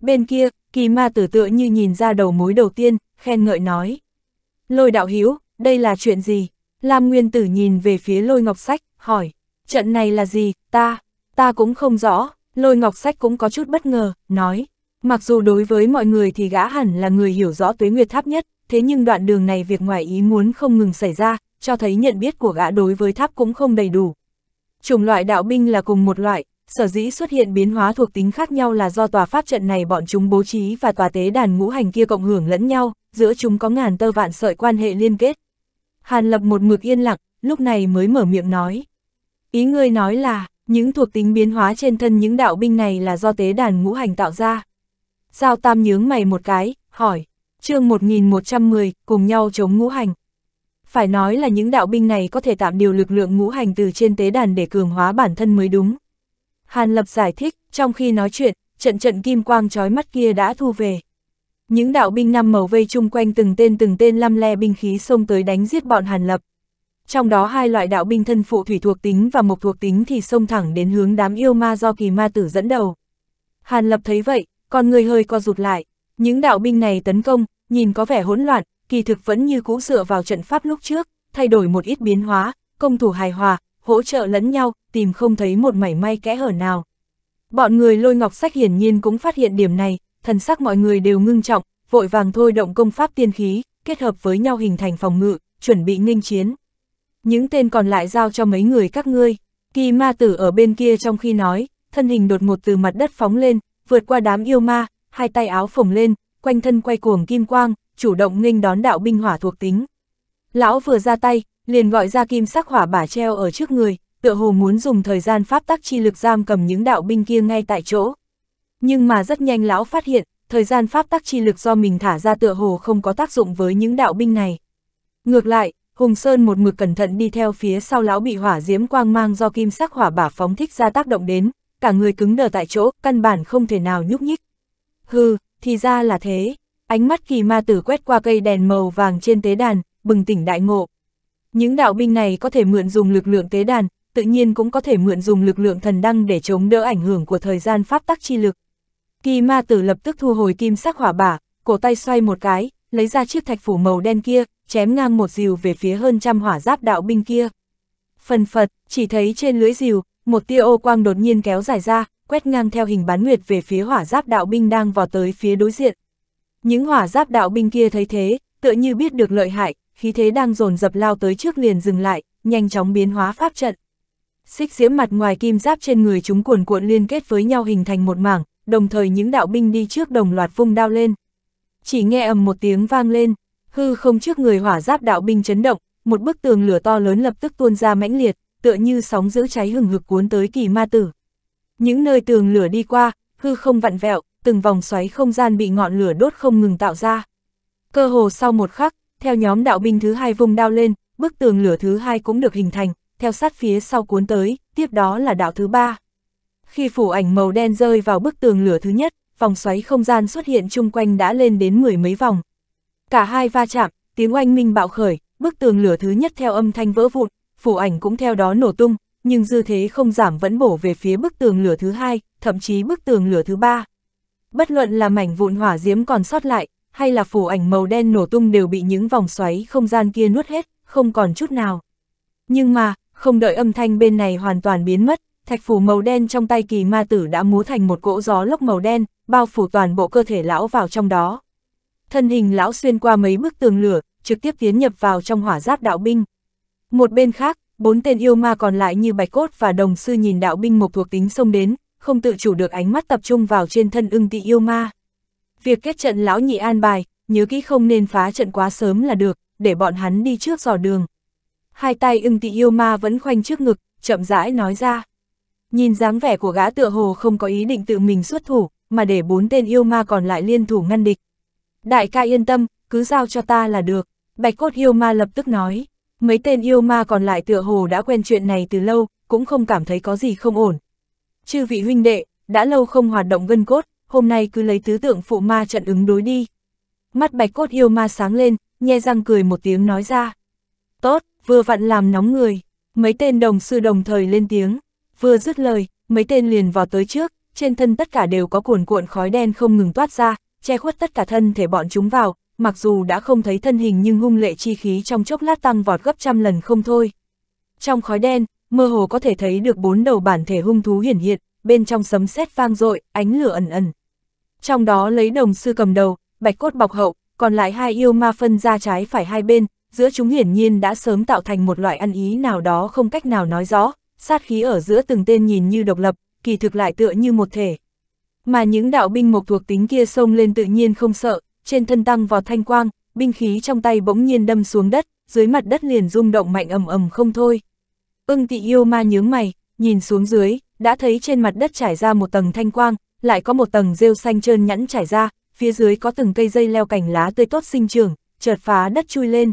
Bên kia, kỳ ma tử tựa như nhìn ra đầu mối đầu tiên, khen ngợi nói. Lôi đạo hiếu, đây là chuyện gì? Lam Nguyên Tử nhìn về phía lôi ngọc sách, hỏi, trận này là gì, ta, ta cũng không rõ, lôi ngọc sách cũng có chút bất ngờ, nói, mặc dù đối với mọi người thì gã hẳn là người hiểu rõ tuế nguyệt tháp nhất, thế nhưng đoạn đường này việc ngoài ý muốn không ngừng xảy ra, cho thấy nhận biết của gã đối với tháp cũng không đầy đủ. Chủng loại đạo binh là cùng một loại, sở dĩ xuất hiện biến hóa thuộc tính khác nhau là do tòa pháp trận này bọn chúng bố trí và tòa tế đàn ngũ hành kia cộng hưởng lẫn nhau, giữa chúng có ngàn tơ vạn sợi quan hệ liên kết. Hàn lập một mực yên lặng, lúc này mới mở miệng nói. Ý ngươi nói là, những thuộc tính biến hóa trên thân những đạo binh này là do tế đàn ngũ hành tạo ra. Giao Tam nhướng mày một cái, hỏi, chương 1110, cùng nhau chống ngũ hành. Phải nói là những đạo binh này có thể tạm điều lực lượng ngũ hành từ trên tế đàn để cường hóa bản thân mới đúng. Hàn Lập giải thích, trong khi nói chuyện, trận trận kim quang trói mắt kia đã thu về. Những đạo binh năm màu vây chung quanh từng tên từng tên lăm le binh khí xông tới đánh giết bọn Hàn Lập. Trong đó hai loại đạo binh thân phụ thủy thuộc tính và mộc thuộc tính thì xông thẳng đến hướng đám yêu ma do kỳ ma tử dẫn đầu. Hàn Lập thấy vậy, con người hơi co rụt lại. Những đạo binh này tấn công, nhìn có vẻ hỗn loạn, kỳ thực vẫn như cũ dựa vào trận pháp lúc trước, thay đổi một ít biến hóa, công thủ hài hòa, hỗ trợ lẫn nhau, tìm không thấy một mảy may kẽ hở nào. Bọn người lôi ngọc sách hiển nhiên cũng phát hiện điểm này, thần sắc mọi người đều ngưng trọng, vội vàng thôi động công pháp tiên khí, kết hợp với nhau hình thành phòng ngự, chuẩn bị nghênh chiến. Những tên còn lại giao cho mấy người các ngươi. Kỳ ma tử ở bên kia trong khi nói, thân hình đột ngột từ mặt đất phóng lên, vượt qua đám yêu ma, hai tay áo phồng lên, quanh thân quay cuồng kim quang, chủ động nghênh đón đạo binh hỏa thuộc tính. Lão vừa ra tay, liền gọi ra kim sắc hỏa bả treo ở trước người, tựa hồ muốn dùng thời gian pháp tắc chi lực giam cầm những đạo binh kia ngay tại chỗ. Nhưng mà rất nhanh lão phát hiện, thời gian pháp tắc chi lực do mình thả ra tựa hồ không có tác dụng với những đạo binh này. Ngược lại, Hùng Sơn một mực cẩn thận đi theo phía sau lão bị hỏa diễm quang mang do kim sắc hỏa bả phóng thích ra tác động đến, cả người cứng đờ tại chỗ, căn bản không thể nào nhúc nhích. Hừ, thì ra là thế. Ánh mắt kỳ ma tử quét qua cây đèn màu vàng trên tế đàn, bừng tỉnh đại ngộ. Những đạo binh này có thể mượn dùng lực lượng tế đàn, tự nhiên cũng có thể mượn dùng lực lượng thần đăng để chống đỡ ảnh hưởng của thời gian pháp tắc chi lực. Kỳ ma tử lập tức thu hồi kim sắc hỏa bả, cổ tay xoay một cái, lấy ra chiếc thạch phủ màu đen kia, chém ngang một rìu về phía hơn trăm hỏa giáp đạo binh kia. Phần phật, chỉ thấy trên lưỡi rìu, một tia ô quang đột nhiên kéo dài ra, quét ngang theo hình bán nguyệt về phía hỏa giáp đạo binh đang vào tới phía đối diện. Những hỏa giáp đạo binh kia thấy thế, tựa như biết được lợi hại, khí thế đang dồn dập lao tới trước liền dừng lại, nhanh chóng biến hóa pháp trận. Xích diễm mặt ngoài kim giáp trên người chúng cuồn cuộn liên kết với nhau hình thành một mảng, đồng thời những đạo binh đi trước đồng loạt vung đao lên. Chỉ nghe ầm một tiếng vang lên, hư không trước người hỏa giáp đạo binh chấn động, một bức tường lửa to lớn lập tức tuôn ra mãnh liệt, tựa như sóng giữ cháy hừng hực cuốn tới kỳ ma tử. Những nơi tường lửa đi qua, hư không vặn vẹo, từng vòng xoáy không gian bị ngọn lửa đốt không ngừng tạo ra. Cơ hồ sau một khắc, theo nhóm đạo binh thứ hai vung đao lên, bức tường lửa thứ hai cũng được hình thành, theo sát phía sau cuốn tới, tiếp đó là đạo thứ ba. Khi phủ ảnh màu đen rơi vào bức tường lửa thứ nhất, vòng xoáy không gian xuất hiện chung quanh đã lên đến mười mấy vòng. Cả hai va chạm, tiếng oanh minh bạo khởi, bức tường lửa thứ nhất theo âm thanh vỡ vụn, phủ ảnh cũng theo đó nổ tung, nhưng dư thế không giảm vẫn bổ về phía bức tường lửa thứ hai, thậm chí bức tường lửa thứ ba. Bất luận là mảnh vụn hỏa diễm còn sót lại, hay là phủ ảnh màu đen nổ tung đều bị những vòng xoáy không gian kia nuốt hết, không còn chút nào. Nhưng mà, không đợi âm thanh bên này hoàn toàn biến mất, thạch phủ màu đen trong tay kỳ ma tử đã múa thành một cỗ gió lốc màu đen, bao phủ toàn bộ cơ thể lão vào trong đó. Thân hình lão xuyên qua mấy bức tường lửa, trực tiếp tiến nhập vào trong hỏa giáp đạo binh. Một bên khác, bốn tên yêu ma còn lại như bạch cốt và đồng sư nhìn đạo binh một thuộc tính xông đến, không tự chủ được ánh mắt tập trung vào trên thân ưng tị yêu ma. Việc kết trận lão nhị an bài, nhớ kỹ không nên phá trận quá sớm là được, để bọn hắn đi trước dò đường. Hai tay ưng tị yêu ma vẫn khoanh trước ngực, chậm rãi nói ra. Nhìn dáng vẻ của gã tựa hồ không có ý định tự mình xuất thủ, mà để bốn tên yêu ma còn lại liên thủ ngăn địch. Đại ca yên tâm, cứ giao cho ta là được. Bạch cốt yêu ma lập tức nói. Mấy tên yêu ma còn lại tựa hồ đã quen chuyện này từ lâu, cũng không cảm thấy có gì không ổn. Chư vị huynh đệ, đã lâu không hoạt động gân cốt, hôm nay cứ lấy tứ tượng phụ ma trận ứng đối đi. Mắt bạch cốt yêu ma sáng lên, nhe răng cười một tiếng nói ra. Tốt, vừa vặn làm nóng người. Mấy tên đồng sư đồng thời lên tiếng. Vừa dứt lời, mấy tên liền vào tới trước, trên thân tất cả đều có cuồn cuộn khói đen không ngừng toát ra, che khuất tất cả thân thể bọn chúng vào, mặc dù đã không thấy thân hình nhưng hung lệ chi khí trong chốc lát tăng vọt gấp trăm lần không thôi. Trong khói đen, mơ hồ có thể thấy được bốn đầu bản thể hung thú hiển hiện, bên trong sấm sét vang dội, ánh lửa ẩn ẩn. Trong đó lấy đồng sư cầm đầu, bạch cốt bọc hậu, còn lại hai yêu ma phân ra trái phải hai bên, giữa chúng hiển nhiên đã sớm tạo thành một loại ăn ý nào đó không cách nào nói rõ, sát khí ở giữa từng tên nhìn như độc lập, kỳ thực lại tựa như một thể. Mà những đạo binh mộc thuộc tính kia xông lên tự nhiên không sợ, trên thân tăng vào thanh quang, binh khí trong tay bỗng nhiên đâm xuống đất, dưới mặt đất liền rung động mạnh ầm ầm không thôi. Ưng tị yêu ma nhướng mày, nhìn xuống dưới, đã thấy trên mặt đất trải ra một tầng thanh quang, lại có một tầng rêu xanh trơn nhẵn trải ra, phía dưới có từng cây dây leo cành lá tươi tốt sinh trưởng, chợt phá đất chui lên.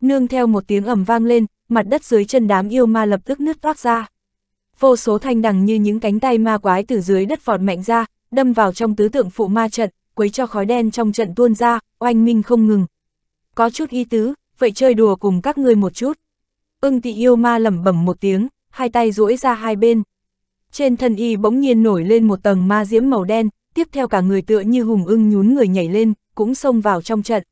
Nương theo một tiếng ầm vang lên, mặt đất dưới chân đám yêu ma lập tức nứt toác ra. Vô số thanh đằng như những cánh tay ma quái từ dưới đất vọt mạnh ra, đâm vào trong tứ tượng phụ ma trận, quấy cho khói đen trong trận tuôn ra, oanh minh không ngừng. Có chút y tứ, vậy chơi đùa cùng các ngươi một chút. Ưng tị yêu ma lẩm bẩm một tiếng, hai tay duỗi ra hai bên. Trên thân y bỗng nhiên nổi lên một tầng ma diễm màu đen, tiếp theo cả người tựa như hùng ưng nhún người nhảy lên, cũng xông vào trong trận.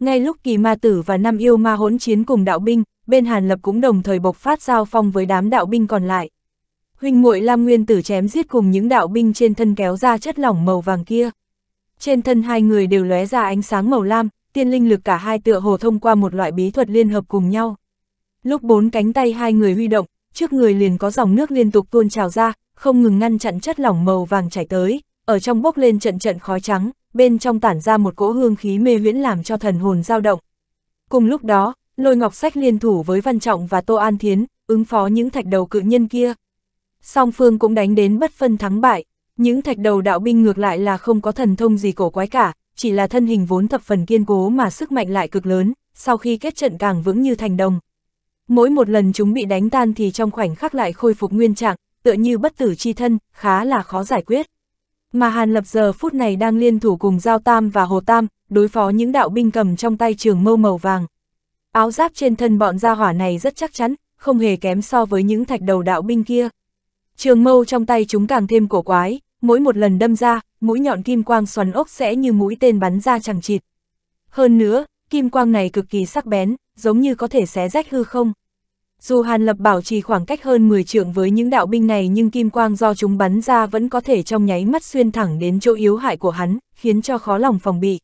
Ngay lúc kỳ ma tử và năm yêu ma hỗn chiến cùng đạo binh, bên Hàn Lập cũng đồng thời bộc phát giao phong với đám đạo binh còn lại. Huynh muội Lam Nguyên tử chém giết cùng những đạo binh trên thân kéo ra chất lỏng màu vàng kia. Trên thân hai người đều lóe ra ánh sáng màu lam, tiên linh lực cả hai tựa hồ thông qua một loại bí thuật liên hợp cùng nhau. Lúc bốn cánh tay hai người huy động, trước người liền có dòng nước liên tục tuôn trào ra, không ngừng ngăn chặn chất lỏng màu vàng chảy tới, ở trong bốc lên trận trận khói trắng, bên trong tản ra một cỗ hương khí mê huyễn làm cho thần hồn dao động. Cùng lúc đó, lôi ngọc sách liên thủ với Văn Trọng và Tô An Thiến, ứng phó những thạch đầu cự nhân kia. Song phương cũng đánh đến bất phân thắng bại, những thạch đầu đạo binh ngược lại là không có thần thông gì cổ quái cả, chỉ là thân hình vốn thập phần kiên cố mà sức mạnh lại cực lớn, sau khi kết trận càng vững như thành đồng. Mỗi một lần chúng bị đánh tan thì trong khoảnh khắc lại khôi phục nguyên trạng, tựa như bất tử chi thân, khá là khó giải quyết. Mà Hàn Lập giờ phút này đang liên thủ cùng Giao Tam và Hồ Tam, đối phó những đạo binh cầm trong tay trường mâu màu vàng. Áo giáp trên thân bọn gia hỏa này rất chắc chắn, không hề kém so với những thạch đầu đạo binh kia. Trường mâu trong tay chúng càng thêm cổ quái, mỗi một lần đâm ra, mũi nhọn kim quang xoắn ốc sẽ như mũi tên bắn ra chẳng chịt. Hơn nữa, kim quang này cực kỳ sắc bén, giống như có thể xé rách hư không. Dù Hàn Lập bảo trì khoảng cách hơn 10 trượng với những đạo binh này nhưng kim quang do chúng bắn ra vẫn có thể trong nháy mắt xuyên thẳng đến chỗ yếu hại của hắn, khiến cho khó lòng phòng bị.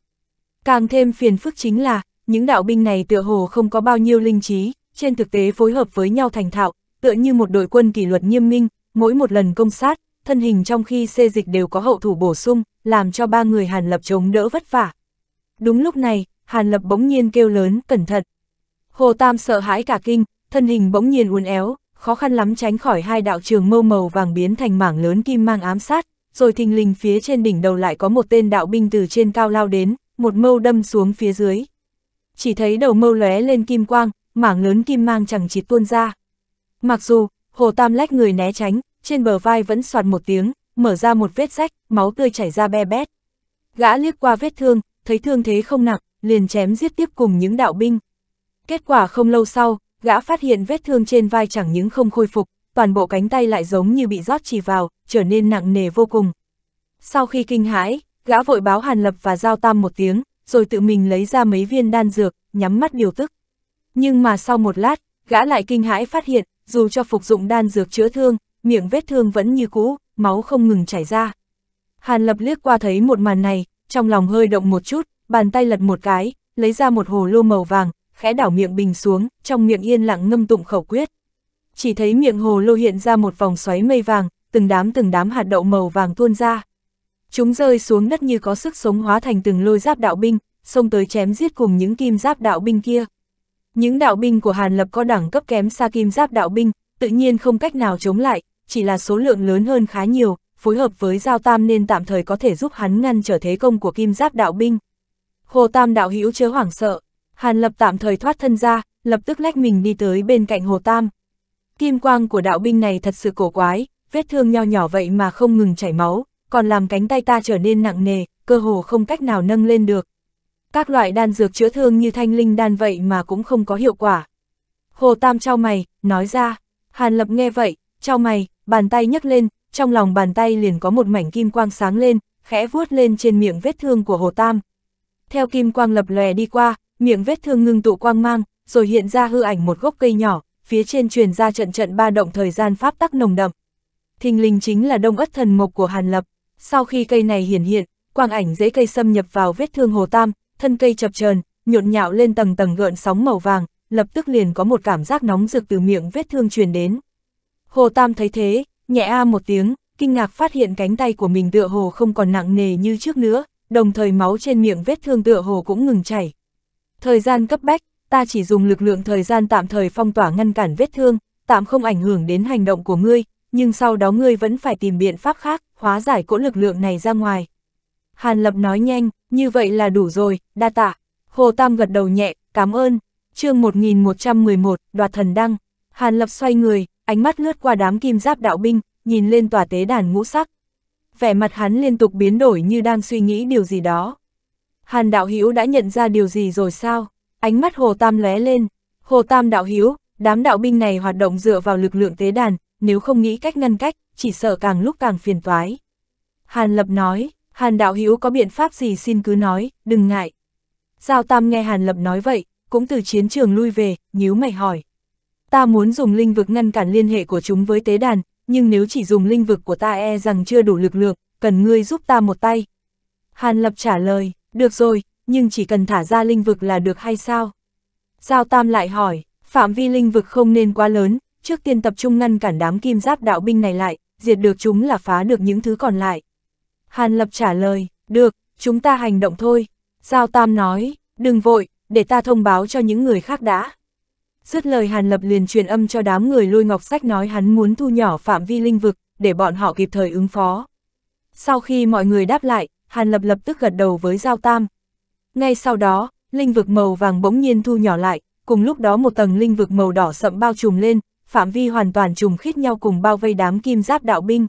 Càng thêm phiền phức chính là, những đạo binh này tựa hồ không có bao nhiêu linh trí, trên thực tế phối hợp với nhau thành thạo, tựa như một đội quân kỷ luật nghiêm minh, mỗi một lần công sát, thân hình trong khi xê dịch đều có hậu thủ bổ sung, làm cho ba người Hàn Lập chống đỡ vất vả. Đúng lúc này, Hàn Lập bỗng nhiên kêu lớn, cẩn thận. Hồ Tam sợ hãi cả kinh, thân hình bỗng nhiên uốn éo, khó khăn lắm tránh khỏi hai đạo trường mâu màu vàng biến thành mảng lớn kim mang ám sát, rồi thình lình phía trên đỉnh đầu lại có một tên đạo binh từ trên cao lao đến, một mâu đâm xuống phía dưới. Chỉ thấy đầu mâu lóe lên kim quang, mảng lớn kim mang chẳng chịt tuôn ra. Mặc dù, Hồ Tam lách người né tránh, trên bờ vai vẫn soạt một tiếng, mở ra một vết rách, máu tươi chảy ra be bét. Gã liếc qua vết thương, thấy thương thế không nặng, liền chém giết tiếp cùng những đạo binh. Kết quả không lâu sau, gã phát hiện vết thương trên vai chẳng những không khôi phục, toàn bộ cánh tay lại giống như bị rót chỉ vào, trở nên nặng nề vô cùng. Sau khi kinh hãi, gã vội báo Hàn Lập và Giao Tam một tiếng, rồi tự mình lấy ra mấy viên đan dược, nhắm mắt điều tức. Nhưng mà sau một lát, gã lại kinh hãi phát hiện, dù cho phục dụng đan dược chữa thương, miệng vết thương vẫn như cũ, máu không ngừng chảy ra. Hàn Lập liếc qua thấy một màn này, trong lòng hơi động một chút, bàn tay lật một cái, lấy ra một hồ lô màu vàng, khẽ đảo miệng bình xuống, trong miệng yên lặng ngâm tụng khẩu quyết. Chỉ thấy miệng hồ lô hiện ra một vòng xoáy mây vàng, từng đám từng đám hạt đậu màu vàng tuôn ra. Chúng rơi xuống đất như có sức sống hóa thành từng lôi giáp đạo binh, xông tới chém giết cùng những kim giáp đạo binh kia. Những đạo binh của Hàn Lập có đẳng cấp kém xa kim giáp đạo binh, tự nhiên không cách nào chống lại, chỉ là số lượng lớn hơn khá nhiều, phối hợp với Giao Tam nên tạm thời có thể giúp hắn ngăn trở thế công của kim giáp đạo binh. Hồ Tam đạo hữu chớ hoảng sợ, Hàn Lập tạm thời thoát thân ra, lập tức lách mình đi tới bên cạnh Hồ Tam. Kim quang của đạo binh này thật sự cổ quái, vết thương nho nhỏ vậy mà không ngừng chảy máu, còn làm cánh tay ta trở nên nặng nề, cơ hồ không cách nào nâng lên được. Các loại đan dược chữa thương như thanh linh đan vậy mà cũng không có hiệu quả. Hồ Tam trao mày, nói ra, Hàn Lập nghe vậy, trao mày, bàn tay nhấc lên, trong lòng bàn tay liền có một mảnh kim quang sáng lên, khẽ vuốt lên trên miệng vết thương của Hồ Tam. Theo kim quang lập lòe đi qua, miệng vết thương ngưng tụ quang mang, rồi hiện ra hư ảnh một gốc cây nhỏ, phía trên truyền ra trận trận ba động thời gian pháp tắc nồng đậm. Thình linh chính là đông ất thần mộc của Hàn Lập. Sau khi cây này hiển hiện, quang ảnh dễ cây xâm nhập vào vết thương Hồ Tam, thân cây chập chờn, nhộn nhạo lên tầng tầng gợn sóng màu vàng, lập tức liền có một cảm giác nóng rực từ miệng vết thương truyền đến. Hồ Tam thấy thế, nhẹ a một tiếng, kinh ngạc phát hiện cánh tay của mình tựa hồ không còn nặng nề như trước nữa, đồng thời máu trên miệng vết thương tựa hồ cũng ngừng chảy. Thời gian cấp bách, ta chỉ dùng lực lượng thời gian tạm thời phong tỏa ngăn cản vết thương, tạm không ảnh hưởng đến hành động của ngươi, nhưng sau đó ngươi vẫn phải tìm biện pháp khác, hóa giải cỗ lực lượng này ra ngoài. Hàn Lập nói nhanh, như vậy là đủ rồi, đa tạ. Hồ Tam gật đầu nhẹ, cảm ơn. chương 1111, đoạt thần đăng. Hàn Lập xoay người, ánh mắt lướt qua đám kim giáp đạo binh, nhìn lên tòa tế đàn ngũ sắc. Vẻ mặt hắn liên tục biến đổi như đang suy nghĩ điều gì đó. Hàn đạo Hiếu đã nhận ra điều gì rồi sao? Ánh mắt Hồ Tam lóe lên. Hồ Tam đạo Hiếu, đám đạo binh này hoạt động dựa vào lực lượng tế đàn, nếu không nghĩ cách ngăn cách, chỉ sợ càng lúc càng phiền toái. Hàn Lập nói, Hàn đạo Hiếu có biện pháp gì xin cứ nói, đừng ngại. Giao Tam nghe Hàn Lập nói vậy, cũng từ chiến trường lui về, nhíu mày hỏi. Ta muốn dùng linh vực ngăn cản liên hệ của chúng với tế đàn, nhưng nếu chỉ dùng linh vực của ta e rằng chưa đủ lực lượng, cần ngươi giúp ta một tay. Hàn Lập trả lời, được rồi, nhưng chỉ cần thả ra linh vực là được hay sao? Giao Tam lại hỏi, phạm vi linh vực không nên quá lớn, trước tiên tập trung ngăn cản đám kim giáp đạo binh này lại, diệt được chúng là phá được những thứ còn lại. Hàn Lập trả lời, được, chúng ta hành động thôi. Giao Tam nói, đừng vội, để ta thông báo cho những người khác đã. Dứt lời Hàn Lập liền truyền âm cho đám người lôi ngọc sách nói hắn muốn thu nhỏ phạm vi linh vực, để bọn họ kịp thời ứng phó. Sau khi mọi người đáp lại, Hàn Lập lập tức gật đầu với Giao Tam. Ngay sau đó, linh vực màu vàng bỗng nhiên thu nhỏ lại, cùng lúc đó một tầng linh vực màu đỏ sậm bao trùm lên, phạm vi hoàn toàn trùng khít nhau cùng bao vây đám kim giáp đạo binh.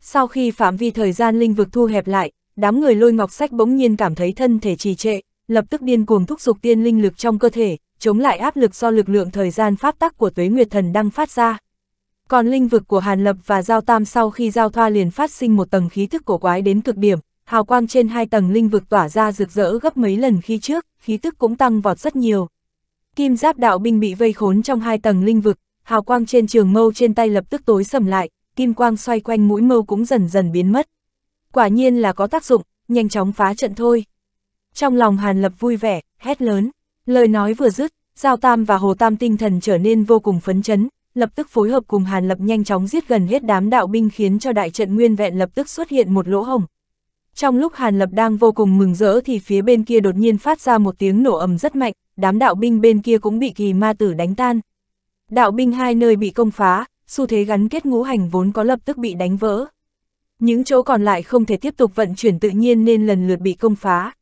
Sau khi phạm vi thời gian linh vực thu hẹp lại, đám người lôi ngọc sách bỗng nhiên cảm thấy thân thể trì trệ, lập tức điên cuồng thúc giục tiên linh lực trong cơ thể, chống lại áp lực do lực lượng thời gian pháp tắc của tuế nguyệt thần đang phát ra. Còn linh vực của Hàn Lập và Giao Tam sau khi giao thoa liền phát sinh một tầng khí thức cổ quái đến cực điểm, hào quang trên hai tầng linh vực tỏa ra rực rỡ gấp mấy lần khi trước, khí tức cũng tăng vọt rất nhiều. Kim giáp đạo binh bị vây khốn trong hai tầng linh vực, hào quang trên trường mâu trên tay lập tức tối sầm lại, kim quang xoay quanh mũi mâu cũng dần dần biến mất. Quả nhiên là có tác dụng, nhanh chóng phá trận thôi. Trong lòng Hàn Lập vui vẻ, hét lớn, lời nói vừa dứt, Giao Tam và Hồ Tam tinh thần trở nên vô cùng phấn chấn, lập tức phối hợp cùng Hàn Lập nhanh chóng giết gần hết đám đạo binh khiến cho đại trận nguyên vẹn lập tức xuất hiện một lỗ hồng. Trong lúc Hàn Lập đang vô cùng mừng rỡ thì phía bên kia đột nhiên phát ra một tiếng nổ ầm rất mạnh, đám đạo binh bên kia cũng bị kỳ ma tử đánh tan. Đạo binh hai nơi bị công phá, xu thế gắn kết ngũ hành vốn có lập tức bị đánh vỡ. Những chỗ còn lại không thể tiếp tục vận chuyển tự nhiên nên lần lượt bị công phá.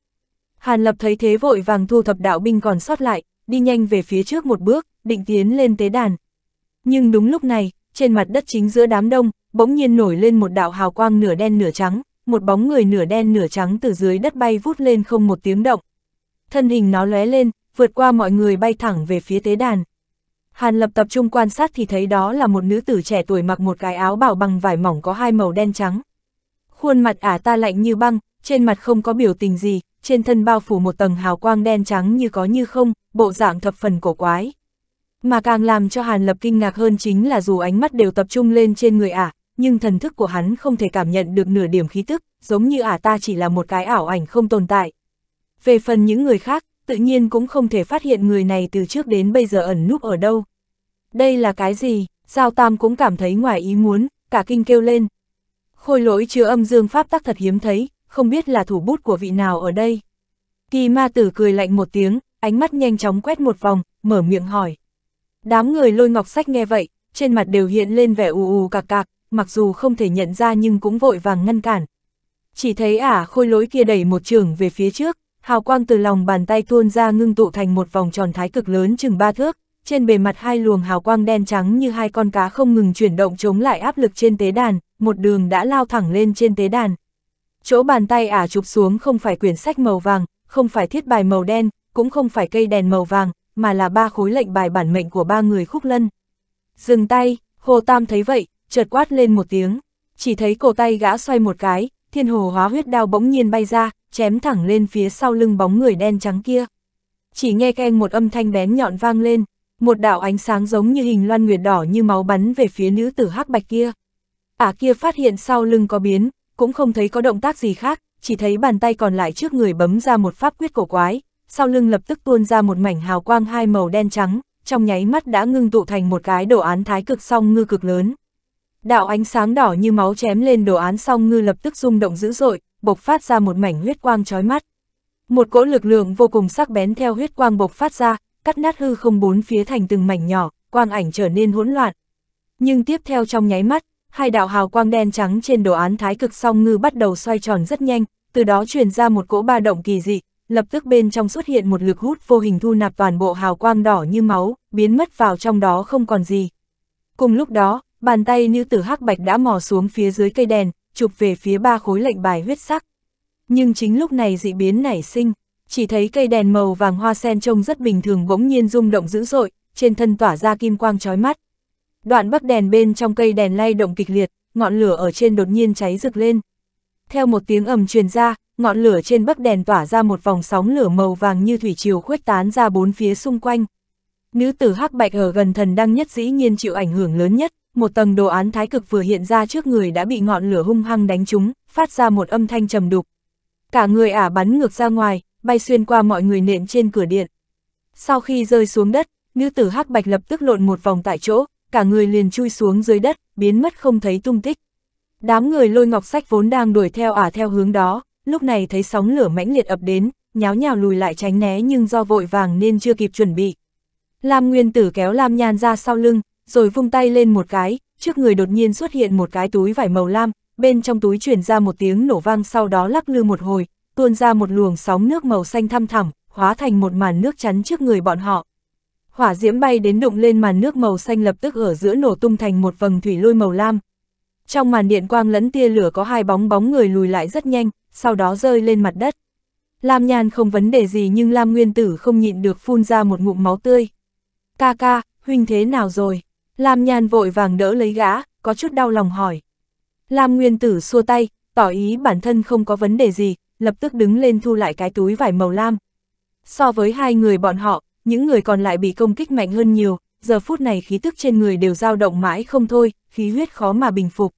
Hàn Lập thấy thế vội vàng thu thập đạo binh còn sót lại, đi nhanh về phía trước một bước, định tiến lên tế đàn. Nhưng đúng lúc này, trên mặt đất chính giữa đám đông, bỗng nhiên nổi lên một đạo hào quang nửa đen nửa trắng, một bóng người nửa đen nửa trắng từ dưới đất bay vút lên không một tiếng động. Thân hình nó lóe lên, vượt qua mọi người bay thẳng về phía tế đàn. Hàn Lập tập trung quan sát thì thấy đó là một nữ tử trẻ tuổi mặc một cái áo bảo bằng vải mỏng có hai màu đen trắng. Khuôn mặt ả ta lạnh như băng, trên mặt không có biểu tình gì, trên thân bao phủ một tầng hào quang đen trắng như có như không, bộ dạng thập phần cổ quái. Mà càng làm cho Hàn Lập kinh ngạc hơn chính là dù ánh mắt đều tập trung lên trên người ả, nhưng thần thức của hắn không thể cảm nhận được nửa điểm khí tức, giống như ả ta chỉ là một cái ảo ảnh không tồn tại. Về phần những người khác, tự nhiên cũng không thể phát hiện người này từ trước đến bây giờ ẩn núp ở đâu. Đây là cái gì? Giao Tam cũng cảm thấy ngoài ý muốn, cả kinh kêu lên. Khôi lỗi chứa âm dương pháp tắc thật hiếm thấy, không biết là thủ bút của vị nào ở đây. Kỳ ma tử cười lạnh một tiếng, ánh mắt nhanh chóng quét một vòng, mở miệng hỏi. Đám người lôi ngọc sách nghe vậy, trên mặt đều hiện lên vẻ ù ù cạc cạc, mặc dù không thể nhận ra nhưng cũng vội vàng ngăn cản. Chỉ thấy ả khôi lỗi kia đẩy một trường về phía trước, hào quang từ lòng bàn tay tuôn ra ngưng tụ thành một vòng tròn thái cực lớn chừng ba thước, trên bề mặt hai luồng hào quang đen trắng như hai con cá không ngừng chuyển động chống lại áp lực trên tế đàn, một đường đã lao thẳng lên trên tế đàn. Chỗ bàn tay ả chụp xuống không phải quyển sách màu vàng, không phải thiết bài màu đen, cũng không phải cây đèn màu vàng, mà là ba khối lệnh bài bản mệnh của ba người khúc lân. Dừng tay, Hồ Tam thấy vậy, chợt quát lên một tiếng, chỉ thấy cổ tay gã xoay một cái, thiên hồ hóa huyết đao bỗng nhiên bay ra, chém thẳng lên phía sau lưng bóng người đen trắng kia. Chỉ nghe keng một âm thanh bén nhọn vang lên, một đạo ánh sáng giống như hình loan nguyệt đỏ như máu bắn về phía nữ tử hắc bạch kia. Ả à kia phát hiện sau lưng có biến, cũng không thấy có động tác gì khác, chỉ thấy bàn tay còn lại trước người bấm ra một pháp quyết cổ quái, sau lưng lập tức tuôn ra một mảnh hào quang hai màu đen trắng, trong nháy mắt đã ngưng tụ thành một cái đồ án thái cực song ngư cực lớn. Đạo ánh sáng đỏ như máu chém lên đồ án song ngư lập tức rung động dữ dội, bộc phát ra một mảnh huyết quang chói mắt. Một cỗ lực lượng vô cùng sắc bén theo huyết quang bộc phát ra, cắt nát hư không bốn phía thành từng mảnh nhỏ, quang ảnh trở nên hỗn loạn. Nhưng tiếp theo trong nháy mắt, hai đạo hào quang đen trắng trên đồ án thái cực song ngư bắt đầu xoay tròn rất nhanh, từ đó truyền ra một cỗ ba động kỳ dị, lập tức bên trong xuất hiện một lực hút vô hình thu nạp toàn bộ hào quang đỏ như máu, biến mất vào trong đó không còn gì. Cùng lúc đó, bàn tay nữ tử hắc bạch đã mò xuống phía dưới cây đèn, chụp về phía ba khối lệnh bài huyết sắc. Nhưng chính lúc này dị biến nảy sinh, chỉ thấy cây đèn màu vàng hoa sen trông rất bình thường bỗng nhiên rung động dữ dội, trên thân tỏa ra kim quang chói mắt. Đoạn bắc đèn bên trong cây đèn lay động kịch liệt, ngọn lửa ở trên đột nhiên cháy rực lên. Theo một tiếng ầm truyền ra, ngọn lửa trên bắc đèn tỏa ra một vòng sóng lửa màu vàng như thủy triều khuếch tán ra bốn phía xung quanh. Nữ tử hắc bạch ở gần thần đăng nhất dĩ nhiên chịu ảnh hưởng lớn nhất, một tầng đồ án thái cực vừa hiện ra trước người đã bị ngọn lửa hung hăng đánh trúng, phát ra một âm thanh trầm đục. Cả người ả bắn ngược ra ngoài, bay xuyên qua mọi người nện trên cửa điện. Sau khi rơi xuống đất, nữ tử hắc bạch lập tức lộn một vòng tại chỗ, cả người liền chui xuống dưới đất, biến mất không thấy tung tích. Đám người lôi ngọc sách vốn đang đuổi theo ả theo hướng đó, lúc này thấy sóng lửa mãnh liệt ập đến, nháo nhào lùi lại tránh né nhưng do vội vàng nên chưa kịp chuẩn bị. Lam Nguyên Tử kéo Lam Nhan ra sau lưng, rồi vung tay lên một cái, trước người đột nhiên xuất hiện một cái túi vải màu lam, bên trong túi chuyển ra một tiếng nổ vang sau đó lắc lư một hồi, tuôn ra một luồng sóng nước màu xanh thăm thẳm, hóa thành một màn nước chắn trước người bọn họ. Hỏa diễm bay đến đụng lên màn nước màu xanh lập tức ở giữa nổ tung thành một vầng thủy lôi màu lam. Trong màn điện quang lẫn tia lửa có hai bóng bóng người lùi lại rất nhanh, sau đó rơi lên mặt đất. Lam Nhan không vấn đề gì nhưng Lam Nguyên Tử không nhịn được phun ra một ngụm máu tươi. Ca ca, huynh thế nào rồi? Lam Nhan vội vàng đỡ lấy gã, có chút đau lòng hỏi. Lam Nguyên Tử xua tay, tỏ ý bản thân không có vấn đề gì, lập tức đứng lên thu lại cái túi vải màu lam. So với hai người bọn họ, những người còn lại bị công kích mạnh hơn nhiều, giờ phút này khí tức trên người đều dao động mãi không thôi, khí huyết khó mà bình phục.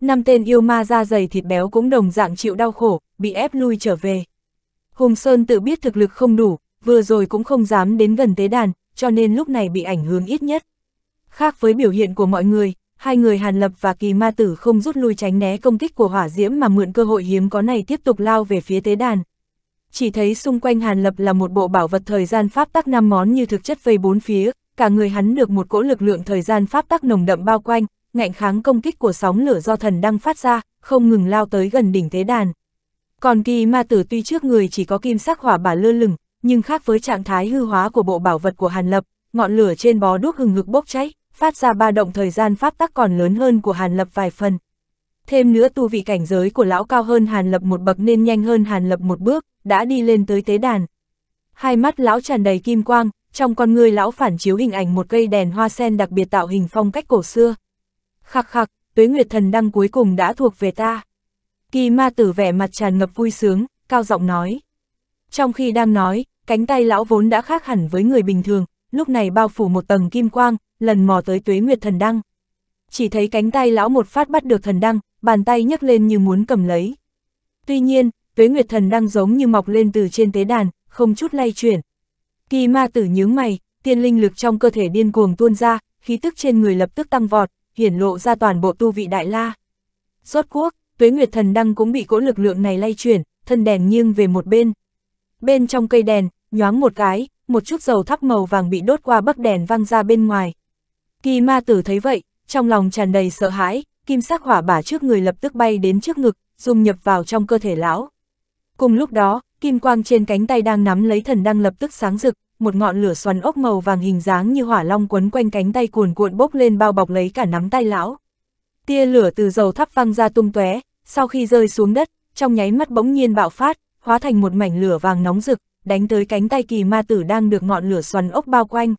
Năm tên yêu ma da dày thịt béo cũng đồng dạng chịu đau khổ, bị ép lui trở về. Hùng Sơn tự biết thực lực không đủ, vừa rồi cũng không dám đến gần tế đàn, cho nên lúc này bị ảnh hưởng ít nhất. Khác với biểu hiện của mọi người, hai người Hàn Lập và Kỳ Ma Tử không rút lui tránh né công kích của hỏa diễm mà mượn cơ hội hiếm có này tiếp tục lao về phía tế đàn. Chỉ thấy xung quanh Hàn Lập là một bộ bảo vật thời gian pháp tắc năm món như thực chất vây bốn phía, cả người hắn được một cỗ lực lượng thời gian pháp tắc nồng đậm bao quanh, ngạnh kháng công kích của sóng lửa do thần đang phát ra, không ngừng lao tới gần đỉnh thế đàn. Còn kỳ ma tử tuy trước người chỉ có kim sắc hỏa bả lơ lửng, nhưng khác với trạng thái hư hóa của bộ bảo vật của Hàn Lập, ngọn lửa trên bó đuốc hừng ngực bốc cháy, phát ra ba động thời gian pháp tắc còn lớn hơn của Hàn Lập vài phần. Thêm nữa tu vị cảnh giới của lão cao hơn Hàn Lập một bậc nên nhanh hơn Hàn Lập một bước, đã đi lên tới tế đàn. Hai mắt lão tràn đầy kim quang, trong con người lão phản chiếu hình ảnh một cây đèn hoa sen đặc biệt tạo hình phong cách cổ xưa. Khắc khắc, tuế nguyệt thần đăng cuối cùng đã thuộc về ta. Kỳ ma tử vẻ mặt tràn ngập vui sướng, cao giọng nói. Trong khi đang nói, cánh tay lão vốn đã khác hẳn với người bình thường, lúc này bao phủ một tầng kim quang, lần mò tới tuế nguyệt thần đăng. Chỉ thấy cánh tay lão một phát bắt được thần đăng, bàn tay nhấc lên như muốn cầm lấy. Tuy nhiên, tuế nguyệt thần đang giống như mọc lên từ trên tế đàn, không chút lay chuyển. Kỳ ma tử nhướng mày, tiên linh lực trong cơ thể điên cuồng tuôn ra, khí tức trên người lập tức tăng vọt, hiển lộ ra toàn bộ tu vị đại la. Rốt quốc, tuế nguyệt thần đăng cũng bị cỗ lực lượng này lay chuyển, thân đèn nghiêng về một bên. Bên trong cây đèn, nhoáng một cái, một chút dầu thắp màu vàng bị đốt qua bấc đèn văng ra bên ngoài. Kỳ ma tử thấy vậy, trong lòng tràn đầy sợ hãi, kim sắc hỏa bả trước người lập tức bay đến trước ngực, dung nhập vào trong cơ thể lão. Cùng lúc đó, kim quang trên cánh tay đang nắm lấy thần đăng lập tức sáng rực, một ngọn lửa xoắn ốc màu vàng hình dáng như hỏa long quấn quanh cánh tay cuồn cuộn bốc lên bao bọc lấy cả nắm tay lão. Tia lửa từ dầu thắp văng ra tung tóe, sau khi rơi xuống đất, trong nháy mắt bỗng nhiên bạo phát, hóa thành một mảnh lửa vàng nóng rực, đánh tới cánh tay kỳ ma tử đang được ngọn lửa xoắn ốc bao quanh.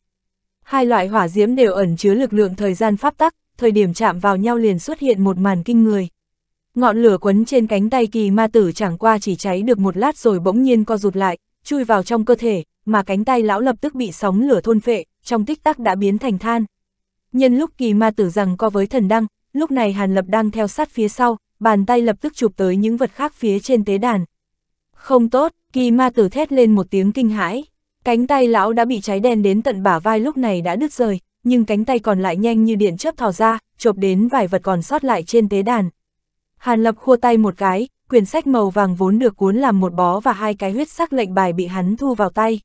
Hai loại hỏa diễm đều ẩn chứa lực lượng thời gian pháp tắc, thời điểm chạm vào nhau liền xuất hiện một màn kinh người. Ngọn lửa quấn trên cánh tay kỳ ma tử chẳng qua chỉ cháy được một lát rồi bỗng nhiên co rụt lại, chui vào trong cơ thể, mà cánh tay lão lập tức bị sóng lửa thôn phệ, trong tích tắc đã biến thành than. Nhân lúc kỳ ma tử rằng co với thần đăng, lúc này Hàn Lập đang theo sát phía sau, bàn tay lập tức chụp tới những vật khác phía trên tế đàn. Không tốt, kỳ ma tử thét lên một tiếng kinh hãi. Cánh tay lão đã bị cháy đen đến tận bả vai lúc này đã đứt rời, nhưng cánh tay còn lại nhanh như điện chớp thò ra, chộp đến vài vật còn sót lại trên tế đàn. Hàn Lập khua tay một cái, quyển sách màu vàng vốn được cuốn làm một bó và hai cái huyết sắc lệnh bài bị hắn thu vào tay.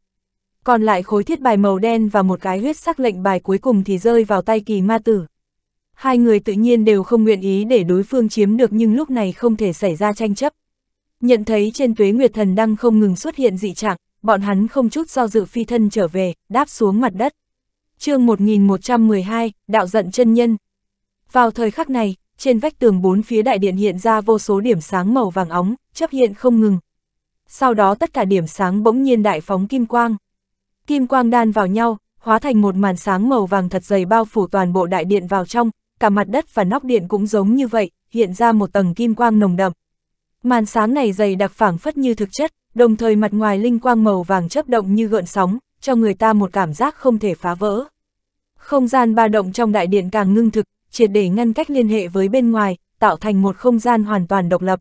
Còn lại khối thiết bài màu đen và một cái huyết sắc lệnh bài cuối cùng thì rơi vào tay kỳ ma tử. Hai người tự nhiên đều không nguyện ý để đối phương chiếm được nhưng lúc này không thể xảy ra tranh chấp. Nhận thấy trên tuế nguyệt thần đăng không ngừng xuất hiện dị trạng, bọn hắn không chút do dự phi thân trở về, đáp xuống mặt đất chương 1112, Đạo giận chân nhân. Vào thời khắc này, trên vách tường bốn phía đại điện hiện ra vô số điểm sáng màu vàng óng, chấp hiện không ngừng. Sau đó tất cả điểm sáng bỗng nhiên đại phóng kim quang. Kim quang đan vào nhau, hóa thành một màn sáng màu vàng thật dày bao phủ toàn bộ đại điện vào trong, cả mặt đất và nóc điện cũng giống như vậy, hiện ra một tầng kim quang nồng đậm. Màn sáng này dày đặc phảng phất như thực chất, đồng thời mặt ngoài linh quang màu vàng chấp động như gợn sóng, cho người ta một cảm giác không thể phá vỡ. Không gian ba động trong đại điện càng ngưng thực, triệt để ngăn cách liên hệ với bên ngoài, tạo thành một không gian hoàn toàn độc lập.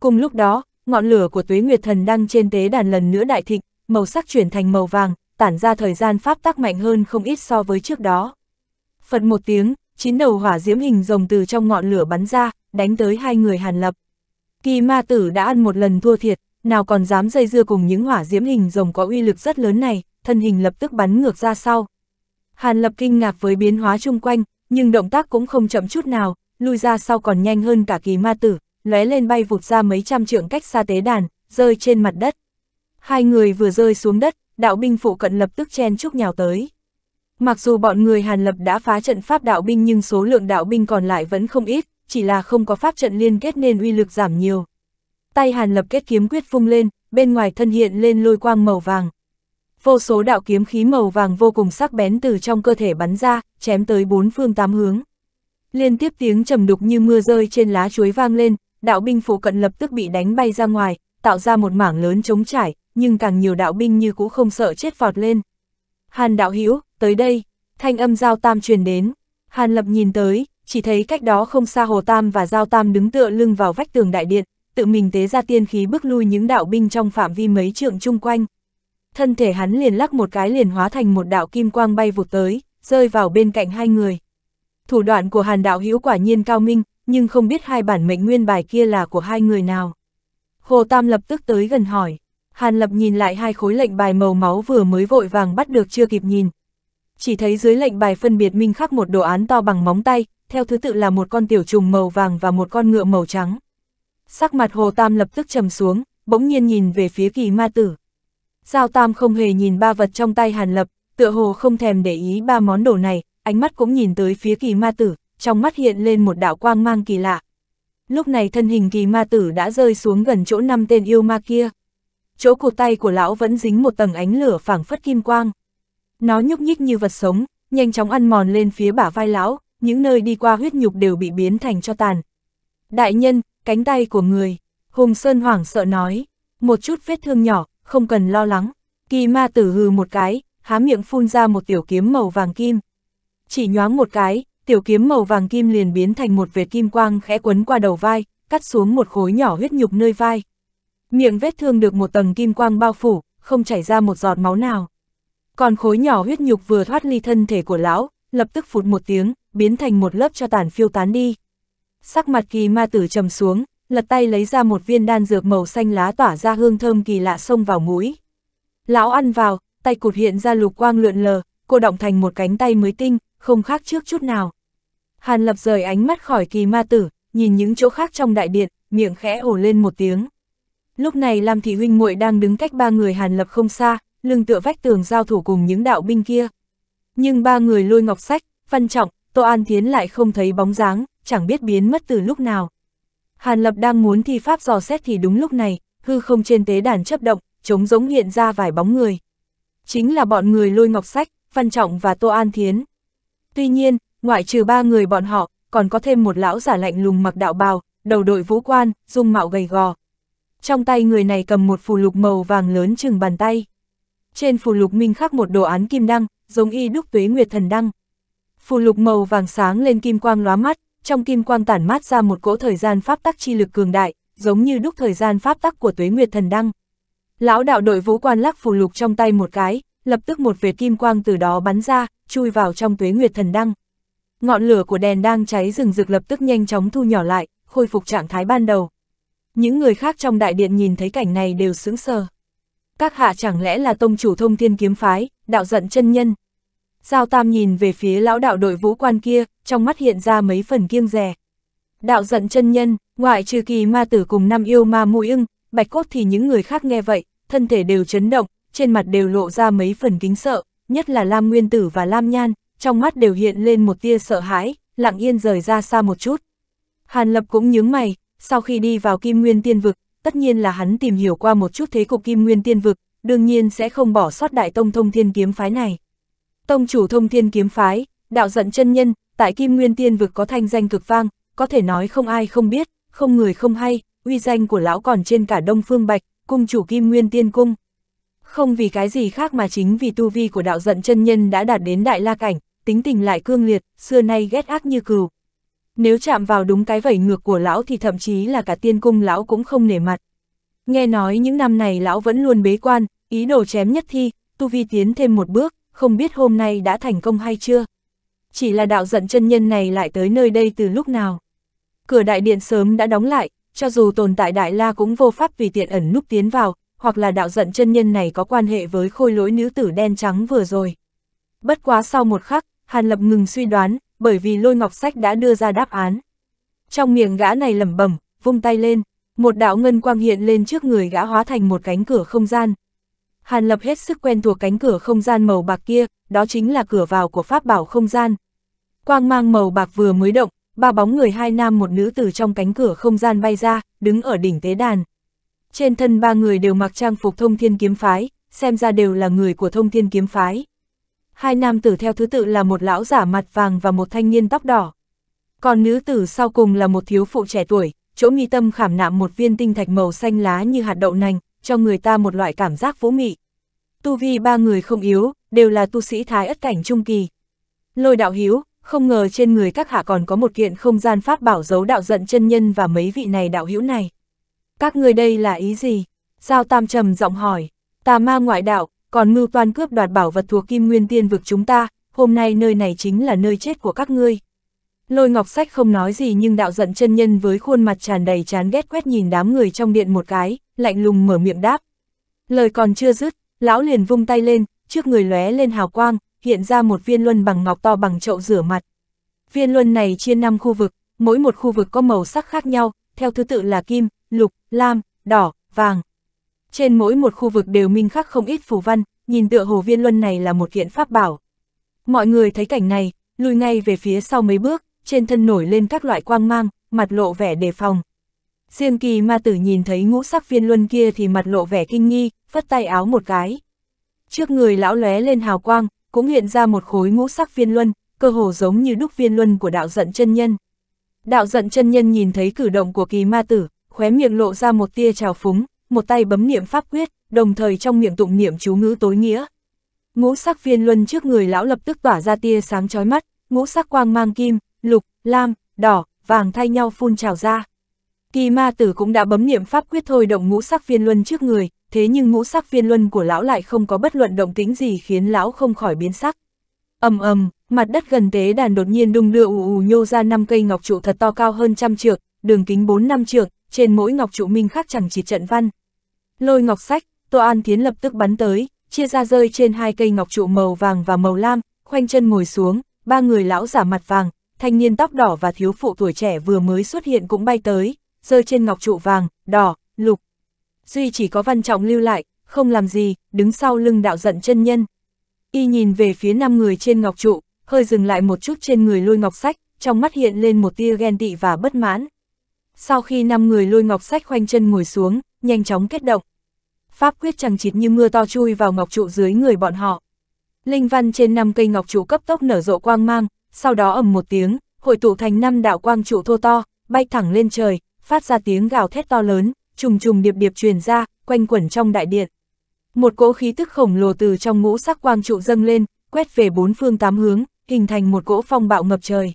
Cùng lúc đó, ngọn lửa của tuế nguyệt thần đang trên tế đàn lần nữa đại thịnh, màu sắc chuyển thành màu vàng, tản ra thời gian pháp tắc mạnh hơn không ít so với trước đó. Phật một tiếng, chín đầu hỏa diễm hình rồng từ trong ngọn lửa bắn ra, đánh tới hai người Hàn Lập. Kỳ ma tử đã ăn một lần thua thiệt, nào còn dám dây dưa cùng những hỏa diễm hình rồng có uy lực rất lớn này, thân hình lập tức bắn ngược ra sau. Hàn Lập kinh ngạc với biến hóa chung quanh, nhưng động tác cũng không chậm chút nào, lui ra sau còn nhanh hơn cả kỳ ma tử, lóe lên bay vụt ra mấy trăm trượng cách xa tế đàn, rơi trên mặt đất. Hai người vừa rơi xuống đất, đạo binh phụ cận lập tức chen chúc nhào tới. Mặc dù bọn người Hàn Lập đã phá trận pháp đạo binh nhưng số lượng đạo binh còn lại vẫn không ít, chỉ là không có pháp trận liên kết nên uy lực giảm nhiều. Tay Hàn Lập kết kiếm quyết phung lên, bên ngoài thân hiện lên lôi quang màu vàng. Vô số đạo kiếm khí màu vàng vô cùng sắc bén từ trong cơ thể bắn ra, chém tới bốn phương tám hướng. Liên tiếp tiếng trầm đục như mưa rơi trên lá chuối vang lên, đạo binh phụ cận lập tức bị đánh bay ra ngoài, tạo ra một mảng lớn trống trải, nhưng càng nhiều đạo binh như cũ không sợ chết vọt lên. Hàn đạo hữu tới đây, thanh âm giao tam truyền đến. Hàn lập nhìn tới, chỉ thấy cách đó không xa Hồ Tam và Giao Tam đứng tựa lưng vào vách tường đại điện, tự mình tế ra tiên khí bước lui những đạo binh trong phạm vi mấy trượng chung quanh. Thân thể hắn liền lắc một cái liền hóa thành một đạo kim quang bay vụt tới, rơi vào bên cạnh hai người. Thủ đoạn của Hàn đạo hữu quả nhiên cao minh, nhưng không biết hai bản mệnh nguyên bài kia là của hai người nào. Hồ Tam lập tức tới gần hỏi. Hàn Lập nhìn lại hai khối lệnh bài màu máu vừa mới vội vàng bắt được chưa kịp nhìn. Chỉ thấy dưới lệnh bài phân biệt minh khắc một đồ án to bằng móng tay, theo thứ tự là một con tiểu trùng màu vàng và một con ngựa màu trắng. Sắc mặt Hồ Tam lập tức trầm xuống, bỗng nhiên nhìn về phía kỳ ma tử. Giao Tam không hề nhìn ba vật trong tay Hàn Lập, tựa hồ không thèm để ý ba món đồ này, ánh mắt cũng nhìn tới phía kỳ ma tử, trong mắt hiện lên một đạo quang mang kỳ lạ. Lúc này thân hình kỳ ma tử đã rơi xuống gần chỗ năm tên yêu ma kia. Chỗ cụt tay của lão vẫn dính một tầng ánh lửa phảng phất kim quang. Nó nhúc nhích như vật sống, nhanh chóng ăn mòn lên phía bả vai lão, những nơi đi qua huyết nhục đều bị biến thành cho tàn. Đại nhân, cánh tay của người, Hùng Sơn hoảng sợ nói, một chút vết thương nhỏ, không cần lo lắng. Kỳ ma tử hừ một cái, há miệng phun ra một tiểu kiếm màu vàng kim. Chỉ nhoáng một cái, tiểu kiếm màu vàng kim liền biến thành một vệt kim quang khẽ quấn qua đầu vai, cắt xuống một khối nhỏ huyết nhục nơi vai. Miệng vết thương được một tầng kim quang bao phủ, không chảy ra một giọt máu nào. Còn khối nhỏ huyết nhục vừa thoát ly thân thể của lão, lập tức phụt một tiếng, biến thành một lớp cho tàn phiêu tán đi. Sắc mặt kỳ ma tử trầm xuống, lật tay lấy ra một viên đan dược màu xanh lá tỏa ra hương thơm kỳ lạ xông vào mũi. Lão ăn vào, tay cụt hiện ra lục quang lượn lờ, cô động thành một cánh tay mới tinh, không khác trước chút nào. Hàn lập rời ánh mắt khỏi kỳ ma tử, nhìn những chỗ khác trong đại điện, miệng khẽ ổ lên một tiếng. Lúc này Lam Thị Huynh muội đang đứng cách ba người Hàn lập không xa, lưng tựa vách tường giao thủ cùng những đạo binh kia. Nhưng ba người lôi ngọc sách, văn trọng, Tô An Thiến lại không thấy bóng dáng, chẳng biết biến mất từ lúc nào. Hàn Lập đang muốn thi pháp dò xét thì đúng lúc này, hư không trên tế đàn chấp động, trống giống hiện ra vài bóng người. Chính là bọn người lôi ngọc sách, Văn Trọng và Tô An Thiến. Tuy nhiên, ngoại trừ ba người bọn họ, còn có thêm một lão giả lạnh lùng mặc đạo bào, đầu đội vũ quan, dung mạo gầy gò. Trong tay người này cầm một phù lục màu vàng lớn chừng bàn tay. Trên phù lục minh khắc một đồ án kim đăng, giống y đúc tuế nguyệt thần đăng. Phù lục màu vàng sáng lên kim quang lóa mắt, trong kim quang tản mát ra một cỗ thời gian pháp tắc chi lực cường đại, giống như đúc thời gian pháp tắc của tuế nguyệt thần đăng. Lão đạo đội vũ quan lắc phù lục trong tay một cái, lập tức một vệt kim quang từ đó bắn ra, chui vào trong tuế nguyệt thần đăng. Ngọn lửa của đèn đang cháy rừng rực lập tức nhanh chóng thu nhỏ lại, khôi phục trạng thái ban đầu. Những người khác trong đại điện nhìn thấy cảnh này đều sững sờ. Các hạ chẳng lẽ là tông chủ thông thiên kiếm phái, đạo giận chân nhân. Giao Tam nhìn về phía lão đạo đội vũ quan kia, trong mắt hiện ra mấy phần kiêng rè. Đạo giận chân nhân, ngoại trừ kỳ ma tử cùng năm yêu ma mũi ưng, bạch cốt thì những người khác nghe vậy, thân thể đều chấn động, trên mặt đều lộ ra mấy phần kính sợ, nhất là Lam Nguyên Tử và Lam Nhan, trong mắt đều hiện lên một tia sợ hãi, lặng yên rời ra xa một chút. Hàn Lập cũng nhướng mày, sau khi đi vào Kim Nguyên Tiên Vực, tất nhiên là hắn tìm hiểu qua một chút thế cục Kim Nguyên Tiên Vực, đương nhiên sẽ không bỏ sót đại tông thông thiên kiếm phái này. Tông chủ thông thiên kiếm phái, đạo giận chân nhân, tại Kim Nguyên Tiên vực có thanh danh cực vang, có thể nói không ai không biết, không người không hay, uy danh của lão còn trên cả Đông Phương Bạch, cung chủ Kim Nguyên Tiên Cung. Không vì cái gì khác mà chính vì tu vi của đạo giận chân nhân đã đạt đến đại la cảnh, tính tình lại cương liệt, xưa nay ghét ác như cừu. Nếu chạm vào đúng cái vẩy ngược của lão thì thậm chí là cả tiên cung lão cũng không nể mặt. Nghe nói những năm này lão vẫn luôn bế quan, ý đồ chém nhất thi, tu vi tiến thêm một bước, không biết hôm nay đã thành công hay chưa. Chỉ là đạo giận chân nhân này lại tới nơi đây từ lúc nào. Cửa đại điện sớm đã đóng lại, cho dù tồn tại đại la cũng vô pháp vì tiện ẩn núp tiến vào, hoặc là đạo giận chân nhân này có quan hệ với khôi lỗi nữ tử đen trắng vừa rồi. Bất quá sau một khắc, Hàn Lập ngừng suy đoán, bởi vì lôi ngọc sách đã đưa ra đáp án. Trong miệng gã này lẩm bẩm, vung tay lên, một đạo ngân quang hiện lên trước người gã hóa thành một cánh cửa không gian. Hàn Lập hết sức quen thuộc cánh cửa không gian màu bạc kia, đó chính là cửa vào của pháp bảo không gian. Quang mang màu bạc vừa mới động, ba bóng người hai nam một nữ từ trong cánh cửa không gian bay ra, đứng ở đỉnh tế đàn. Trên thân ba người đều mặc trang phục thông thiên kiếm phái, xem ra đều là người của thông thiên kiếm phái. Hai nam tử theo thứ tự là một lão giả mặt vàng và một thanh niên tóc đỏ. Còn nữ tử sau cùng là một thiếu phụ trẻ tuổi, chỗ nghi tâm khảm nạm một viên tinh thạch màu xanh lá như hạt đậu nành, cho người ta một loại cảm giác vũ mị. Tu vi ba người không yếu, đều là tu sĩ thái ất cảnh trung kỳ. Lôi đạo hiếu, không ngờ trên người các hạ còn có một kiện không gian pháp bảo giấu đạo giận chân nhân và mấy vị này đạo hữu này. Các người đây là ý gì? Giao Tam trầm giọng hỏi, tà ma ngoại đạo, còn mưu toan cướp đoạt bảo vật thuộc kim nguyên tiên vực chúng ta, hôm nay nơi này chính là nơi chết của các ngươi. Lôi ngọc sách không nói gì nhưng đạo giận chân nhân với khuôn mặt tràn đầy chán ghét quét nhìn đám người trong điện một cái, lạnh lùng mở miệng đáp. Lời còn chưa dứt, lão liền vung tay lên, trước người lóe lên hào quang, hiện ra một viên luân bằng ngọc to bằng chậu rửa mặt. Viên luân này chia 5 khu vực, mỗi một khu vực có màu sắc khác nhau, theo thứ tự là kim, lục, lam, đỏ, vàng. Trên mỗi một khu vực đều minh khắc không ít phù văn, nhìn tựa hồ viên luân này là một kiện pháp bảo. Mọi người thấy cảnh này, lùi ngay về phía sau mấy bước, trên thân nổi lên các loại quang mang, mặt lộ vẻ đề phòng. Riêng kỳ ma tử nhìn thấy ngũ sắc viên luân kia thì mặt lộ vẻ kinh nghi, phất tay áo một cái. Trước người lão lóe lên hào quang, cũng hiện ra một khối ngũ sắc viên luân, cơ hồ giống như đúc viên luân của đạo giận chân nhân. Đạo giận chân nhân nhìn thấy cử động của kỳ ma tử, khóe miệng lộ ra một tia trào phúng, một tay bấm niệm pháp quyết, đồng thời trong miệng tụng niệm chú ngữ tối nghĩa. Ngũ sắc viên luân trước người lão lập tức tỏa ra tia sáng chói mắt, ngũ sắc quang mang kim, lục, lam, đỏ, vàng thay nhau phun trào ra. Kỳ ma tử cũng đã bấm niệm pháp quyết thôi động ngũ sắc viên luân trước người, thế nhưng ngũ sắc viên luân của lão lại không có bất luận động tĩnh gì khiến lão không khỏi biến sắc. ầm ầm, mặt đất gần tế đàn đột nhiên đung đưa ù ù nhô ra năm cây ngọc trụ thật to cao hơn trăm trượng, đường kính 4 năm trượng, trên mỗi ngọc trụ minh khắc chẳng chỉ trận văn. Lôi ngọc sách, Tô An thiến lập tức bắn tới, chia ra rơi trên hai cây ngọc trụ màu vàng và màu lam, khoanh chân ngồi xuống, ba người lão giả mặt vàng, thanh niên tóc đỏ và thiếu phụ tuổi trẻ vừa mới xuất hiện cũng bay tới, rơi trên ngọc trụ vàng, đỏ, lục. Duy chỉ có văn trọng lưu lại, không làm gì, đứng sau lưng đạo giận chân nhân. Y nhìn về phía năm người trên ngọc trụ, hơi dừng lại một chút trên người lôi ngọc sách, trong mắt hiện lên một tia ghen tị và bất mãn. Sau khi năm người lôi ngọc sách khoanh chân ngồi xuống, nhanh chóng kết động. Pháp quyết chẳng chịt như mưa to chui vào ngọc trụ dưới người bọn họ. Linh văn trên năm cây ngọc trụ cấp tốc nở rộ quang mang, sau đó ầm một tiếng, hội tụ thành năm đạo quang trụ thô to, bay thẳng lên trời, phát ra tiếng gào thét to lớn, trùng trùng điệp điệp truyền ra, quanh quẩn trong đại điện. Một cỗ khí tức khổng lồ từ trong ngũ sắc quang trụ dâng lên, quét về bốn phương tám hướng, hình thành một cỗ phong bạo ngập trời.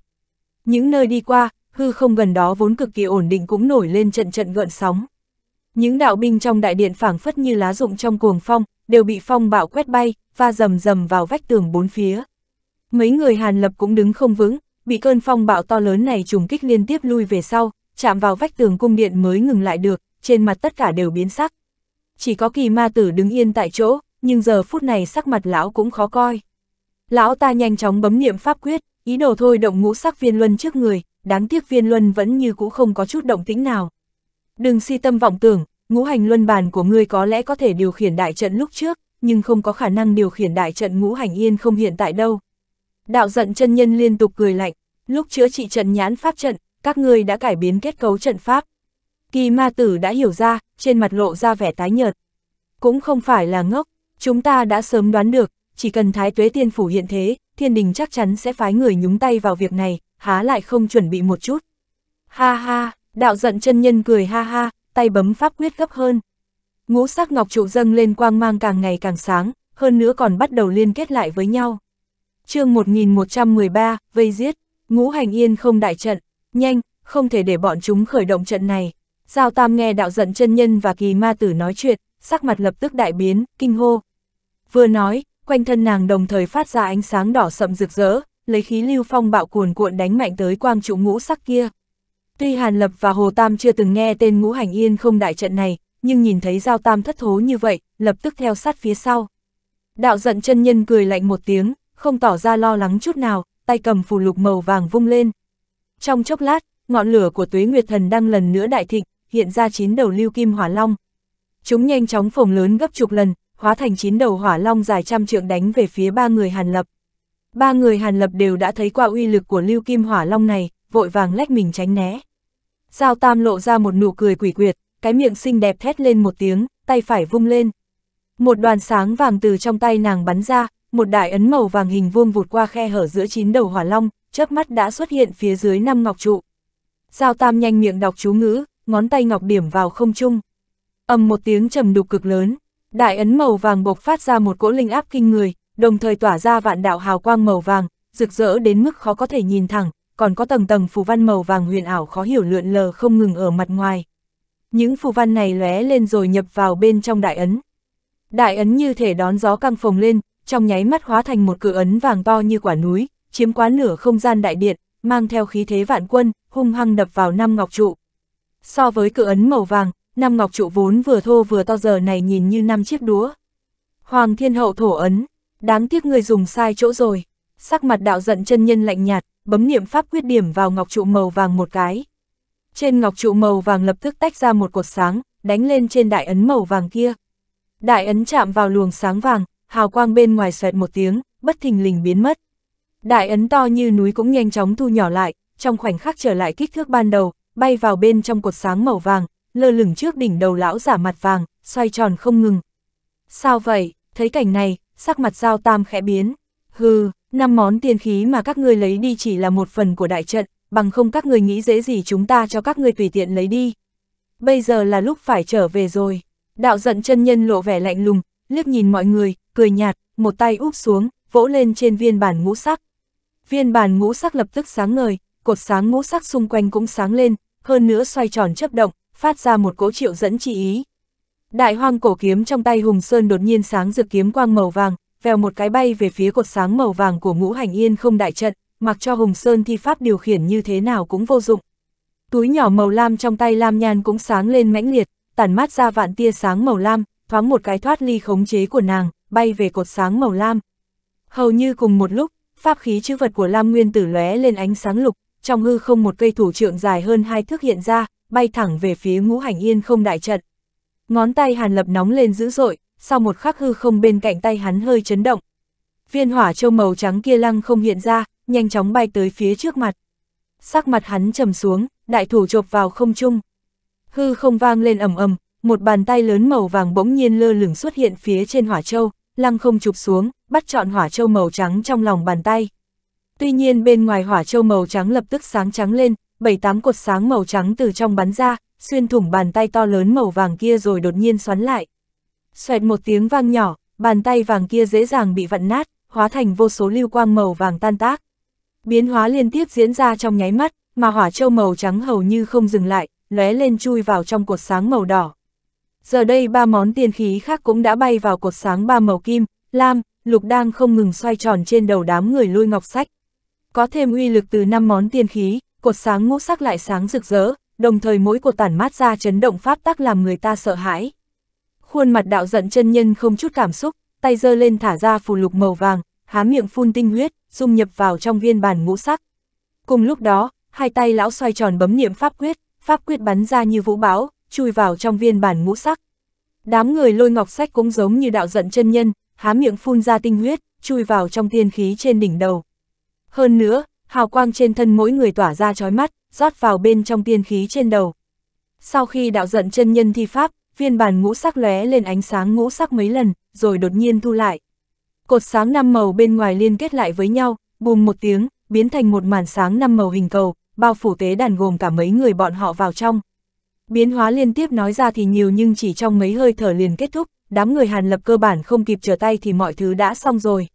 Những nơi đi qua, hư không gần đó vốn cực kỳ ổn định cũng nổi lên trận trận gợn sóng. Những đạo binh trong đại điện phảng phất như lá rụng trong cuồng phong, đều bị phong bạo quét bay, và rầm rầm vào vách tường bốn phía. Mấy người Hàn Lập cũng đứng không vững, bị cơn phong bạo to lớn này trùng kích liên tiếp lui về sau, chạm vào vách tường cung điện mới ngừng lại được, trên mặt tất cả đều biến sắc. Chỉ có kỳ ma tử đứng yên tại chỗ, nhưng giờ phút này sắc mặt lão cũng khó coi. Lão ta nhanh chóng bấm niệm pháp quyết, ý đồ thôi động ngũ sắc viên luân trước người, đáng tiếc viên luân vẫn như cũ không có chút động tĩnh nào. Đừng si tâm vọng tưởng, ngũ hành luân bàn của ngươi có lẽ có thể điều khiển đại trận lúc trước, nhưng không có khả năng điều khiển đại trận ngũ hành yên không hiện tại đâu. Đạo giận chân nhân liên tục cười lạnh, lúc chữa trị trận nhãn pháp trận, các ngươi đã cải biến kết cấu trận pháp. Kỳ ma tử đã hiểu ra, trên mặt lộ ra vẻ tái nhợt. Cũng không phải là ngốc, chúng ta đã sớm đoán được, chỉ cần thái tuế tiên phủ hiện thế, thiên đình chắc chắn sẽ phái người nhúng tay vào việc này, há lại không chuẩn bị một chút. Ha ha, đạo giận chân nhân cười ha ha, tay bấm pháp quyết gấp hơn. Ngũ sắc ngọc trụ dâng lên quang mang càng ngày càng sáng, hơn nữa còn bắt đầu liên kết lại với nhau chương 1113, vây giết, ngũ hành yên không đại trận, nhanh, không thể để bọn chúng khởi động trận này. Giao Tam nghe đạo giận chân nhân và kỳ ma tử nói chuyện, sắc mặt lập tức đại biến, kinh hô. Vừa nói, quanh thân nàng đồng thời phát ra ánh sáng đỏ sậm rực rỡ, lấy khí lưu phong bạo cuồn cuộn đánh mạnh tới quang trụ ngũ sắc kia. Tuy Hàn Lập và Hồ Tam chưa từng nghe tên ngũ hành yên không đại trận này, nhưng nhìn thấy Giao Tam thất thố như vậy, lập tức theo sát phía sau. Đạo giận chân nhân cười lạnh một tiếng, không tỏ ra lo lắng chút nào, tay cầm phù lục màu vàng vung lên. Trong chốc lát, ngọn lửa của tuế nguyệt thần đang lần nữa đại thịnh, hiện ra chín đầu lưu kim hỏa long. Chúng nhanh chóng phồng lớn gấp chục lần, hóa thành chín đầu hỏa long dài trăm trượng đánh về phía ba người Hàn Lập. Ba người Hàn Lập đều đã thấy qua uy lực của lưu kim hỏa long này, vội vàng lách mình tránh né. Giao Tam lộ ra một nụ cười quỷ quyệt, cái miệng xinh đẹp thét lên một tiếng, tay phải vung lên. Một đoàn sáng vàng từ trong tay nàng bắn ra, một đại ấn màu vàng hình vuông vụt qua khe hở giữa chín đầu hỏa long, chớp mắt đã xuất hiện phía dưới năm ngọc trụ. Giao Tam nhanh miệng đọc chú ngữ, ngón tay ngọc điểm vào không trung. Ầm một tiếng trầm đục cực lớn, đại ấn màu vàng bộc phát ra một cỗ linh áp kinh người, đồng thời tỏa ra vạn đạo hào quang màu vàng, rực rỡ đến mức khó có thể nhìn thẳng, còn có tầng tầng phù văn màu vàng huyền ảo khó hiểu lượn lờ không ngừng ở mặt ngoài. Những phù văn này lóe lên rồi nhập vào bên trong đại ấn. Đại ấn như thể đón gió căng phồng lên, trong nháy mắt hóa thành một cự ấn vàng to như quả núi, chiếm quá nửa không gian đại điện, mang theo khí thế vạn quân, hung hăng đập vào năm ngọc trụ. So với cự ấn màu vàng, năm ngọc trụ vốn vừa thô vừa to giờ này nhìn như năm chiếc đúa. Hoàng thiên hậu thổ ấn, đáng tiếc người dùng sai chỗ rồi. Sắc mặt đạo giận chân nhân lạnh nhạt, bấm niệm pháp quyết điểm vào ngọc trụ màu vàng một cái. Trên ngọc trụ màu vàng lập tức tách ra một cột sáng, đánh lên trên đại ấn màu vàng kia. Đại ấn chạm vào luồng sáng vàng, hào quang bên ngoài xoẹt một tiếng, bất thình lình biến mất. Đại ấn to như núi cũng nhanh chóng thu nhỏ lại, trong khoảnh khắc trở lại kích thước ban đầu, bay vào bên trong cột sáng màu vàng, lơ lửng trước đỉnh đầu lão giả mặt vàng, xoay tròn không ngừng. Sao vậy, thấy cảnh này, sắc mặt giao tam khẽ biến. Hừ, năm món tiên khí mà các ngươi lấy đi chỉ là một phần của đại trận, bằng không các ngươi nghĩ dễ gì chúng ta cho các ngươi tùy tiện lấy đi. Bây giờ là lúc phải trở về rồi. Đạo giận chân nhân lộ vẻ lạnh lùng, liếc nhìn mọi người, cười nhạt, một tay úp xuống, vỗ lên trên viên bản ngũ sắc. Viên bản ngũ sắc lập tức sáng ngời, cột sáng ngũ sắc xung quanh cũng sáng lên, hơn nữa xoay tròn chấp động, phát ra một cỗ triệu dẫn chi ý. Đại hoang cổ kiếm trong tay Hùng Sơn đột nhiên sáng rực kiếm quang màu vàng, vèo một cái bay về phía cột sáng màu vàng của ngũ hành yên không đại trận, mặc cho Hùng Sơn thi pháp điều khiển như thế nào cũng vô dụng. Túi nhỏ màu lam trong tay Lam Nhan cũng sáng lên mãnh liệt, tản mát ra vạn tia sáng màu lam, thoáng một cái thoát ly khống chế của nàng, bay về cột sáng màu lam. Hầu như cùng một lúc, pháp khí chữ vật của Lam Nguyên Tử lóe lên ánh sáng lục, trong hư không một cây thủ trượng dài hơn hai thước hiện ra, bay thẳng về phía ngũ hành yên không đại trận. Ngón tay Hàn Lập nóng lên dữ dội, sau một khắc hư không bên cạnh tay hắn hơi chấn động. Viên hỏa châu màu trắng kia lăng không hiện ra, nhanh chóng bay tới phía trước mặt. Sắc mặt hắn trầm xuống, đại thủ chộp vào không trung. Hư không vang lên ầm ầm, một bàn tay lớn màu vàng bỗng nhiên lơ lửng xuất hiện phía trên hỏa châu, lăng không chụp xuống, bắt chọn hỏa châu màu trắng trong lòng bàn tay. Tuy nhiên bên ngoài hỏa châu màu trắng lập tức sáng trắng lên, bảy tám cột sáng màu trắng từ trong bắn ra, xuyên thủng bàn tay to lớn màu vàng kia rồi đột nhiên xoắn lại. Xoẹt một tiếng vang nhỏ, bàn tay vàng kia dễ dàng bị vặn nát, hóa thành vô số lưu quang màu vàng tan tác. Biến hóa liên tiếp diễn ra trong nháy mắt, mà hỏa châu màu trắng hầu như không dừng lại, lóe lên chui vào trong cột sáng màu đỏ. Giờ đây ba món tiền khí khác cũng đã bay vào cột sáng ba màu kim, lam, lục đang không ngừng xoay tròn trên đầu đám người lui ngọc sách. Có thêm uy lực từ năm món tiền khí, cột sáng ngũ sắc lại sáng rực rỡ, đồng thời mỗi cột tản mát ra chấn động pháp tắc làm người ta sợ hãi. Khuôn mặt đạo giận chân nhân không chút cảm xúc, tay giơ lên thả ra phù lục màu vàng, há miệng phun tinh huyết, dung nhập vào trong viên bàn ngũ sắc. Cùng lúc đó, hai tay lão xoay tròn bấm niệm pháp quyết, pháp quyết bắn ra như vũ bão, chui vào trong viên bản ngũ sắc. Đám người lôi ngọc sách cũng giống như đạo giận chân nhân, há miệng phun ra tinh huyết, chui vào trong tiên khí trên đỉnh đầu. Hơn nữa, hào quang trên thân mỗi người tỏa ra chói mắt, rót vào bên trong tiên khí trên đầu. Sau khi đạo giận chân nhân thi pháp, viên bản ngũ sắc lóe lên ánh sáng ngũ sắc mấy lần, rồi đột nhiên thu lại. Cột sáng năm màu bên ngoài liên kết lại với nhau, bùm một tiếng, biến thành một màn sáng năm màu hình cầu, bao phủ tế đàn gồm cả mấy người bọn họ vào trong. Biến hóa liên tiếp nói ra thì nhiều nhưng chỉ trong mấy hơi thở liền kết thúc, đám người Hàn Lập cơ bản không kịp trở tay thì mọi thứ đã xong rồi.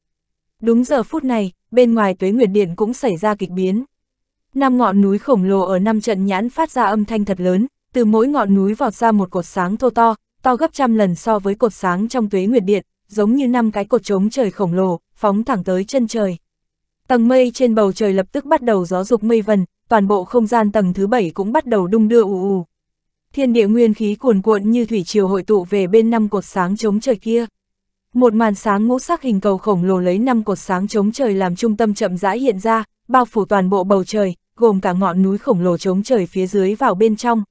Đúng giờ phút này, bên ngoài tuế nguyệt điện cũng xảy ra kịch biến. Năm ngọn núi khổng lồ ở năm trận nhãn phát ra âm thanh thật lớn, từ mỗi ngọn núi vọt ra một cột sáng thô to, to gấp trăm lần so với cột sáng trong tuế nguyệt điện, giống như năm cái cột trống trời khổng lồ, phóng thẳng tới chân trời. Tầng mây trên bầu trời lập tức bắt đầu gió dục mây vần, toàn bộ không gian tầng thứ bảy cũng bắt đầu đung đưa ù ù. Thiên địa nguyên khí cuồn cuộn như thủy triều hội tụ về bên năm cột sáng chống trời kia. Một màn sáng ngũ sắc hình cầu khổng lồ lấy năm cột sáng chống trời làm trung tâm chậm rãi hiện ra, bao phủ toàn bộ bầu trời, gồm cả ngọn núi khổng lồ chống trời phía dưới vào bên trong.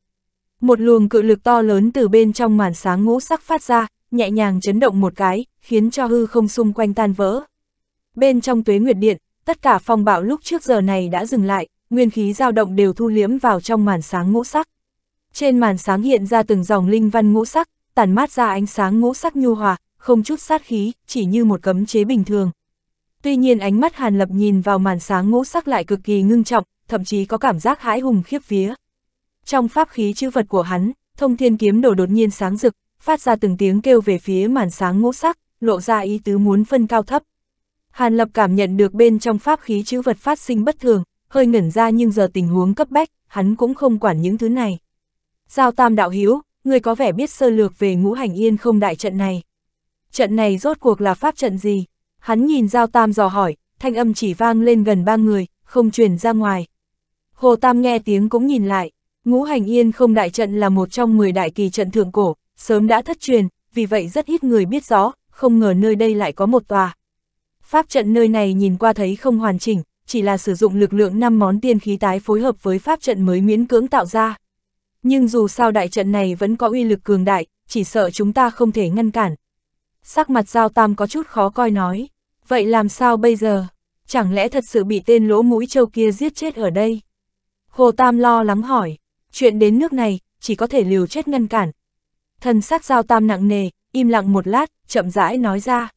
Một luồng cự lực to lớn từ bên trong màn sáng ngũ sắc phát ra, nhẹ nhàng chấn động một cái, khiến cho hư không xung quanh tan vỡ. Bên trong tuế nguyệt điện, tất cả phong bạo lúc trước giờ này đã dừng lại, nguyên khí dao động đều thu liếm vào trong màn sáng ngũ sắc. Trên màn sáng hiện ra từng dòng linh văn ngũ sắc, tản mát ra ánh sáng ngũ sắc nhu hòa, không chút sát khí, chỉ như một cấm chế bình thường. Tuy nhiên ánh mắt Hàn Lập nhìn vào màn sáng ngũ sắc lại cực kỳ ngưng trọng, thậm chí có cảm giác hãi hùng khiếp vía. Trong pháp khí chữ vật của hắn, thông thiên kiếm đồ đột nhiên sáng rực, phát ra từng tiếng kêu về phía màn sáng ngũ sắc, lộ ra ý tứ muốn phân cao thấp. Hàn Lập cảm nhận được bên trong pháp khí chữ vật phát sinh bất thường, hơi ngẩn ra nhưng giờ tình huống cấp bách, hắn cũng không quản những thứ này. Giao tam đạo hiếu, người có vẻ biết sơ lược về ngũ hành yên không đại trận này. Trận này rốt cuộc là pháp trận gì? Hắn nhìn Giao Tam dò hỏi, thanh âm chỉ vang lên gần ba người, không truyền ra ngoài. Hồ Tam nghe tiếng cũng nhìn lại, ngũ hành yên không đại trận là một trong 10 đại kỳ trận thượng cổ, sớm đã thất truyền, vì vậy rất ít người biết rõ, không ngờ nơi đây lại có một tòa. Pháp trận nơi này nhìn qua thấy không hoàn chỉnh, chỉ là sử dụng lực lượng 5 món tiên khí tái phối hợp với pháp trận mới miễn cưỡng tạo ra. Nhưng dù sao đại trận này vẫn có uy lực cường đại, chỉ sợ chúng ta không thể ngăn cản. Sắc mặt Giao Tam có chút khó coi nói, vậy làm sao bây giờ? Chẳng lẽ thật sự bị tên lỗ mũi châu kia giết chết ở đây? Hồ Tam lo lắng hỏi, chuyện đến nước này, chỉ có thể liều chết ngăn cản. Thần sắc Giao Tam nặng nề, im lặng một lát, chậm rãi nói ra.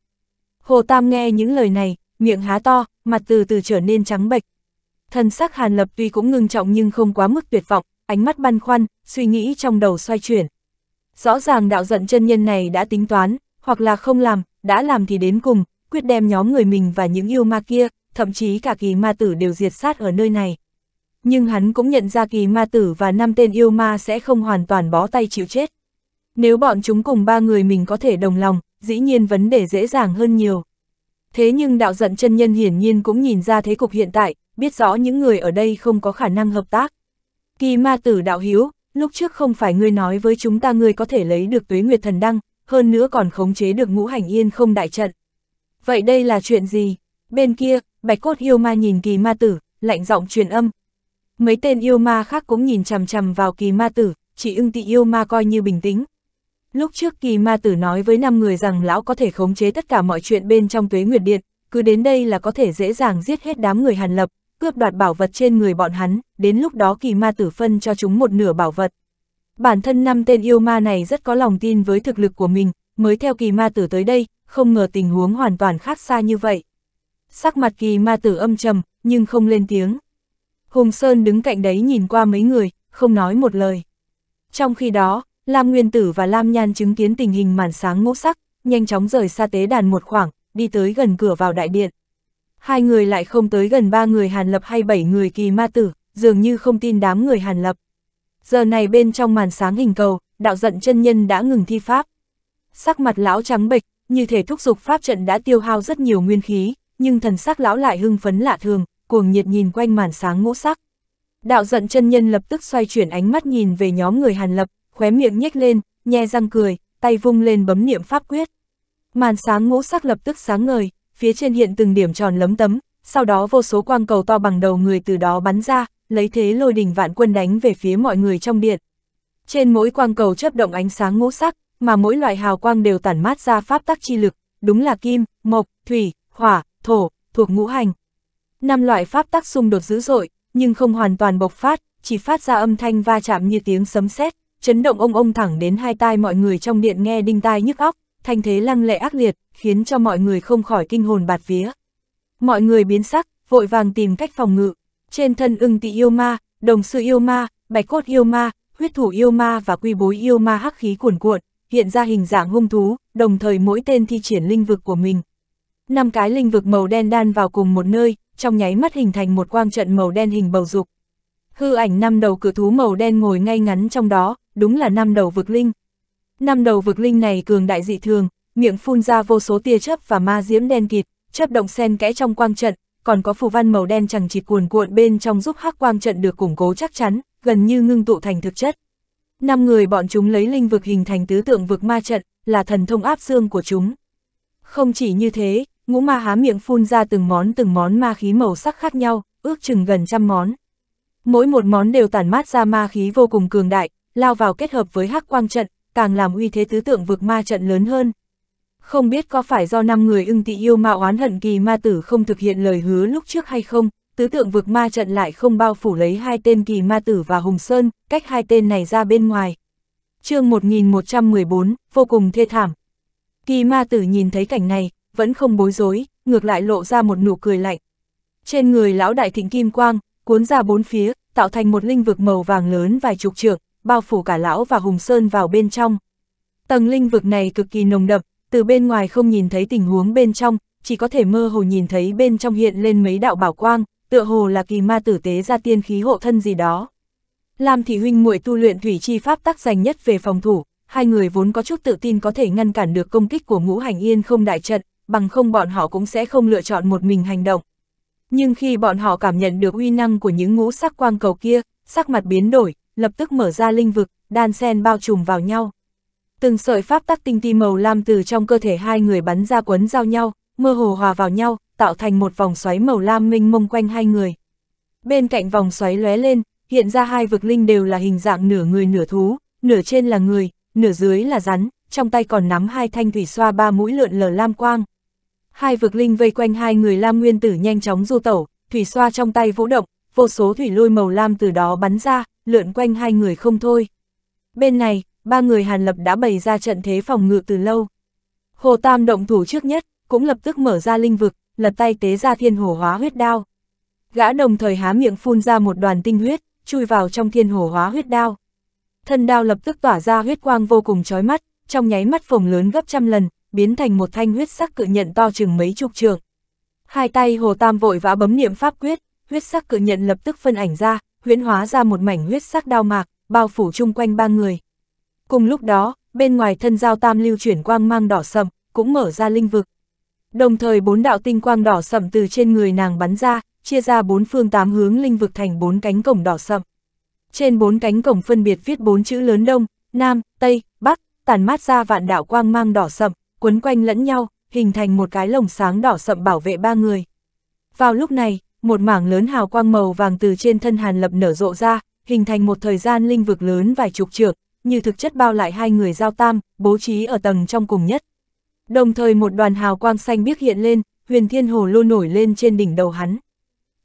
Hồ Tam nghe những lời này, miệng há to, mặt từ từ trở nên trắng bệch. Thần sắc Hàn Lập tuy cũng ngưng trọng nhưng không quá mức tuyệt vọng, ánh mắt băn khoăn, suy nghĩ trong đầu xoay chuyển. Rõ ràng đạo giận chân nhân này đã tính toán, hoặc là không làm, đã làm thì đến cùng, quyết đem nhóm người mình và những yêu ma kia, thậm chí cả kỳ ma tử đều diệt sát ở nơi này. Nhưng hắn cũng nhận ra kỳ ma tử và năm tên yêu ma sẽ không hoàn toàn bó tay chịu chết. Nếu bọn chúng cùng ba người mình có thể đồng lòng, dĩ nhiên vấn đề dễ dàng hơn nhiều. Thế nhưng đạo giận chân nhân hiển nhiên cũng nhìn ra thế cục hiện tại, biết rõ những người ở đây không có khả năng hợp tác. Kỳ ma tử đạo hiếu, lúc trước không phải ngươi nói với chúng ta ngươi có thể lấy được tuế nguyệt thần đăng, hơn nữa còn khống chế được ngũ hành yên không đại trận. Vậy đây là chuyện gì? Bên kia, bạch cốt yêu ma nhìn kỳ ma tử, lạnh giọng truyền âm. Mấy tên yêu ma khác cũng nhìn chằm chằm vào kỳ ma tử, chỉ ưng tị yêu ma coi như bình tĩnh. Lúc trước kỳ ma tử nói với năm người rằng lão có thể khống chế tất cả mọi chuyện bên trong tuế nguyệt điện, cứ đến đây là có thể dễ dàng giết hết đám người hàn lập, cướp đoạt bảo vật trên người bọn hắn, đến lúc đó kỳ ma tử phân cho chúng một nửa bảo vật. Bản thân năm tên yêu ma này rất có lòng tin với thực lực của mình, mới theo kỳ ma tử tới đây, không ngờ tình huống hoàn toàn khác xa như vậy. Sắc mặt kỳ ma tử âm trầm, nhưng không lên tiếng. Hùng Sơn đứng cạnh đấy nhìn qua mấy người, không nói một lời. Trong khi đó, Lam Nguyên Tử và Lam Nhan chứng kiến tình hình màn sáng ngũ sắc, nhanh chóng rời xa tế đàn một khoảng, đi tới gần cửa vào đại điện. Hai người lại không tới gần ba người Hàn Lập hay bảy người kỳ ma tử, dường như không tin đám người Hàn Lập. Giờ này bên trong màn sáng hình cầu, đạo giận chân nhân đã ngừng thi pháp. Sắc mặt lão trắng bệch, như thể thúc dục pháp trận đã tiêu hao rất nhiều nguyên khí, nhưng thần sắc lão lại hưng phấn lạ thường, cuồng nhiệt nhìn quanh màn sáng ngũ sắc. Đạo giận chân nhân lập tức xoay chuyển ánh mắt nhìn về nhóm người Hàn Lập, khóe miệng nhếch lên, nhe răng cười, tay vung lên bấm niệm pháp quyết. Màn sáng ngũ sắc lập tức sáng ngời, phía trên hiện từng điểm tròn lấm tấm, sau đó vô số quang cầu to bằng đầu người từ đó bắn ra, lấy thế lôi đình vạn quân đánh về phía mọi người trong điện. Trên mỗi quang cầu chấp động ánh sáng ngũ sắc, mà mỗi loại hào quang đều tản mát ra pháp tắc chi lực, đúng là kim, mộc, thủy, hỏa, thổ, thuộc ngũ hành. Năm loại pháp tắc xung đột dữ dội, nhưng không hoàn toàn bộc phát, chỉ phát ra âm thanh va chạm như tiếng sấm sét, chấn động ông ông thẳng đến hai tai mọi người trong điện nghe đinh tai nhức óc, thanh thế lăng lệ ác liệt, khiến cho mọi người không khỏi kinh hồn bạt vía. Mọi người biến sắc, vội vàng tìm cách phòng ngự. Trên thân ưng tị yêu ma, đồng sư yêu ma, bạch cốt yêu ma, huyết thủ yêu ma và quy bối yêu ma hắc khí cuồn cuộn, hiện ra hình dạng hung thú, đồng thời mỗi tên thi triển linh vực của mình. Năm cái linh vực màu đen đan vào cùng một nơi, trong nháy mắt hình thành một quang trận màu đen hình bầu dục. Hư ảnh năm đầu cự thú màu đen ngồi ngay ngắn trong đó, đúng là năm đầu vực linh. Năm đầu vực linh này cường đại dị thường, miệng phun ra vô số tia chớp và ma diễm đen kịt, chớp động xen kẽ trong quang trận, còn có phù văn màu đen chẳng chịt cuồn cuộn bên trong giúp hắc quang trận được củng cố chắc chắn, gần như ngưng tụ thành thực chất. Năm người bọn chúng lấy linh vực hình thành tứ tượng vực ma trận, là thần thông áp xương của chúng. Không chỉ như thế, ngũ ma há miệng phun ra từng món từng món ma khí màu sắc khác nhau, ước chừng gần trăm món. Mỗi một món đều tản mát ra ma khí vô cùng cường đại, lao vào kết hợp với hắc quang trận, càng làm uy thế tứ tượng vực ma trận lớn hơn. Không biết có phải do năm người ưng tị yêu ma oán hận kỳ ma tử không thực hiện lời hứa lúc trước hay không, tứ tượng vực ma trận lại không bao phủ lấy hai tên kỳ ma tử và hùng sơn, cách hai tên này ra bên ngoài. chương 1114, vô cùng thê thảm. Kỳ ma tử nhìn thấy cảnh này, vẫn không bối rối, ngược lại lộ ra một nụ cười lạnh. Trên người lão đại thịnh kim quang, cuốn ra bốn phía, tạo thành một linh vực màu vàng lớn vài chục trượng, bao phủ cả lão và hùng sơn vào bên trong. Tầng linh vực này cực kỳ nồng đậm, từ bên ngoài không nhìn thấy tình huống bên trong, chỉ có thể mơ hồ nhìn thấy bên trong hiện lên mấy đạo bảo quang, tựa hồ là kỳ ma tử tế ra tiên khí hộ thân gì đó. Lam thị huynh muội tu luyện thủy chi pháp tắc dành nhất về phòng thủ, hai người vốn có chút tự tin có thể ngăn cản được công kích của ngũ hành yên không đại trận, bằng không bọn họ cũng sẽ không lựa chọn một mình hành động. Nhưng khi bọn họ cảm nhận được uy năng của những ngũ sắc quang cầu kia, sắc mặt biến đổi, lập tức mở ra linh vực, đan sen bao trùm vào nhau. Từng sợi pháp tắc tinh ti màu lam từ trong cơ thể hai người bắn ra quấn giao nhau, mơ hồ hòa vào nhau, tạo thành một vòng xoáy màu lam minh mông quanh hai người. Bên cạnh vòng xoáy lóe lên, hiện ra hai vực linh đều là hình dạng nửa người nửa thú, nửa trên là người, nửa dưới là rắn, trong tay còn nắm hai thanh thủy xoa ba mũi lượn lờ lam quang. Hai vực linh vây quanh hai người lam nguyên tử nhanh chóng du tẩu, thủy xoa trong tay vũ động, vô số thủy lôi màu lam từ đó bắn ra, lượn quanh hai người không thôi. Bên này, ba người Hàn Lập đã bày ra trận thế phòng ngự từ lâu. Hồ Tam động thủ trước nhất, cũng lập tức mở ra linh vực, lật tay tế ra thiên hồ hóa huyết đao. Gã đồng thời há miệng phun ra một đoàn tinh huyết, chui vào trong thiên hồ hóa huyết đao. Thân đao lập tức tỏa ra huyết quang vô cùng chói mắt, trong nháy mắt phồng lớn gấp trăm lần, biến thành một thanh huyết sắc cự nhận to chừng mấy chục trường. Hai tay Hồ Tam vội vã bấm niệm pháp quyết, huyết sắc cự nhận lập tức phân ảnh ra, huyễn hóa ra một mảnh huyết sắc đao mạc, bao phủ chung quanh ba người. Cùng lúc đó, bên ngoài thân giao tam lưu chuyển quang mang đỏ sầm, cũng mở ra linh vực. Đồng thời bốn đạo tinh quang đỏ sậm từ trên người nàng bắn ra, chia ra bốn phương tám hướng linh vực thành bốn cánh cổng đỏ sậm. Trên bốn cánh cổng phân biệt viết bốn chữ lớn đông, nam, tây, bắc, tàn mát ra vạn đạo quang mang đỏ sậm, quấn quanh lẫn nhau, hình thành một cái lồng sáng đỏ sậm bảo vệ ba người. Vào lúc này, một mảng lớn hào quang màu vàng từ trên thân Hàn Lập nở rộ ra, hình thành một thời gian linh vực lớn vài chục trượng, như thực chất bao lại hai người giao tam, bố trí ở tầng trong cùng nhất. Đồng thời một đoàn hào quang xanh biếc hiện lên, huyền thiên hồ lô nổi lên trên đỉnh đầu hắn.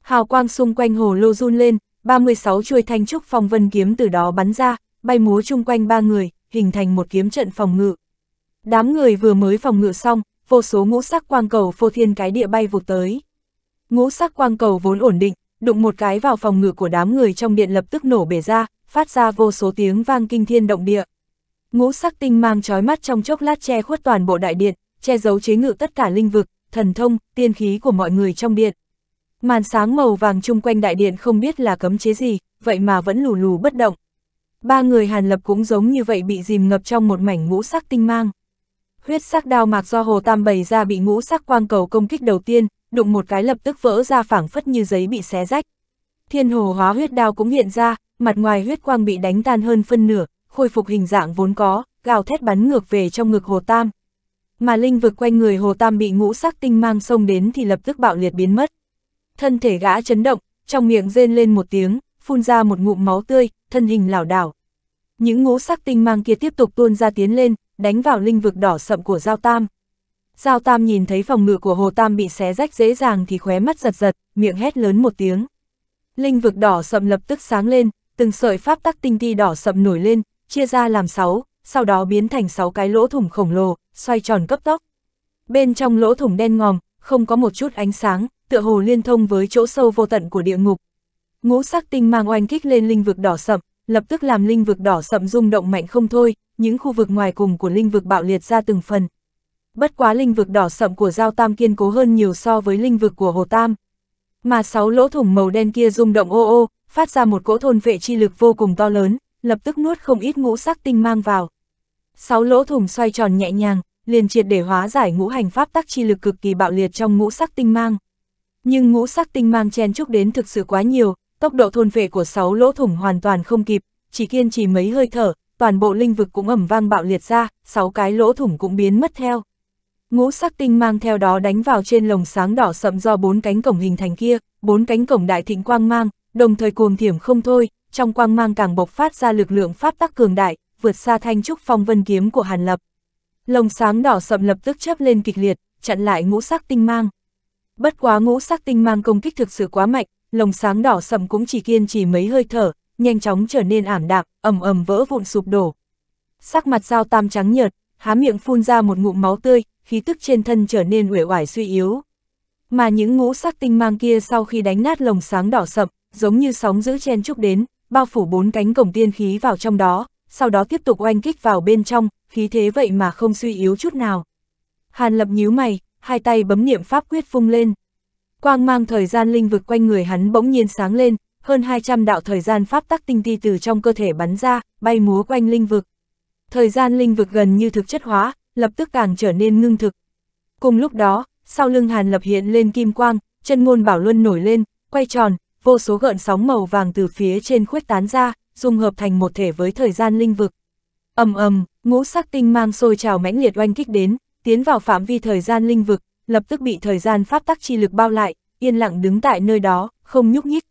Hào quang xung quanh hồ lô run lên, 36 chuôi thanh trúc phong vân kiếm từ đó bắn ra, bay múa chung quanh ba người, hình thành một kiếm trận phòng ngự. Đám người vừa mới phòng ngự xong, vô số ngũ sắc quang cầu phô thiên cái địa bay vụt tới. Ngũ sắc quang cầu vốn ổn định, đụng một cái vào phòng ngự của đám người trong điện lập tức nổ bể ra, phát ra vô số tiếng vang kinh thiên động địa. Ngũ sắc tinh mang chói mắt trong chốc lát che khuất toàn bộ đại điện, che giấu chế ngự tất cả linh vực, thần thông, tiên khí của mọi người trong điện. Màn sáng màu vàng chung quanh đại điện không biết là cấm chế gì, vậy mà vẫn lù lù bất động. Ba người Hàn Lập cũng giống như vậy bị dìm ngập trong một mảnh ngũ sắc tinh mang. Huyết sắc đao mạc do Hồ Tam bày ra bị ngũ sắc quang cầu công kích đầu tiên, đụng một cái lập tức vỡ ra phảng phất như giấy bị xé rách. Thiên hồ hóa huyết đao cũng hiện ra, mặt ngoài huyết quang bị đánh tan hơn phân nửa, khôi phục hình dạng vốn có, gào thét bắn ngược về trong ngực Hồ Tam. Mà linh vực quanh người Hồ Tam bị ngũ sắc tinh mang xông đến thì lập tức bạo liệt biến mất. Thân thể gã chấn động, trong miệng rên lên một tiếng, phun ra một ngụm máu tươi, thân hình lảo đảo. Những ngũ sắc tinh mang kia tiếp tục tuôn ra tiến lên, đánh vào linh vực đỏ sậm của Giao Tam. Giao Tam nhìn thấy phòng ngự của Hồ Tam bị xé rách dễ dàng thì khóe mắt giật giật, miệng hét lớn một tiếng. Linh vực đỏ sậm lập tức sáng lên, từng sợi pháp tắc tinh ti đỏ sậm nổi lên, chia ra làm sáu, sau đó biến thành sáu cái lỗ thủng khổng lồ, xoay tròn cấp tốc. Bên trong lỗ thủng đen ngòm, không có một chút ánh sáng, tựa hồ liên thông với chỗ sâu vô tận của địa ngục. Ngũ sắc tinh mang oanh kích lên linh vực đỏ sậm, lập tức làm linh vực đỏ sậm rung động mạnh không thôi, những khu vực ngoài cùng của linh vực bạo liệt ra từng phần. Bất quá linh vực đỏ sậm của Giao Tam kiên cố hơn nhiều so với linh vực của Hồ Tam. Mà sáu lỗ thủng màu đen kia rung động ô ô, phát ra một cỗ thôn vệ chi lực vô cùng to lớn, lập tức nuốt không ít ngũ sắc tinh mang vào. Sáu lỗ thủng xoay tròn nhẹ nhàng, liền triệt để hóa giải ngũ hành pháp tắc chi lực cực kỳ bạo liệt trong ngũ sắc tinh mang. Nhưng ngũ sắc tinh mang chen chúc đến thực sự quá nhiều, tốc độ thôn vệ của sáu lỗ thủng hoàn toàn không kịp, chỉ kiên trì mấy hơi thở, toàn bộ linh vực cũng ẩm vang bạo liệt ra, sáu cái lỗ thủng cũng biến mất theo. Ngũ sắc tinh mang theo đó đánh vào trên lồng sáng đỏ sậm do bốn cánh cổng hình thành kia, bốn cánh cổng đại thịnh quang mang, đồng thời cuồng thiểm không thôi, trong quang mang càng bộc phát ra lực lượng pháp tắc cường đại, vượt xa thanh trúc phong vân kiếm của Hàn Lập. Lồng sáng đỏ sậm lập tức chấp lên kịch liệt, chặn lại ngũ sắc tinh mang. Bất quá ngũ sắc tinh mang công kích thực sự quá mạnh, lồng sáng đỏ sậm cũng chỉ kiên trì mấy hơi thở, nhanh chóng trở nên ảm đạm, ầm ầm vỡ vụn sụp đổ. Sắc mặt Giao Tam trắng nhợt, há miệng phun ra một ngụm máu tươi, khí tức trên thân trở nên uể oải suy yếu. Mà những ngũ sắc tinh mang kia sau khi đánh nát lồng sáng đỏ sậm, giống như sóng giữ chen chúc đến, bao phủ bốn cánh cổng tiên khí vào trong đó, sau đó tiếp tục oanh kích vào bên trong, khí thế vậy mà không suy yếu chút nào. Hàn lập nhíu mày, hai tay bấm niệm pháp quyết phung lên. Quang mang thời gian linh vực quanh người hắn bỗng nhiên sáng lên, hơn 200 đạo thời gian pháp tắc tinh ti từ trong cơ thể bắn ra, bay múa quanh linh vực. Thời gian linh vực gần như thực chất hóa, lập tức càng trở nên ngưng thực. Cùng lúc đó, sau lưng Hàn Lập hiện lên kim quang, chân ngôn bảo luân nổi lên, quay tròn, vô số gợn sóng màu vàng từ phía trên khuếch tán ra, dung hợp thành một thể với thời gian linh vực. ầm ầm, ngũ sắc tinh mang sôi trào mãnh liệt oanh kích đến, tiến vào phạm vi thời gian linh vực, lập tức bị thời gian pháp tắc chi lực bao lại, yên lặng đứng tại nơi đó, không nhúc nhích.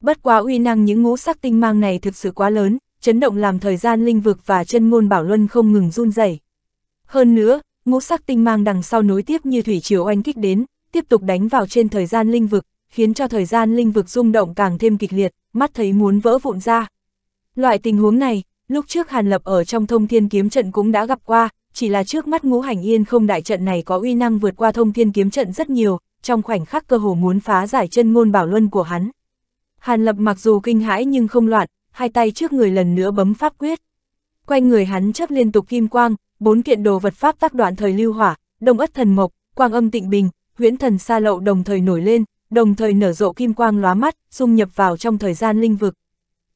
Bất quá uy năng những ngũ sắc tinh mang này thực sự quá lớn, chấn động làm thời gian linh vực và chân ngôn bảo luân không ngừng run rẩy. Hơn nữa, ngũ sắc tinh mang đằng sau nối tiếp như thủy triều oanh kích đến, tiếp tục đánh vào trên thời gian linh vực, khiến cho thời gian linh vực rung động càng thêm kịch liệt, mắt thấy muốn vỡ vụn ra. Loại tình huống này, lúc trước Hàn Lập ở trong thông thiên kiếm trận cũng đã gặp qua, chỉ là trước mắt ngũ hành yên không đại trận này có uy năng vượt qua thông thiên kiếm trận rất nhiều, trong khoảnh khắc cơ hồ muốn phá giải chân ngôn bảo luân của hắn. Hàn Lập mặc dù kinh hãi nhưng không loạn, hai tay trước người lần nữa bấm pháp quyết. Quanh người hắn chấp liên tục kim quang, bốn kiện đồ vật pháp tác đoạn thời lưu hỏa, đông ất thần mộc, quang âm tịnh bình, huyễn thần xa lậu đồng thời nổi lên, đồng thời nở rộ kim quang lóa mắt, dung nhập vào trong thời gian linh vực.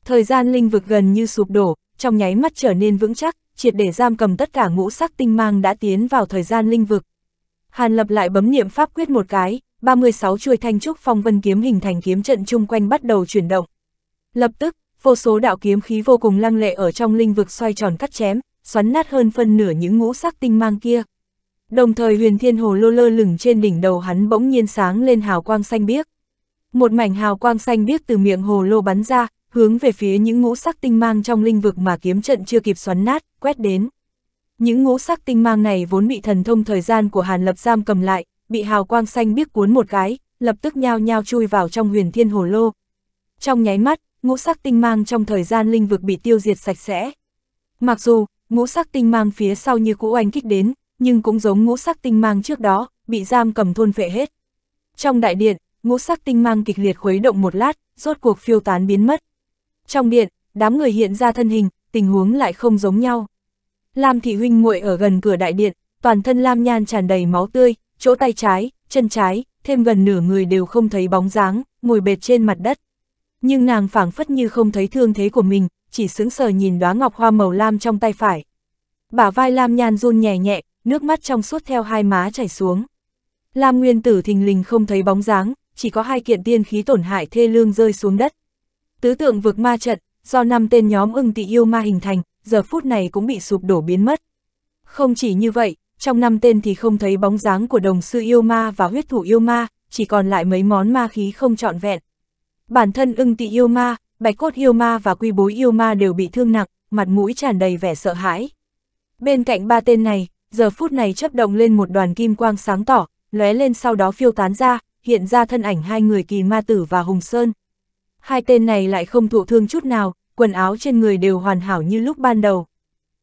Thời gian linh vực gần như sụp đổ, trong nháy mắt trở nên vững chắc, triệt để giam cầm tất cả ngũ sắc tinh mang đã tiến vào thời gian linh vực. Hàn lập lại bấm niệm pháp quyết một cái, 36 chuôi thanh trúc phong vân kiếm hình thành kiếm trận chung quanh bắt đầu chuyển động. Lập tức, vô số đạo kiếm khí vô cùng lăng lệ ở trong linh vực xoay tròn cắt chém, xoắn nát hơn phân nửa những ngũ sắc tinh mang kia. Đồng thời huyền thiên hồ lô lơ lửng trên đỉnh đầu hắn bỗng nhiên sáng lên hào quang xanh biếc. Một mảnh hào quang xanh biếc từ miệng hồ lô bắn ra, hướng về phía những ngũ sắc tinh mang trong linh vực mà kiếm trận chưa kịp xoắn nát, quét đến. Những ngũ sắc tinh mang này vốn bị thần thông thời gian của Hàn Lập giam cầm lại, bị hào quang xanh biếc cuốn một cái, lập tức nhao nhao chui vào trong huyền thiên hồ lô. Trong nháy mắt, ngũ sắc tinh mang trong thời gian linh vực bị tiêu diệt sạch sẽ. Mặc dù, ngũ sắc tinh mang phía sau như cũ oanh kích đến, nhưng cũng giống ngũ sắc tinh mang trước đó, bị giam cầm thôn vệ hết. Trong đại điện, ngũ sắc tinh mang kịch liệt khuấy động một lát, rốt cuộc phiêu tán biến mất. Trong điện, đám người hiện ra thân hình, tình huống lại không giống nhau. Lam thị huynh muội ở gần cửa đại điện, toàn thân Lam Nhan tràn đầy máu tươi, chỗ tay trái, chân trái, thêm gần nửa người đều không thấy bóng dáng, ngồi bệt trên mặt đất. Nhưng nàng phảng phất như không thấy thương thế của mình, chỉ sững sờ nhìn đóa ngọc hoa màu lam trong tay phải. Bả vai Lam Nhan run nhẹ nhẹ, nước mắt trong suốt theo hai má chảy xuống. Lam Nguyên Tử thình lình không thấy bóng dáng, chỉ có hai kiện tiên khí tổn hại thê lương rơi xuống đất. Tứ tượng vực ma trận, do năm tên nhóm ưng tị yêu ma hình thành, giờ phút này cũng bị sụp đổ biến mất. Không chỉ như vậy, trong năm tên thì không thấy bóng dáng của đồng sư yêu ma và huyết thủ yêu ma, chỉ còn lại mấy món ma khí không trọn vẹn. Bản thân ưng tị yêu ma, bạch cốt yêu ma và quy bối yêu ma đều bị thương nặng, mặt mũi tràn đầy vẻ sợ hãi. Bên cạnh ba tên này, giờ phút này chấp động lên một đoàn kim quang sáng tỏ, lóe lên sau đó phiêu tán ra, hiện ra thân ảnh hai người kỳ ma tử và hùng sơn. Hai tên này lại không thụ thương chút nào, quần áo trên người đều hoàn hảo như lúc ban đầu.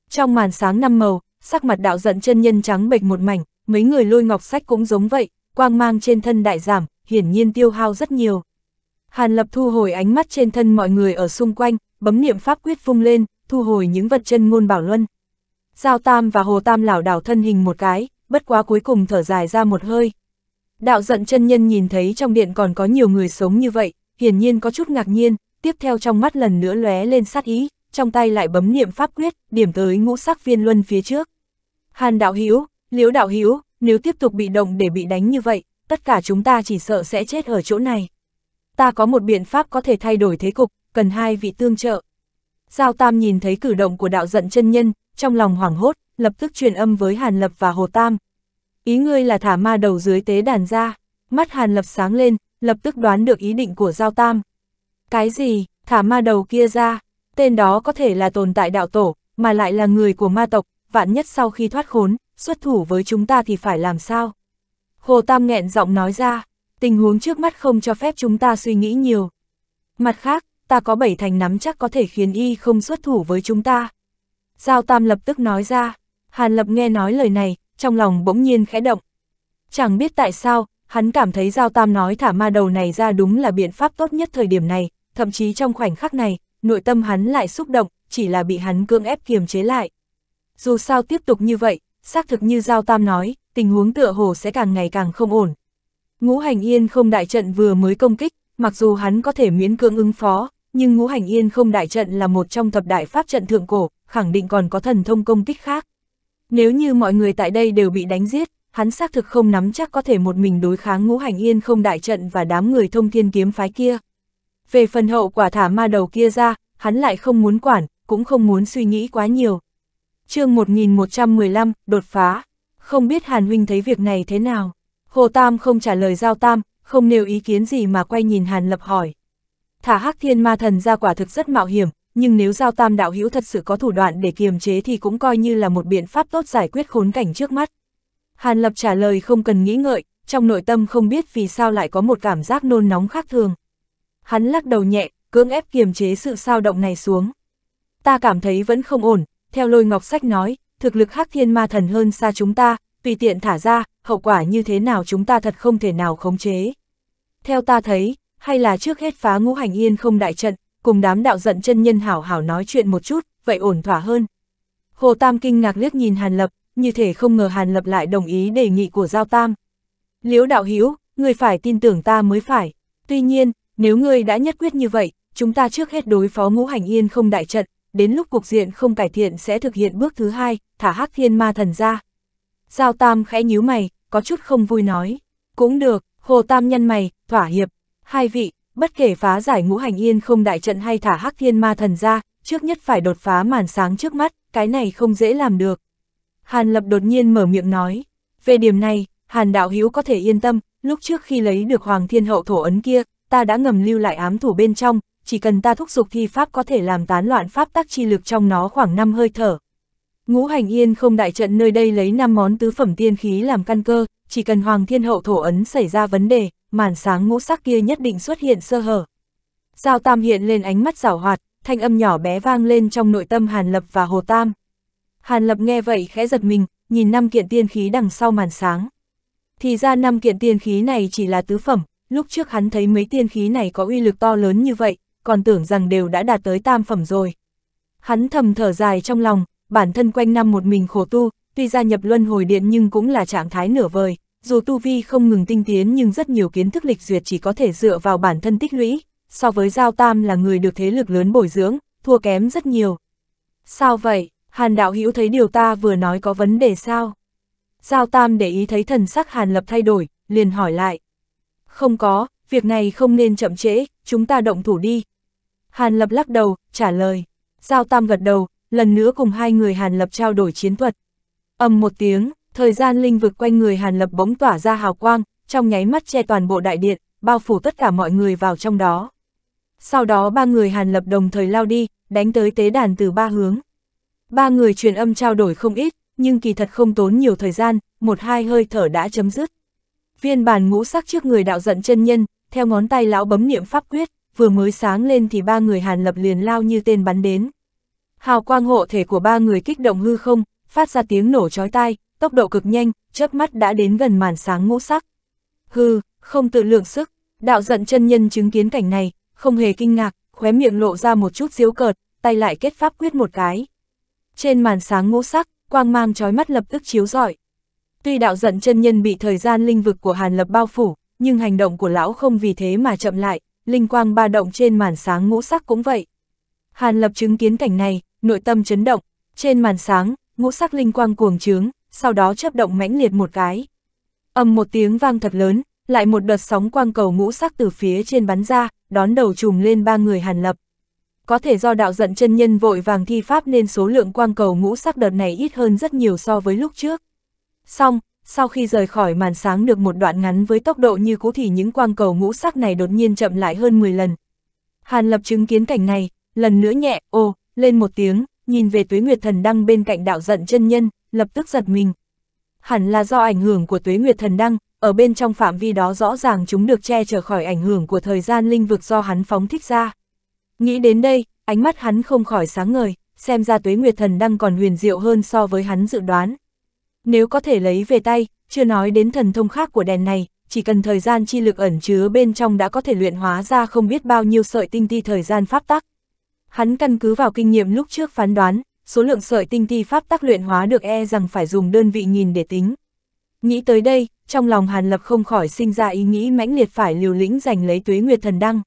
Trong màn sáng năm màu, sắc mặt đạo giận chân nhân trắng bệch một mảnh, mấy người lôi ngọc sách cũng giống vậy, quang mang trên thân đại giảm, hiển nhiên tiêu hao rất nhiều. Hàn lập thu hồi ánh mắt trên thân mọi người ở xung quanh, bấm niệm pháp quyết vung lên, thu hồi những vật chân ngôn bảo luân. Giao Tam và Hồ Tam lảo đảo thân hình một cái, bất quá cuối cùng thở dài ra một hơi. Đạo giận chân nhân nhìn thấy trong điện còn có nhiều người sống như vậy, hiển nhiên có chút ngạc nhiên, tiếp theo trong mắt lần nữa lóe lên sát ý, trong tay lại bấm niệm pháp quyết, điểm tới ngũ sắc viên luân phía trước. Hàn đạo hữu liễu đạo hữu nếu tiếp tục bị động để bị đánh như vậy, tất cả chúng ta chỉ sợ sẽ chết ở chỗ này. Ta có một biện pháp có thể thay đổi thế cục, cần hai vị tương trợ. Giao Tam nhìn thấy cử động của đạo giận chân nhân, trong lòng hoảng hốt, lập tức truyền âm với Hàn Lập và Hồ Tam. Ý ngươi là thả ma đầu dưới tế đàn ra, mắt Hàn Lập sáng lên, lập tức đoán được ý định của Giao Tam. Cái gì, thả ma đầu kia ra, tên đó có thể là tồn tại đạo tổ, mà lại là người của ma tộc, vạn nhất sau khi thoát khốn, xuất thủ với chúng ta thì phải làm sao? Hồ Tam nghẹn giọng nói ra, Tình huống trước mắt không cho phép chúng ta suy nghĩ nhiều. Mặt khác, ta có bảy thành nắm chắc có thể khiến y không xuất thủ với chúng ta. Giao Tam lập tức nói ra, Hàn Lập nghe nói lời này, trong lòng bỗng nhiên khẽ động. Chẳng biết tại sao, hắn cảm thấy Giao Tam nói thả ma đầu này ra đúng là biện pháp tốt nhất thời điểm này, thậm chí trong khoảnh khắc này, nội tâm hắn lại xúc động, chỉ là bị hắn cưỡng ép kiềm chế lại. Dù sao tiếp tục như vậy, xác thực như Giao Tam nói, tình huống tựa hồ sẽ càng ngày càng không ổn. Ngũ hành yên không đại trận vừa mới công kích, mặc dù hắn có thể miễn cưỡng ứng phó, nhưng ngũ hành yên không đại trận là một trong thập đại pháp trận thượng cổ, khẳng định còn có thần thông công kích khác. Nếu như mọi người tại đây đều bị đánh giết, hắn xác thực không nắm chắc có thể một mình đối kháng ngũ hành yên không đại trận và đám người thông thiên kiếm phái kia. Về phần hậu quả thả ma đầu kia ra, hắn lại không muốn quản, cũng không muốn suy nghĩ quá nhiều. chương 1115, đột phá. Không biết Hàn Huynh thấy việc này thế nào? Hồ Tam không trả lời Giao Tam, không nêu ý kiến gì mà quay nhìn Hàn Lập hỏi. Thả hắc thiên ma thần ra quả thực rất mạo hiểm, nhưng nếu Giao Tam đạo hữu thật sự có thủ đoạn để kiềm chế thì cũng coi như là một biện pháp tốt giải quyết khốn cảnh trước mắt. Hàn Lập trả lời không cần nghĩ ngợi, trong nội tâm không biết vì sao lại có một cảm giác nôn nóng khác thường. Hắn lắc đầu nhẹ, cưỡng ép kiềm chế sự sao động này xuống. Ta cảm thấy vẫn không ổn, theo lôi ngọc sách nói, thực lực hắc thiên ma thần hơn xa chúng ta, tùy tiện thả ra, hậu quả như thế nào chúng ta thật không thể nào khống chế. Theo ta thấy, hay là trước hết phá ngũ hành yên không đại trận, cùng đám đạo giận chân nhân hảo hảo nói chuyện một chút, vậy ổn thỏa hơn. Hồ Tam kinh ngạc liếc nhìn Hàn Lập, như thể không ngờ Hàn Lập lại đồng ý đề nghị của Giao Tam. Liễu đạo hữu người phải tin tưởng ta mới phải. Tuy nhiên, nếu ngươi đã nhất quyết như vậy, chúng ta trước hết đối phó ngũ hành yên không đại trận, đến lúc cục diện không cải thiện sẽ thực hiện bước thứ hai, thả hắc thiên ma thần ra. Giao Tam khẽ nhíu mày, có chút không vui nói. Cũng được, Hồ Tam nhân mày, thỏa hiệp. Hai vị, bất kể phá giải ngũ hành yên không đại trận hay thả hắc thiên ma thần ra, trước nhất phải đột phá màn sáng trước mắt, cái này không dễ làm được. Hàn Lập đột nhiên mở miệng nói. Về điểm này, Hàn Đạo Hiếu có thể yên tâm, lúc trước khi lấy được Hoàng Thiên Hậu thổ ấn kia, ta đã ngầm lưu lại ám thủ bên trong, chỉ cần ta thúc giục thi pháp có thể làm tán loạn pháp tắc chi lực trong nó khoảng 5 hơi thở. Ngũ hành yên không đại trận nơi đây lấy 5 món tứ phẩm tiên khí làm căn cơ, chỉ cần Hoàng Thiên Hậu thổ ấn xảy ra vấn đề, màn sáng ngũ sắc kia nhất định xuất hiện sơ hở. Giao Tam hiện lên ánh mắt rảo hoạt, thanh âm nhỏ bé vang lên trong nội tâm Hàn Lập và Hồ Tam. Hàn Lập nghe vậy khẽ giật mình, nhìn năm kiện tiên khí đằng sau màn sáng. Thì ra năm kiện tiên khí này chỉ là tứ phẩm, lúc trước hắn thấy mấy tiên khí này có uy lực to lớn như vậy, còn tưởng rằng đều đã đạt tới tam phẩm rồi. Hắn thầm thở dài trong lòng, bản thân quanh năm một mình khổ tu, tuy gia nhập luân hồi điện nhưng cũng là trạng thái nửa vời, dù tu vi không ngừng tinh tiến nhưng rất nhiều kiến thức lịch duyệt chỉ có thể dựa vào bản thân tích lũy, so với Giao Tam là người được thế lực lớn bồi dưỡng, thua kém rất nhiều. Sao vậy, Hàn đạo hữu thấy điều ta vừa nói có vấn đề sao? Giao Tam để ý thấy thần sắc Hàn Lập thay đổi, liền hỏi lại. Không có, việc này không nên chậm trễ, chúng ta động thủ đi. Hàn Lập lắc đầu, trả lời. Giao Tam gật đầu, lần nữa cùng hai người Hàn Lập trao đổi chiến thuật. âm một tiếng, thời gian linh vực quanh người Hàn Lập bỗng tỏa ra hào quang, trong nháy mắt che toàn bộ đại điện, bao phủ tất cả mọi người vào trong đó. Sau đó ba người Hàn Lập đồng thời lao đi, đánh tới tế đàn từ ba hướng. Ba người truyền âm trao đổi không ít, nhưng kỳ thật không tốn nhiều thời gian, một hai hơi thở đã chấm dứt. Viên bản ngũ sắc trước người đạo giận chân nhân, theo ngón tay lão bấm niệm pháp quyết, vừa mới sáng lên thì ba người Hàn Lập liền lao như tên bắn đến. Hào quang hộ thể của ba người kích động hư không, phát ra tiếng nổ chói tai, tốc độ cực nhanh, chớp mắt đã đến gần màn sáng ngũ sắc. Hư, không tự lượng sức, đạo giận chân nhân chứng kiến cảnh này, không hề kinh ngạc, khóe miệng lộ ra một chút diếu cợt, tay lại kết pháp quyết một cái. Trên màn sáng ngũ sắc, quang mang chói mắt lập tức chiếu rọi. Tuy đạo giận chân nhân bị thời gian linh vực của Hàn Lập bao phủ, nhưng hành động của lão không vì thế mà chậm lại, linh quang ba động trên màn sáng ngũ sắc cũng vậy. Hàn Lập chứng kiến cảnh này, nội tâm chấn động, trên màn sáng, ngũ sắc linh quang cuồng trướng, sau đó chấp động mãnh liệt một cái. Âm một tiếng vang thật lớn, lại một đợt sóng quang cầu ngũ sắc từ phía trên bắn ra, đón đầu trùm lên ba người Hàn Lập. Có thể do đạo giận chân nhân vội vàng thi pháp nên số lượng quang cầu ngũ sắc đợt này ít hơn rất nhiều so với lúc trước. Xong, sau khi rời khỏi màn sáng được một đoạn ngắn với tốc độ như cũ thì những quang cầu ngũ sắc này đột nhiên chậm lại hơn 10 lần. Hàn lập chứng kiến cảnh này, lần nữa nhẹ, ô, lên một tiếng, nhìn về tuế nguyệt thần đăng bên cạnh đạo giận chân nhân, lập tức giật mình. Hẳn là do ảnh hưởng của tuế nguyệt thần đăng, ở bên trong phạm vi đó rõ ràng chúng được che chở khỏi ảnh hưởng của thời gian linh vực do hắn phóng thích ra. Nghĩ đến đây, ánh mắt hắn không khỏi sáng ngời, xem ra tuế nguyệt thần đăng còn huyền diệu hơn so với hắn dự đoán. Nếu có thể lấy về tay, chưa nói đến thần thông khác của đèn này, chỉ cần thời gian chi lực ẩn chứa bên trong đã có thể luyện hóa ra không biết bao nhiêu sợi tinh ti thời gian pháp tắc. Hắn căn cứ vào kinh nghiệm lúc trước phán đoán, số lượng sợi tinh ti pháp tác luyện hóa được e rằng phải dùng đơn vị nghìn để tính. Nghĩ tới đây, trong lòng Hàn Lập không khỏi sinh ra ý nghĩ mãnh liệt phải liều lĩnh giành lấy tuế nguyệt thần đăng.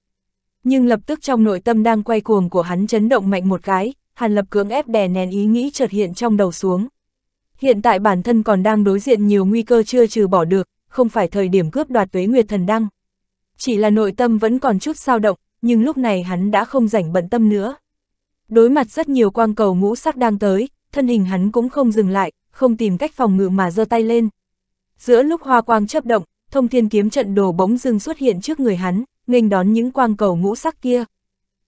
Nhưng lập tức trong nội tâm đang quay cuồng của hắn chấn động mạnh một cái, Hàn Lập cưỡng ép đè nén ý nghĩ chợt hiện trong đầu xuống. Hiện tại bản thân còn đang đối diện nhiều nguy cơ chưa trừ bỏ được, không phải thời điểm cướp đoạt tuế nguyệt thần đăng. Chỉ là nội tâm vẫn còn chút sao động, nhưng lúc này hắn đã không rảnh bận tâm nữa. Đối mặt rất nhiều quang cầu ngũ sắc đang tới, thân hình hắn cũng không dừng lại, không tìm cách phòng ngự mà giơ tay lên. Giữa lúc hoa quang chấp động, thông thiên kiếm trận đồ bỗng dưng xuất hiện trước người hắn, nghênh đón những quang cầu ngũ sắc kia.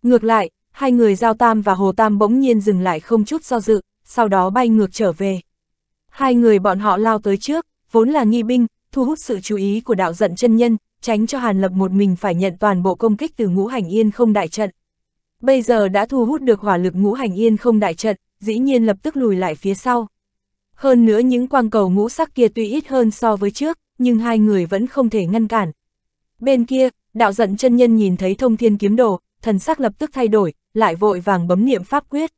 Ngược lại, hai người Giao Tam và Hồ Tam bỗng nhiên dừng lại không chút do dự, sau đó bay ngược trở về. Hai người bọn họ lao tới trước, vốn là nghi binh, thu hút sự chú ý của đạo giận chân nhân, tránh cho Hàn Lập một mình phải nhận toàn bộ công kích từ ngũ hành yên không đại trận. Bây giờ đã thu hút được hỏa lực ngũ hành yên không đại trận, dĩ nhiên lập tức lùi lại phía sau. Hơn nữa những quang cầu ngũ sắc kia tuy ít hơn so với trước, nhưng hai người vẫn không thể ngăn cản. Bên kia, đạo giận chân nhân nhìn thấy thông thiên kiếm đồ, thần sắc lập tức thay đổi, lại vội vàng bấm niệm pháp quyết.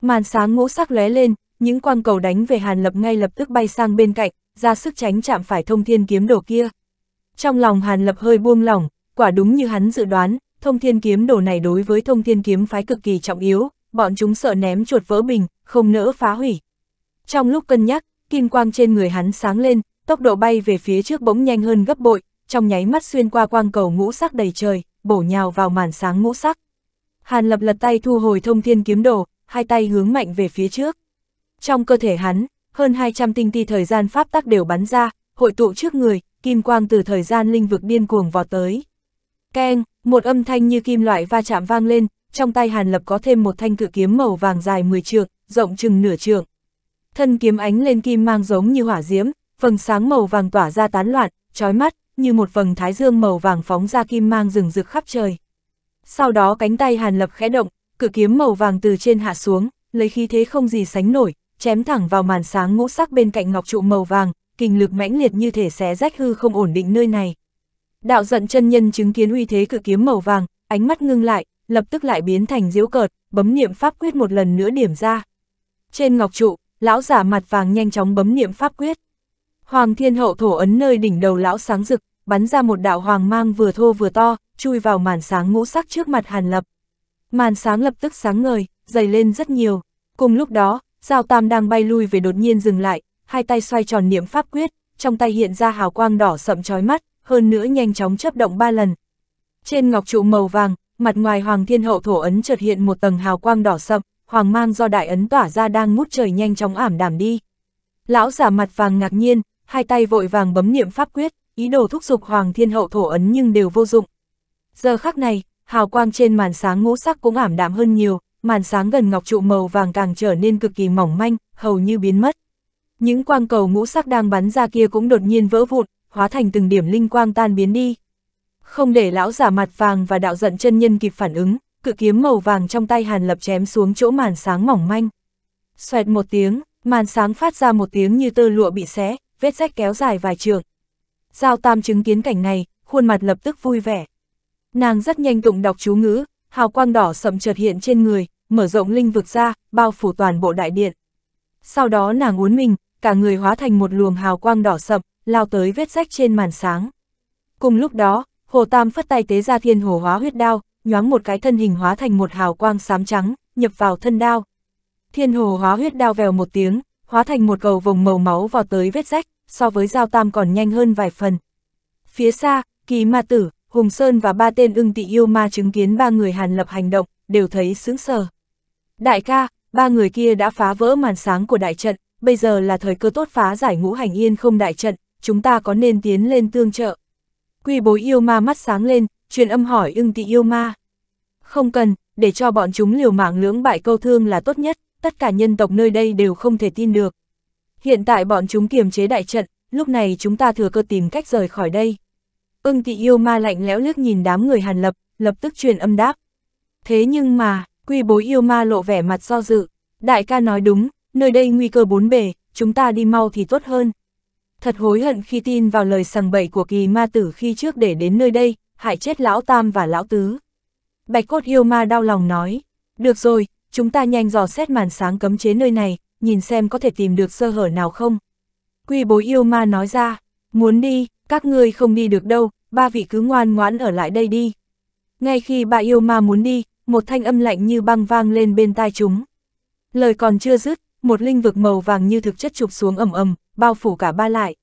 Màn sáng ngũ sắc lóe lên, những quang cầu đánh về Hàn Lập ngay lập tức bay sang bên cạnh, ra sức tránh chạm phải thông thiên kiếm đồ kia. Trong lòng Hàn Lập hơi buông lỏng, quả đúng như hắn dự đoán, thông thiên kiếm đồ này đối với thông thiên kiếm phái cực kỳ trọng yếu, bọn chúng sợ ném chuột vỡ bình, không nỡ phá hủy. Trong lúc cân nhắc, kim quang trên người hắn sáng lên, tốc độ bay về phía trước bỗng nhanh hơn gấp bội, trong nháy mắt xuyên qua quang cầu ngũ sắc đầy trời, bổ nhào vào màn sáng ngũ sắc. Hàn lập lật tay thu hồi thông thiên kiếm đồ, hai tay hướng mạnh về phía trước. Trong cơ thể hắn, hơn 200 tinh ti thời gian pháp tắc đều bắn ra, hội tụ trước người, kim quang từ thời gian linh vực điên cuồng vọt tới. Keng, một âm thanh như kim loại va chạm vang lên, trong tay Hàn Lập có thêm một thanh cự kiếm màu vàng dài 10 trượng, rộng chừng nửa trượng. Thân kiếm ánh lên kim mang giống như hỏa diễm, vầng sáng màu vàng tỏa ra tán loạn, chói mắt, như một vầng thái dương màu vàng phóng ra kim mang rừng rực khắp trời. Sau đó cánh tay Hàn Lập khẽ động, cự kiếm màu vàng từ trên hạ xuống, lấy khí thế không gì sánh nổi, chém thẳng vào màn sáng ngũ sắc bên cạnh ngọc trụ màu vàng, kinh lực mãnh liệt như thể xé rách hư không ổn định nơi này. Đạo giận chân nhân chứng kiến uy thế cự kiếm màu vàng, ánh mắt ngưng lại, lập tức lại biến thành diễu cợt, bấm niệm pháp quyết một lần nữa điểm ra. Trên ngọc trụ, lão giả mặt vàng nhanh chóng bấm niệm pháp quyết. Hoàng thiên hậu thổ ấn nơi đỉnh đầu lão sáng rực, bắn ra một đạo hoàng mang vừa thô vừa to, chui vào màn sáng ngũ sắc trước mặt Hàn Lập. Màn sáng lập tức sáng ngời, dày lên rất nhiều. Cùng lúc đó, Giao Tam đang bay lui về đột nhiên dừng lại, hai tay xoay tròn niệm pháp quyết, trong tay hiện ra hào quang đỏ sậm chói mắt, hơn nữa nhanh chóng chấp động ba lần. Trên ngọc trụ màu vàng, mặt ngoài Hoàng Thiên Hậu thổ ấn chợt hiện một tầng hào quang đỏ sậm, hoàng mang do đại ấn tỏa ra đang ngút trời nhanh chóng ảm đảm đi. Lão giả mặt vàng ngạc nhiên, hai tay vội vàng bấm niệm pháp quyết, ý đồ thúc giục Hoàng Thiên Hậu thổ ấn nhưng đều vô dụng. Giờ khắc này, hào quang trên màn sáng ngũ sắc cũng ảm đạm hơn nhiều, màn sáng gần ngọc trụ màu vàng càng trở nên cực kỳ mỏng manh, hầu như biến mất. Những quang cầu ngũ sắc đang bắn ra kia cũng đột nhiên vỡ vụn, hóa thành từng điểm linh quang tan biến đi. Không để lão giả mặt vàng và đạo giận chân nhân kịp phản ứng, cự kiếm màu vàng trong tay Hàn Lập chém xuống chỗ màn sáng mỏng manh. Xoẹt một tiếng, màn sáng phát ra một tiếng như tơ lụa bị xé, vết rách kéo dài vài trường. Giao Tam chứng kiến cảnh này, khuôn mặt lập tức vui vẻ. Nàng rất nhanh tụng đọc chú ngữ, hào quang đỏ sậm chợt hiện trên người, mở rộng linh vực ra, bao phủ toàn bộ đại điện. Sau đó nàng uốn mình, cả người hóa thành một luồng hào quang đỏ sậm, lao tới vết rách trên màn sáng. Cùng lúc đó, Hồ Tam phất tay tế ra thiên hồ hóa huyết đao, nhoáng một cái thân hình hóa thành một hào quang xám trắng, nhập vào thân đao. Thiên hồ hóa huyết đao vèo một tiếng, hóa thành một cầu vòng màu máu vào tới vết rách, so với dao tam còn nhanh hơn vài phần. Phía xa, kỳ ma tử, Hùng Sơn và ba tên ưng tị yêu ma chứng kiến ba người hàn lập hành động, đều thấy sướng sờ. Đại ca, ba người kia đã phá vỡ màn sáng của đại trận, bây giờ là thời cơ tốt phá giải ngũ hành yên không đại trận, chúng ta có nên tiến lên tương trợ. Quy bối yêu ma mắt sáng lên, truyền âm hỏi ưng tị yêu ma. Không cần, để cho bọn chúng liều mạng lưỡng bại câu thương là tốt nhất, tất cả nhân tộc nơi đây đều không thể tin được. hiện tại bọn chúng kiềm chế đại trận, lúc này chúng ta thừa cơ tìm cách rời khỏi đây. Ưng tị yêu ma lạnh lẽo liếc nhìn đám người hàn lập, lập tức truyền âm đáp. Thế nhưng mà, quy bối yêu ma lộ vẻ mặt do dự, đại ca nói đúng, nơi đây nguy cơ bốn bề, chúng ta đi mau thì tốt hơn. Thật hối hận khi tin vào lời sằng bậy của kỳ ma tử khi trước để đến nơi đây, hại chết lão tam và lão tứ. Bạch cốt yêu ma đau lòng nói, được rồi, chúng ta nhanh dò xét màn sáng cấm chế nơi này, nhìn xem có thể tìm được sơ hở nào không. Quy bối yêu ma nói ra, muốn đi, các ngươi không đi được đâu, ba vị cứ ngoan ngoãn ở lại đây đi. Ngay khi bà yêu ma muốn đi, một thanh âm lạnh như băng vang lên bên tai chúng. Lời còn chưa dứt, một linh vực màu vàng như thực chất chụp xuống ầm ầm, bao phủ cả ba lại.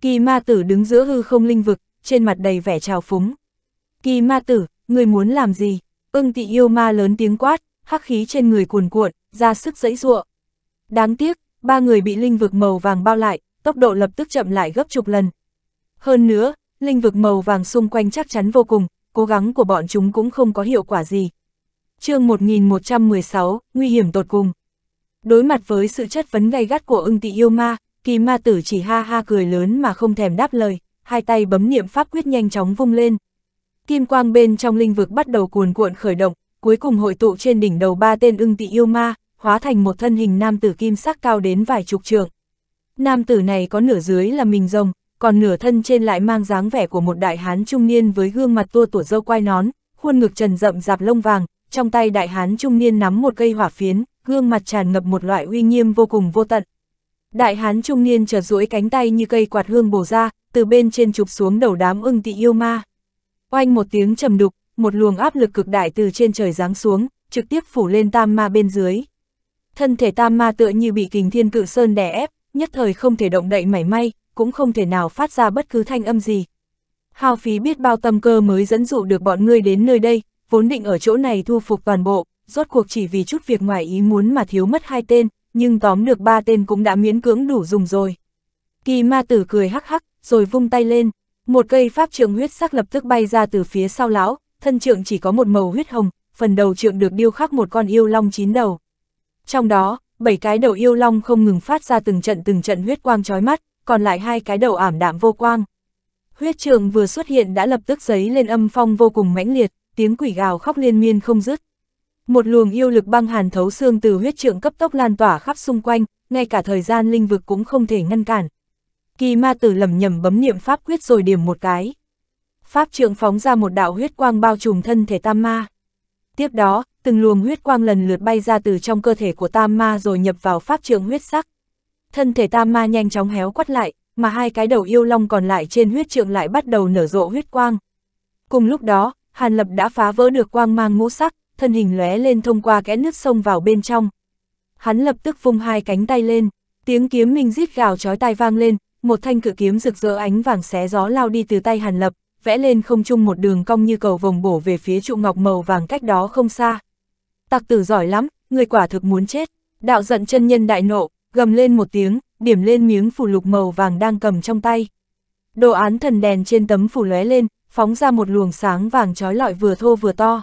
Kỳ ma tử đứng giữa hư không linh vực, trên mặt đầy vẻ trào phúng. Kỳ ma tử, người muốn làm gì? Ưng tị yêu ma lớn tiếng quát, hắc khí trên người cuồn cuộn, ra sức dẫy ruộng. Đáng tiếc, ba người bị linh vực màu vàng bao lại, tốc độ lập tức chậm lại gấp chục lần. Hơn nữa, linh vực màu vàng xung quanh chắc chắn vô cùng, cố gắng của bọn chúng cũng không có hiệu quả gì. chương 1116, nguy hiểm tột cùng. Đối mặt với sự chất vấn gay gắt của ưng tị yêu ma, kỳ ma tử chỉ ha ha cười lớn mà không thèm đáp lời, hai tay bấm niệm pháp quyết nhanh chóng vung lên. Kim quang bên trong linh vực bắt đầu cuồn cuộn khởi động, cuối cùng hội tụ trên đỉnh đầu ba tên ưng tị yêu ma, hóa thành một thân hình nam tử kim sắc cao đến vài chục trượng. Nam tử này có nửa dưới là mình rồng, còn nửa thân trên lại mang dáng vẻ của một đại hán trung niên với gương mặt tua tủa dâu quai nón, khuôn ngực trần rậm rạp lông vàng, trong tay đại hán trung niên nắm một cây hỏa phiến, gương mặt tràn ngập một loại uy nghiêm vô cùng vô tận. Đại hán trung niên chợt duỗi cánh tay như cây quạt hương bổ ra, từ bên trên chụp xuống đầu đám ưng tị yêu ma. Oanh một tiếng trầm đục, một luồng áp lực cực đại từ trên trời giáng xuống, trực tiếp phủ lên tam ma bên dưới. Thân thể tam ma tựa như bị kình thiên cự sơn đè ép, nhất thời không thể động đậy mảy may, cũng không thể nào phát ra bất cứ thanh âm gì. Hao phí biết bao tâm cơ mới dẫn dụ được bọn ngươi đến nơi đây, vốn định ở chỗ này thu phục toàn bộ, rốt cuộc chỉ vì chút việc ngoài ý muốn mà thiếu mất hai tên, nhưng tóm được ba tên cũng đã miễn cưỡng đủ dùng rồi. Kỳ ma tử cười hắc hắc, rồi vung tay lên, một cây pháp trượng huyết sắc lập tức bay ra từ phía sau lão, thân trượng chỉ có một màu huyết hồng, phần đầu trượng được điêu khắc một con yêu long chín đầu. Trong đó, bảy cái đầu yêu long không ngừng phát ra từng trận từng trận huyết quang chói mắt, còn lại hai cái đầu ảm đạm vô quang. Huyết trường vừa xuất hiện đã lập tức giấy lên âm phong vô cùng mãnh liệt, tiếng quỷ gào khóc liên miên không dứt. Một luồng yêu lực băng hàn thấu xương từ huyết trượng cấp tốc lan tỏa khắp xung quanh, ngay cả thời gian linh vực cũng không thể ngăn cản. Kỳ ma tử lầm nhầm bấm niệm pháp quyết rồi điểm một cái. Pháp trượng phóng ra một đạo huyết quang bao trùm thân thể tam ma. Tiếp đó, từng luồng huyết quang lần lượt bay ra từ trong cơ thể của tam ma rồi nhập vào pháp trượng huyết sắc. Thân thể tam ma nhanh chóng héo quắt lại, mà hai cái đầu yêu long còn lại trên huyết trượng lại bắt đầu nở rộ huyết quang. Cùng lúc đó, Hàn Lập đã phá vỡ được quang mang ngũ sắc, thân hình lóe lên thông qua kẽ nước sông vào bên trong. Hắn lập tức vung hai cánh tay lên, tiếng kiếm minh rít gào chói tai vang lên, một thanh cự kiếm rực rỡ ánh vàng xé gió lao đi từ tay Hàn Lập, vẽ lên không trung một đường cong như cầu vồng bổ về phía trụ ngọc màu vàng cách đó không xa. Tặc tử giỏi lắm, người quả thực muốn chết. Đạo giận chân nhân đại nộ, gầm lên một tiếng, điểm lên miếng phủ lục màu vàng đang cầm trong tay. Đồ án thần đèn trên tấm phủ lóe lên, phóng ra một luồng sáng vàng trói lọi vừa thô vừa to.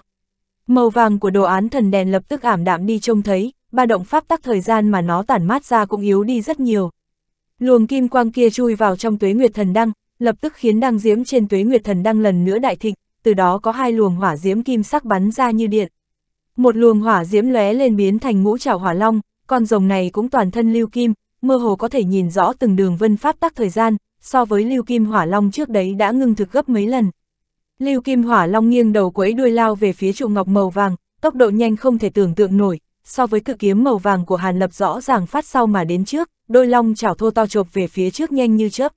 Màu vàng của đồ án thần đèn lập tức ảm đạm đi trông thấy, ba động pháp tắc thời gian mà nó tản mát ra cũng yếu đi rất nhiều. Luồng kim quang kia chui vào trong tuế nguyệt thần đăng, lập tức khiến đăng diễm trên tuế nguyệt thần đăng lần nữa đại thịnh, từ đó có hai luồng hỏa diễm kim sắc bắn ra như điện. Một luồng hỏa diễm lóe lên biến thành ngũ trảo hỏa long, con rồng này cũng toàn thân lưu kim, mơ hồ có thể nhìn rõ từng đường vân pháp tắc thời gian, so với lưu kim hỏa long trước đấy đã ngưng thực gấp mấy lần. Lưu kim hỏa long nghiêng đầu quấy đuôi lao về phía trụ ngọc màu vàng, tốc độ nhanh không thể tưởng tượng nổi, so với cự kiếm màu vàng của Hàn Lập rõ ràng phát sau mà đến trước, đôi long chảo thô to chộp về phía trước nhanh như chớp.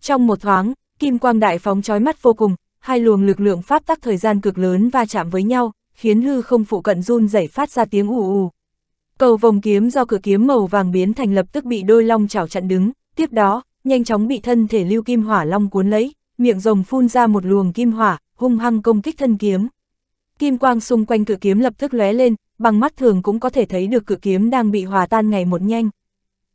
Trong một thoáng, kim quang đại phóng chói mắt vô cùng, hai luồng lực lượng pháp tắc thời gian cực lớn va chạm với nhau, khiến hư không phụ cận run rẩy phát ra tiếng ù ù. Cầu vòng kiếm do cự kiếm màu vàng biến thành lập tức bị đôi long chảo chặn đứng, tiếp đó, nhanh chóng bị thân thể lưu kim hỏa long cuốn lấy, miệng rồng phun ra một luồng kim hỏa, hung hăng công kích thân kiếm. Kim quang xung quanh cự kiếm lập tức lóe lên, bằng mắt thường cũng có thể thấy được cự kiếm đang bị hòa tan ngày một nhanh.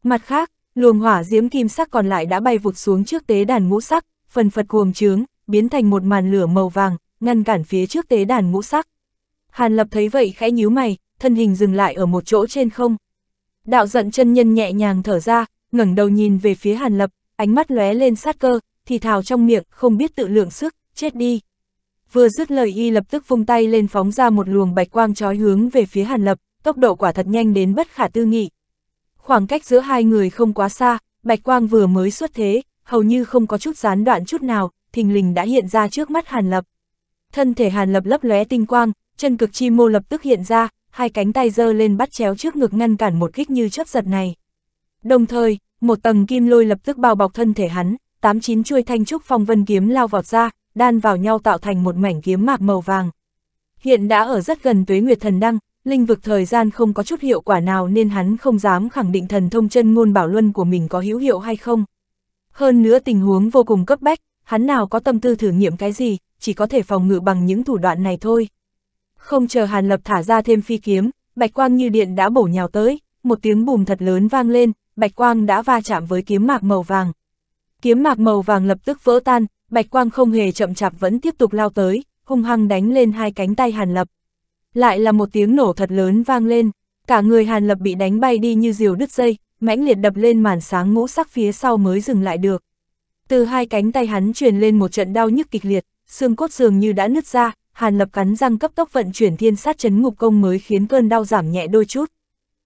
Mặt khác, luồng hỏa diễm kim sắc còn lại đã bay vụt xuống trước tế đàn ngũ sắc, phần phật cuồng trướng, biến thành một màn lửa màu vàng, ngăn cản phía trước tế đàn ngũ sắc. Hàn Lập thấy vậy khẽ nhíu mày, thân hình dừng lại ở một chỗ trên không. Đạo giận chân nhân nhẹ nhàng thở ra, ngẩng đầu nhìn về phía Hàn Lập, ánh mắt lóe lên sát cơ, thì thào trong miệng, không biết tự lượng sức, chết đi. Vừa dứt lời y lập tức vung tay lên phóng ra một luồng bạch quang trói hướng về phía Hàn Lập, tốc độ quả thật nhanh đến bất khả tư nghị. Khoảng cách giữa hai người không quá xa, bạch quang vừa mới xuất thế, hầu như không có chút gián đoạn chút nào, thình lình đã hiện ra trước mắt Hàn Lập. Thân thể Hàn Lập lấp lóe tinh quang, chân cực chi mô lập tức hiện ra, hai cánh tay giơ lên bắt chéo trước ngực ngăn cản một kích như chấp giật này. Đồng thời, một tầng kim lôi lập tức bao bọc thân thể hắn, tám chín chuôi thanh trúc phong vân kiếm lao vọt ra, đan vào nhau tạo thành một mảnh kiếm mạc màu vàng. Hiện đã ở rất gần tuế nguyệt thần đăng, linh vực thời gian không có chút hiệu quả nào nên hắn không dám khẳng định thần thông chân ngôn bảo luân của mình có hữu hiệu hay không. Hơn nữa tình huống vô cùng cấp bách, hắn nào có tâm tư thử nghiệm cái gì, chỉ có thể phòng ngự bằng những thủ đoạn này thôi. Không chờ Hàn Lập thả ra thêm phi kiếm, bạch quang như điện đã bổ nhào tới, một tiếng bùm thật lớn vang lên, bạch quang đã va chạm với kiếm mạc màu vàng. Kiếm mạc màu vàng lập tức vỡ tan, bạch quang không hề chậm chạp vẫn tiếp tục lao tới, hung hăng đánh lên hai cánh tay Hàn Lập. Lại là một tiếng nổ thật lớn vang lên, cả người Hàn Lập bị đánh bay đi như diều đứt dây, mãnh liệt đập lên màn sáng ngũ sắc phía sau mới dừng lại được. Từ hai cánh tay hắn truyền lên một trận đau nhức kịch liệt, xương cốt dường như đã nứt ra, Hàn Lập cắn răng cấp tốc vận chuyển thiên sát chấn ngục công mới khiến cơn đau giảm nhẹ đôi chút.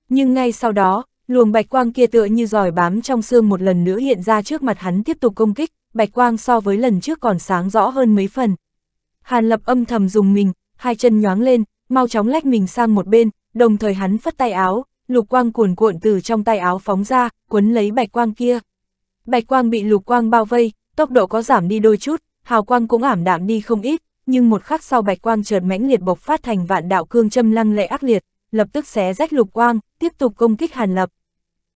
Nhưng ngay sau đó, luồng bạch quang kia tựa như giỏi bám trong xương một lần nữa hiện ra trước mặt hắn tiếp tục công kích, bạch quang so với lần trước còn sáng rõ hơn mấy phần. Hàn Lập âm thầm dùng mình, hai chân nhoáng lên, mau chóng lách mình sang một bên, đồng thời hắn phất tay áo, lục quang cuồn cuộn từ trong tay áo phóng ra, quấn lấy bạch quang kia. Bạch quang bị lục quang bao vây, tốc độ có giảm đi đôi chút, hào quang cũng ảm đạm đi không ít, nhưng một khắc sau bạch quang chợt mãnh liệt bộc phát thành vạn đạo cương châm lăng lệ ác liệt, lập tức xé rách lục quang, tiếp tục công kích Hàn Lập.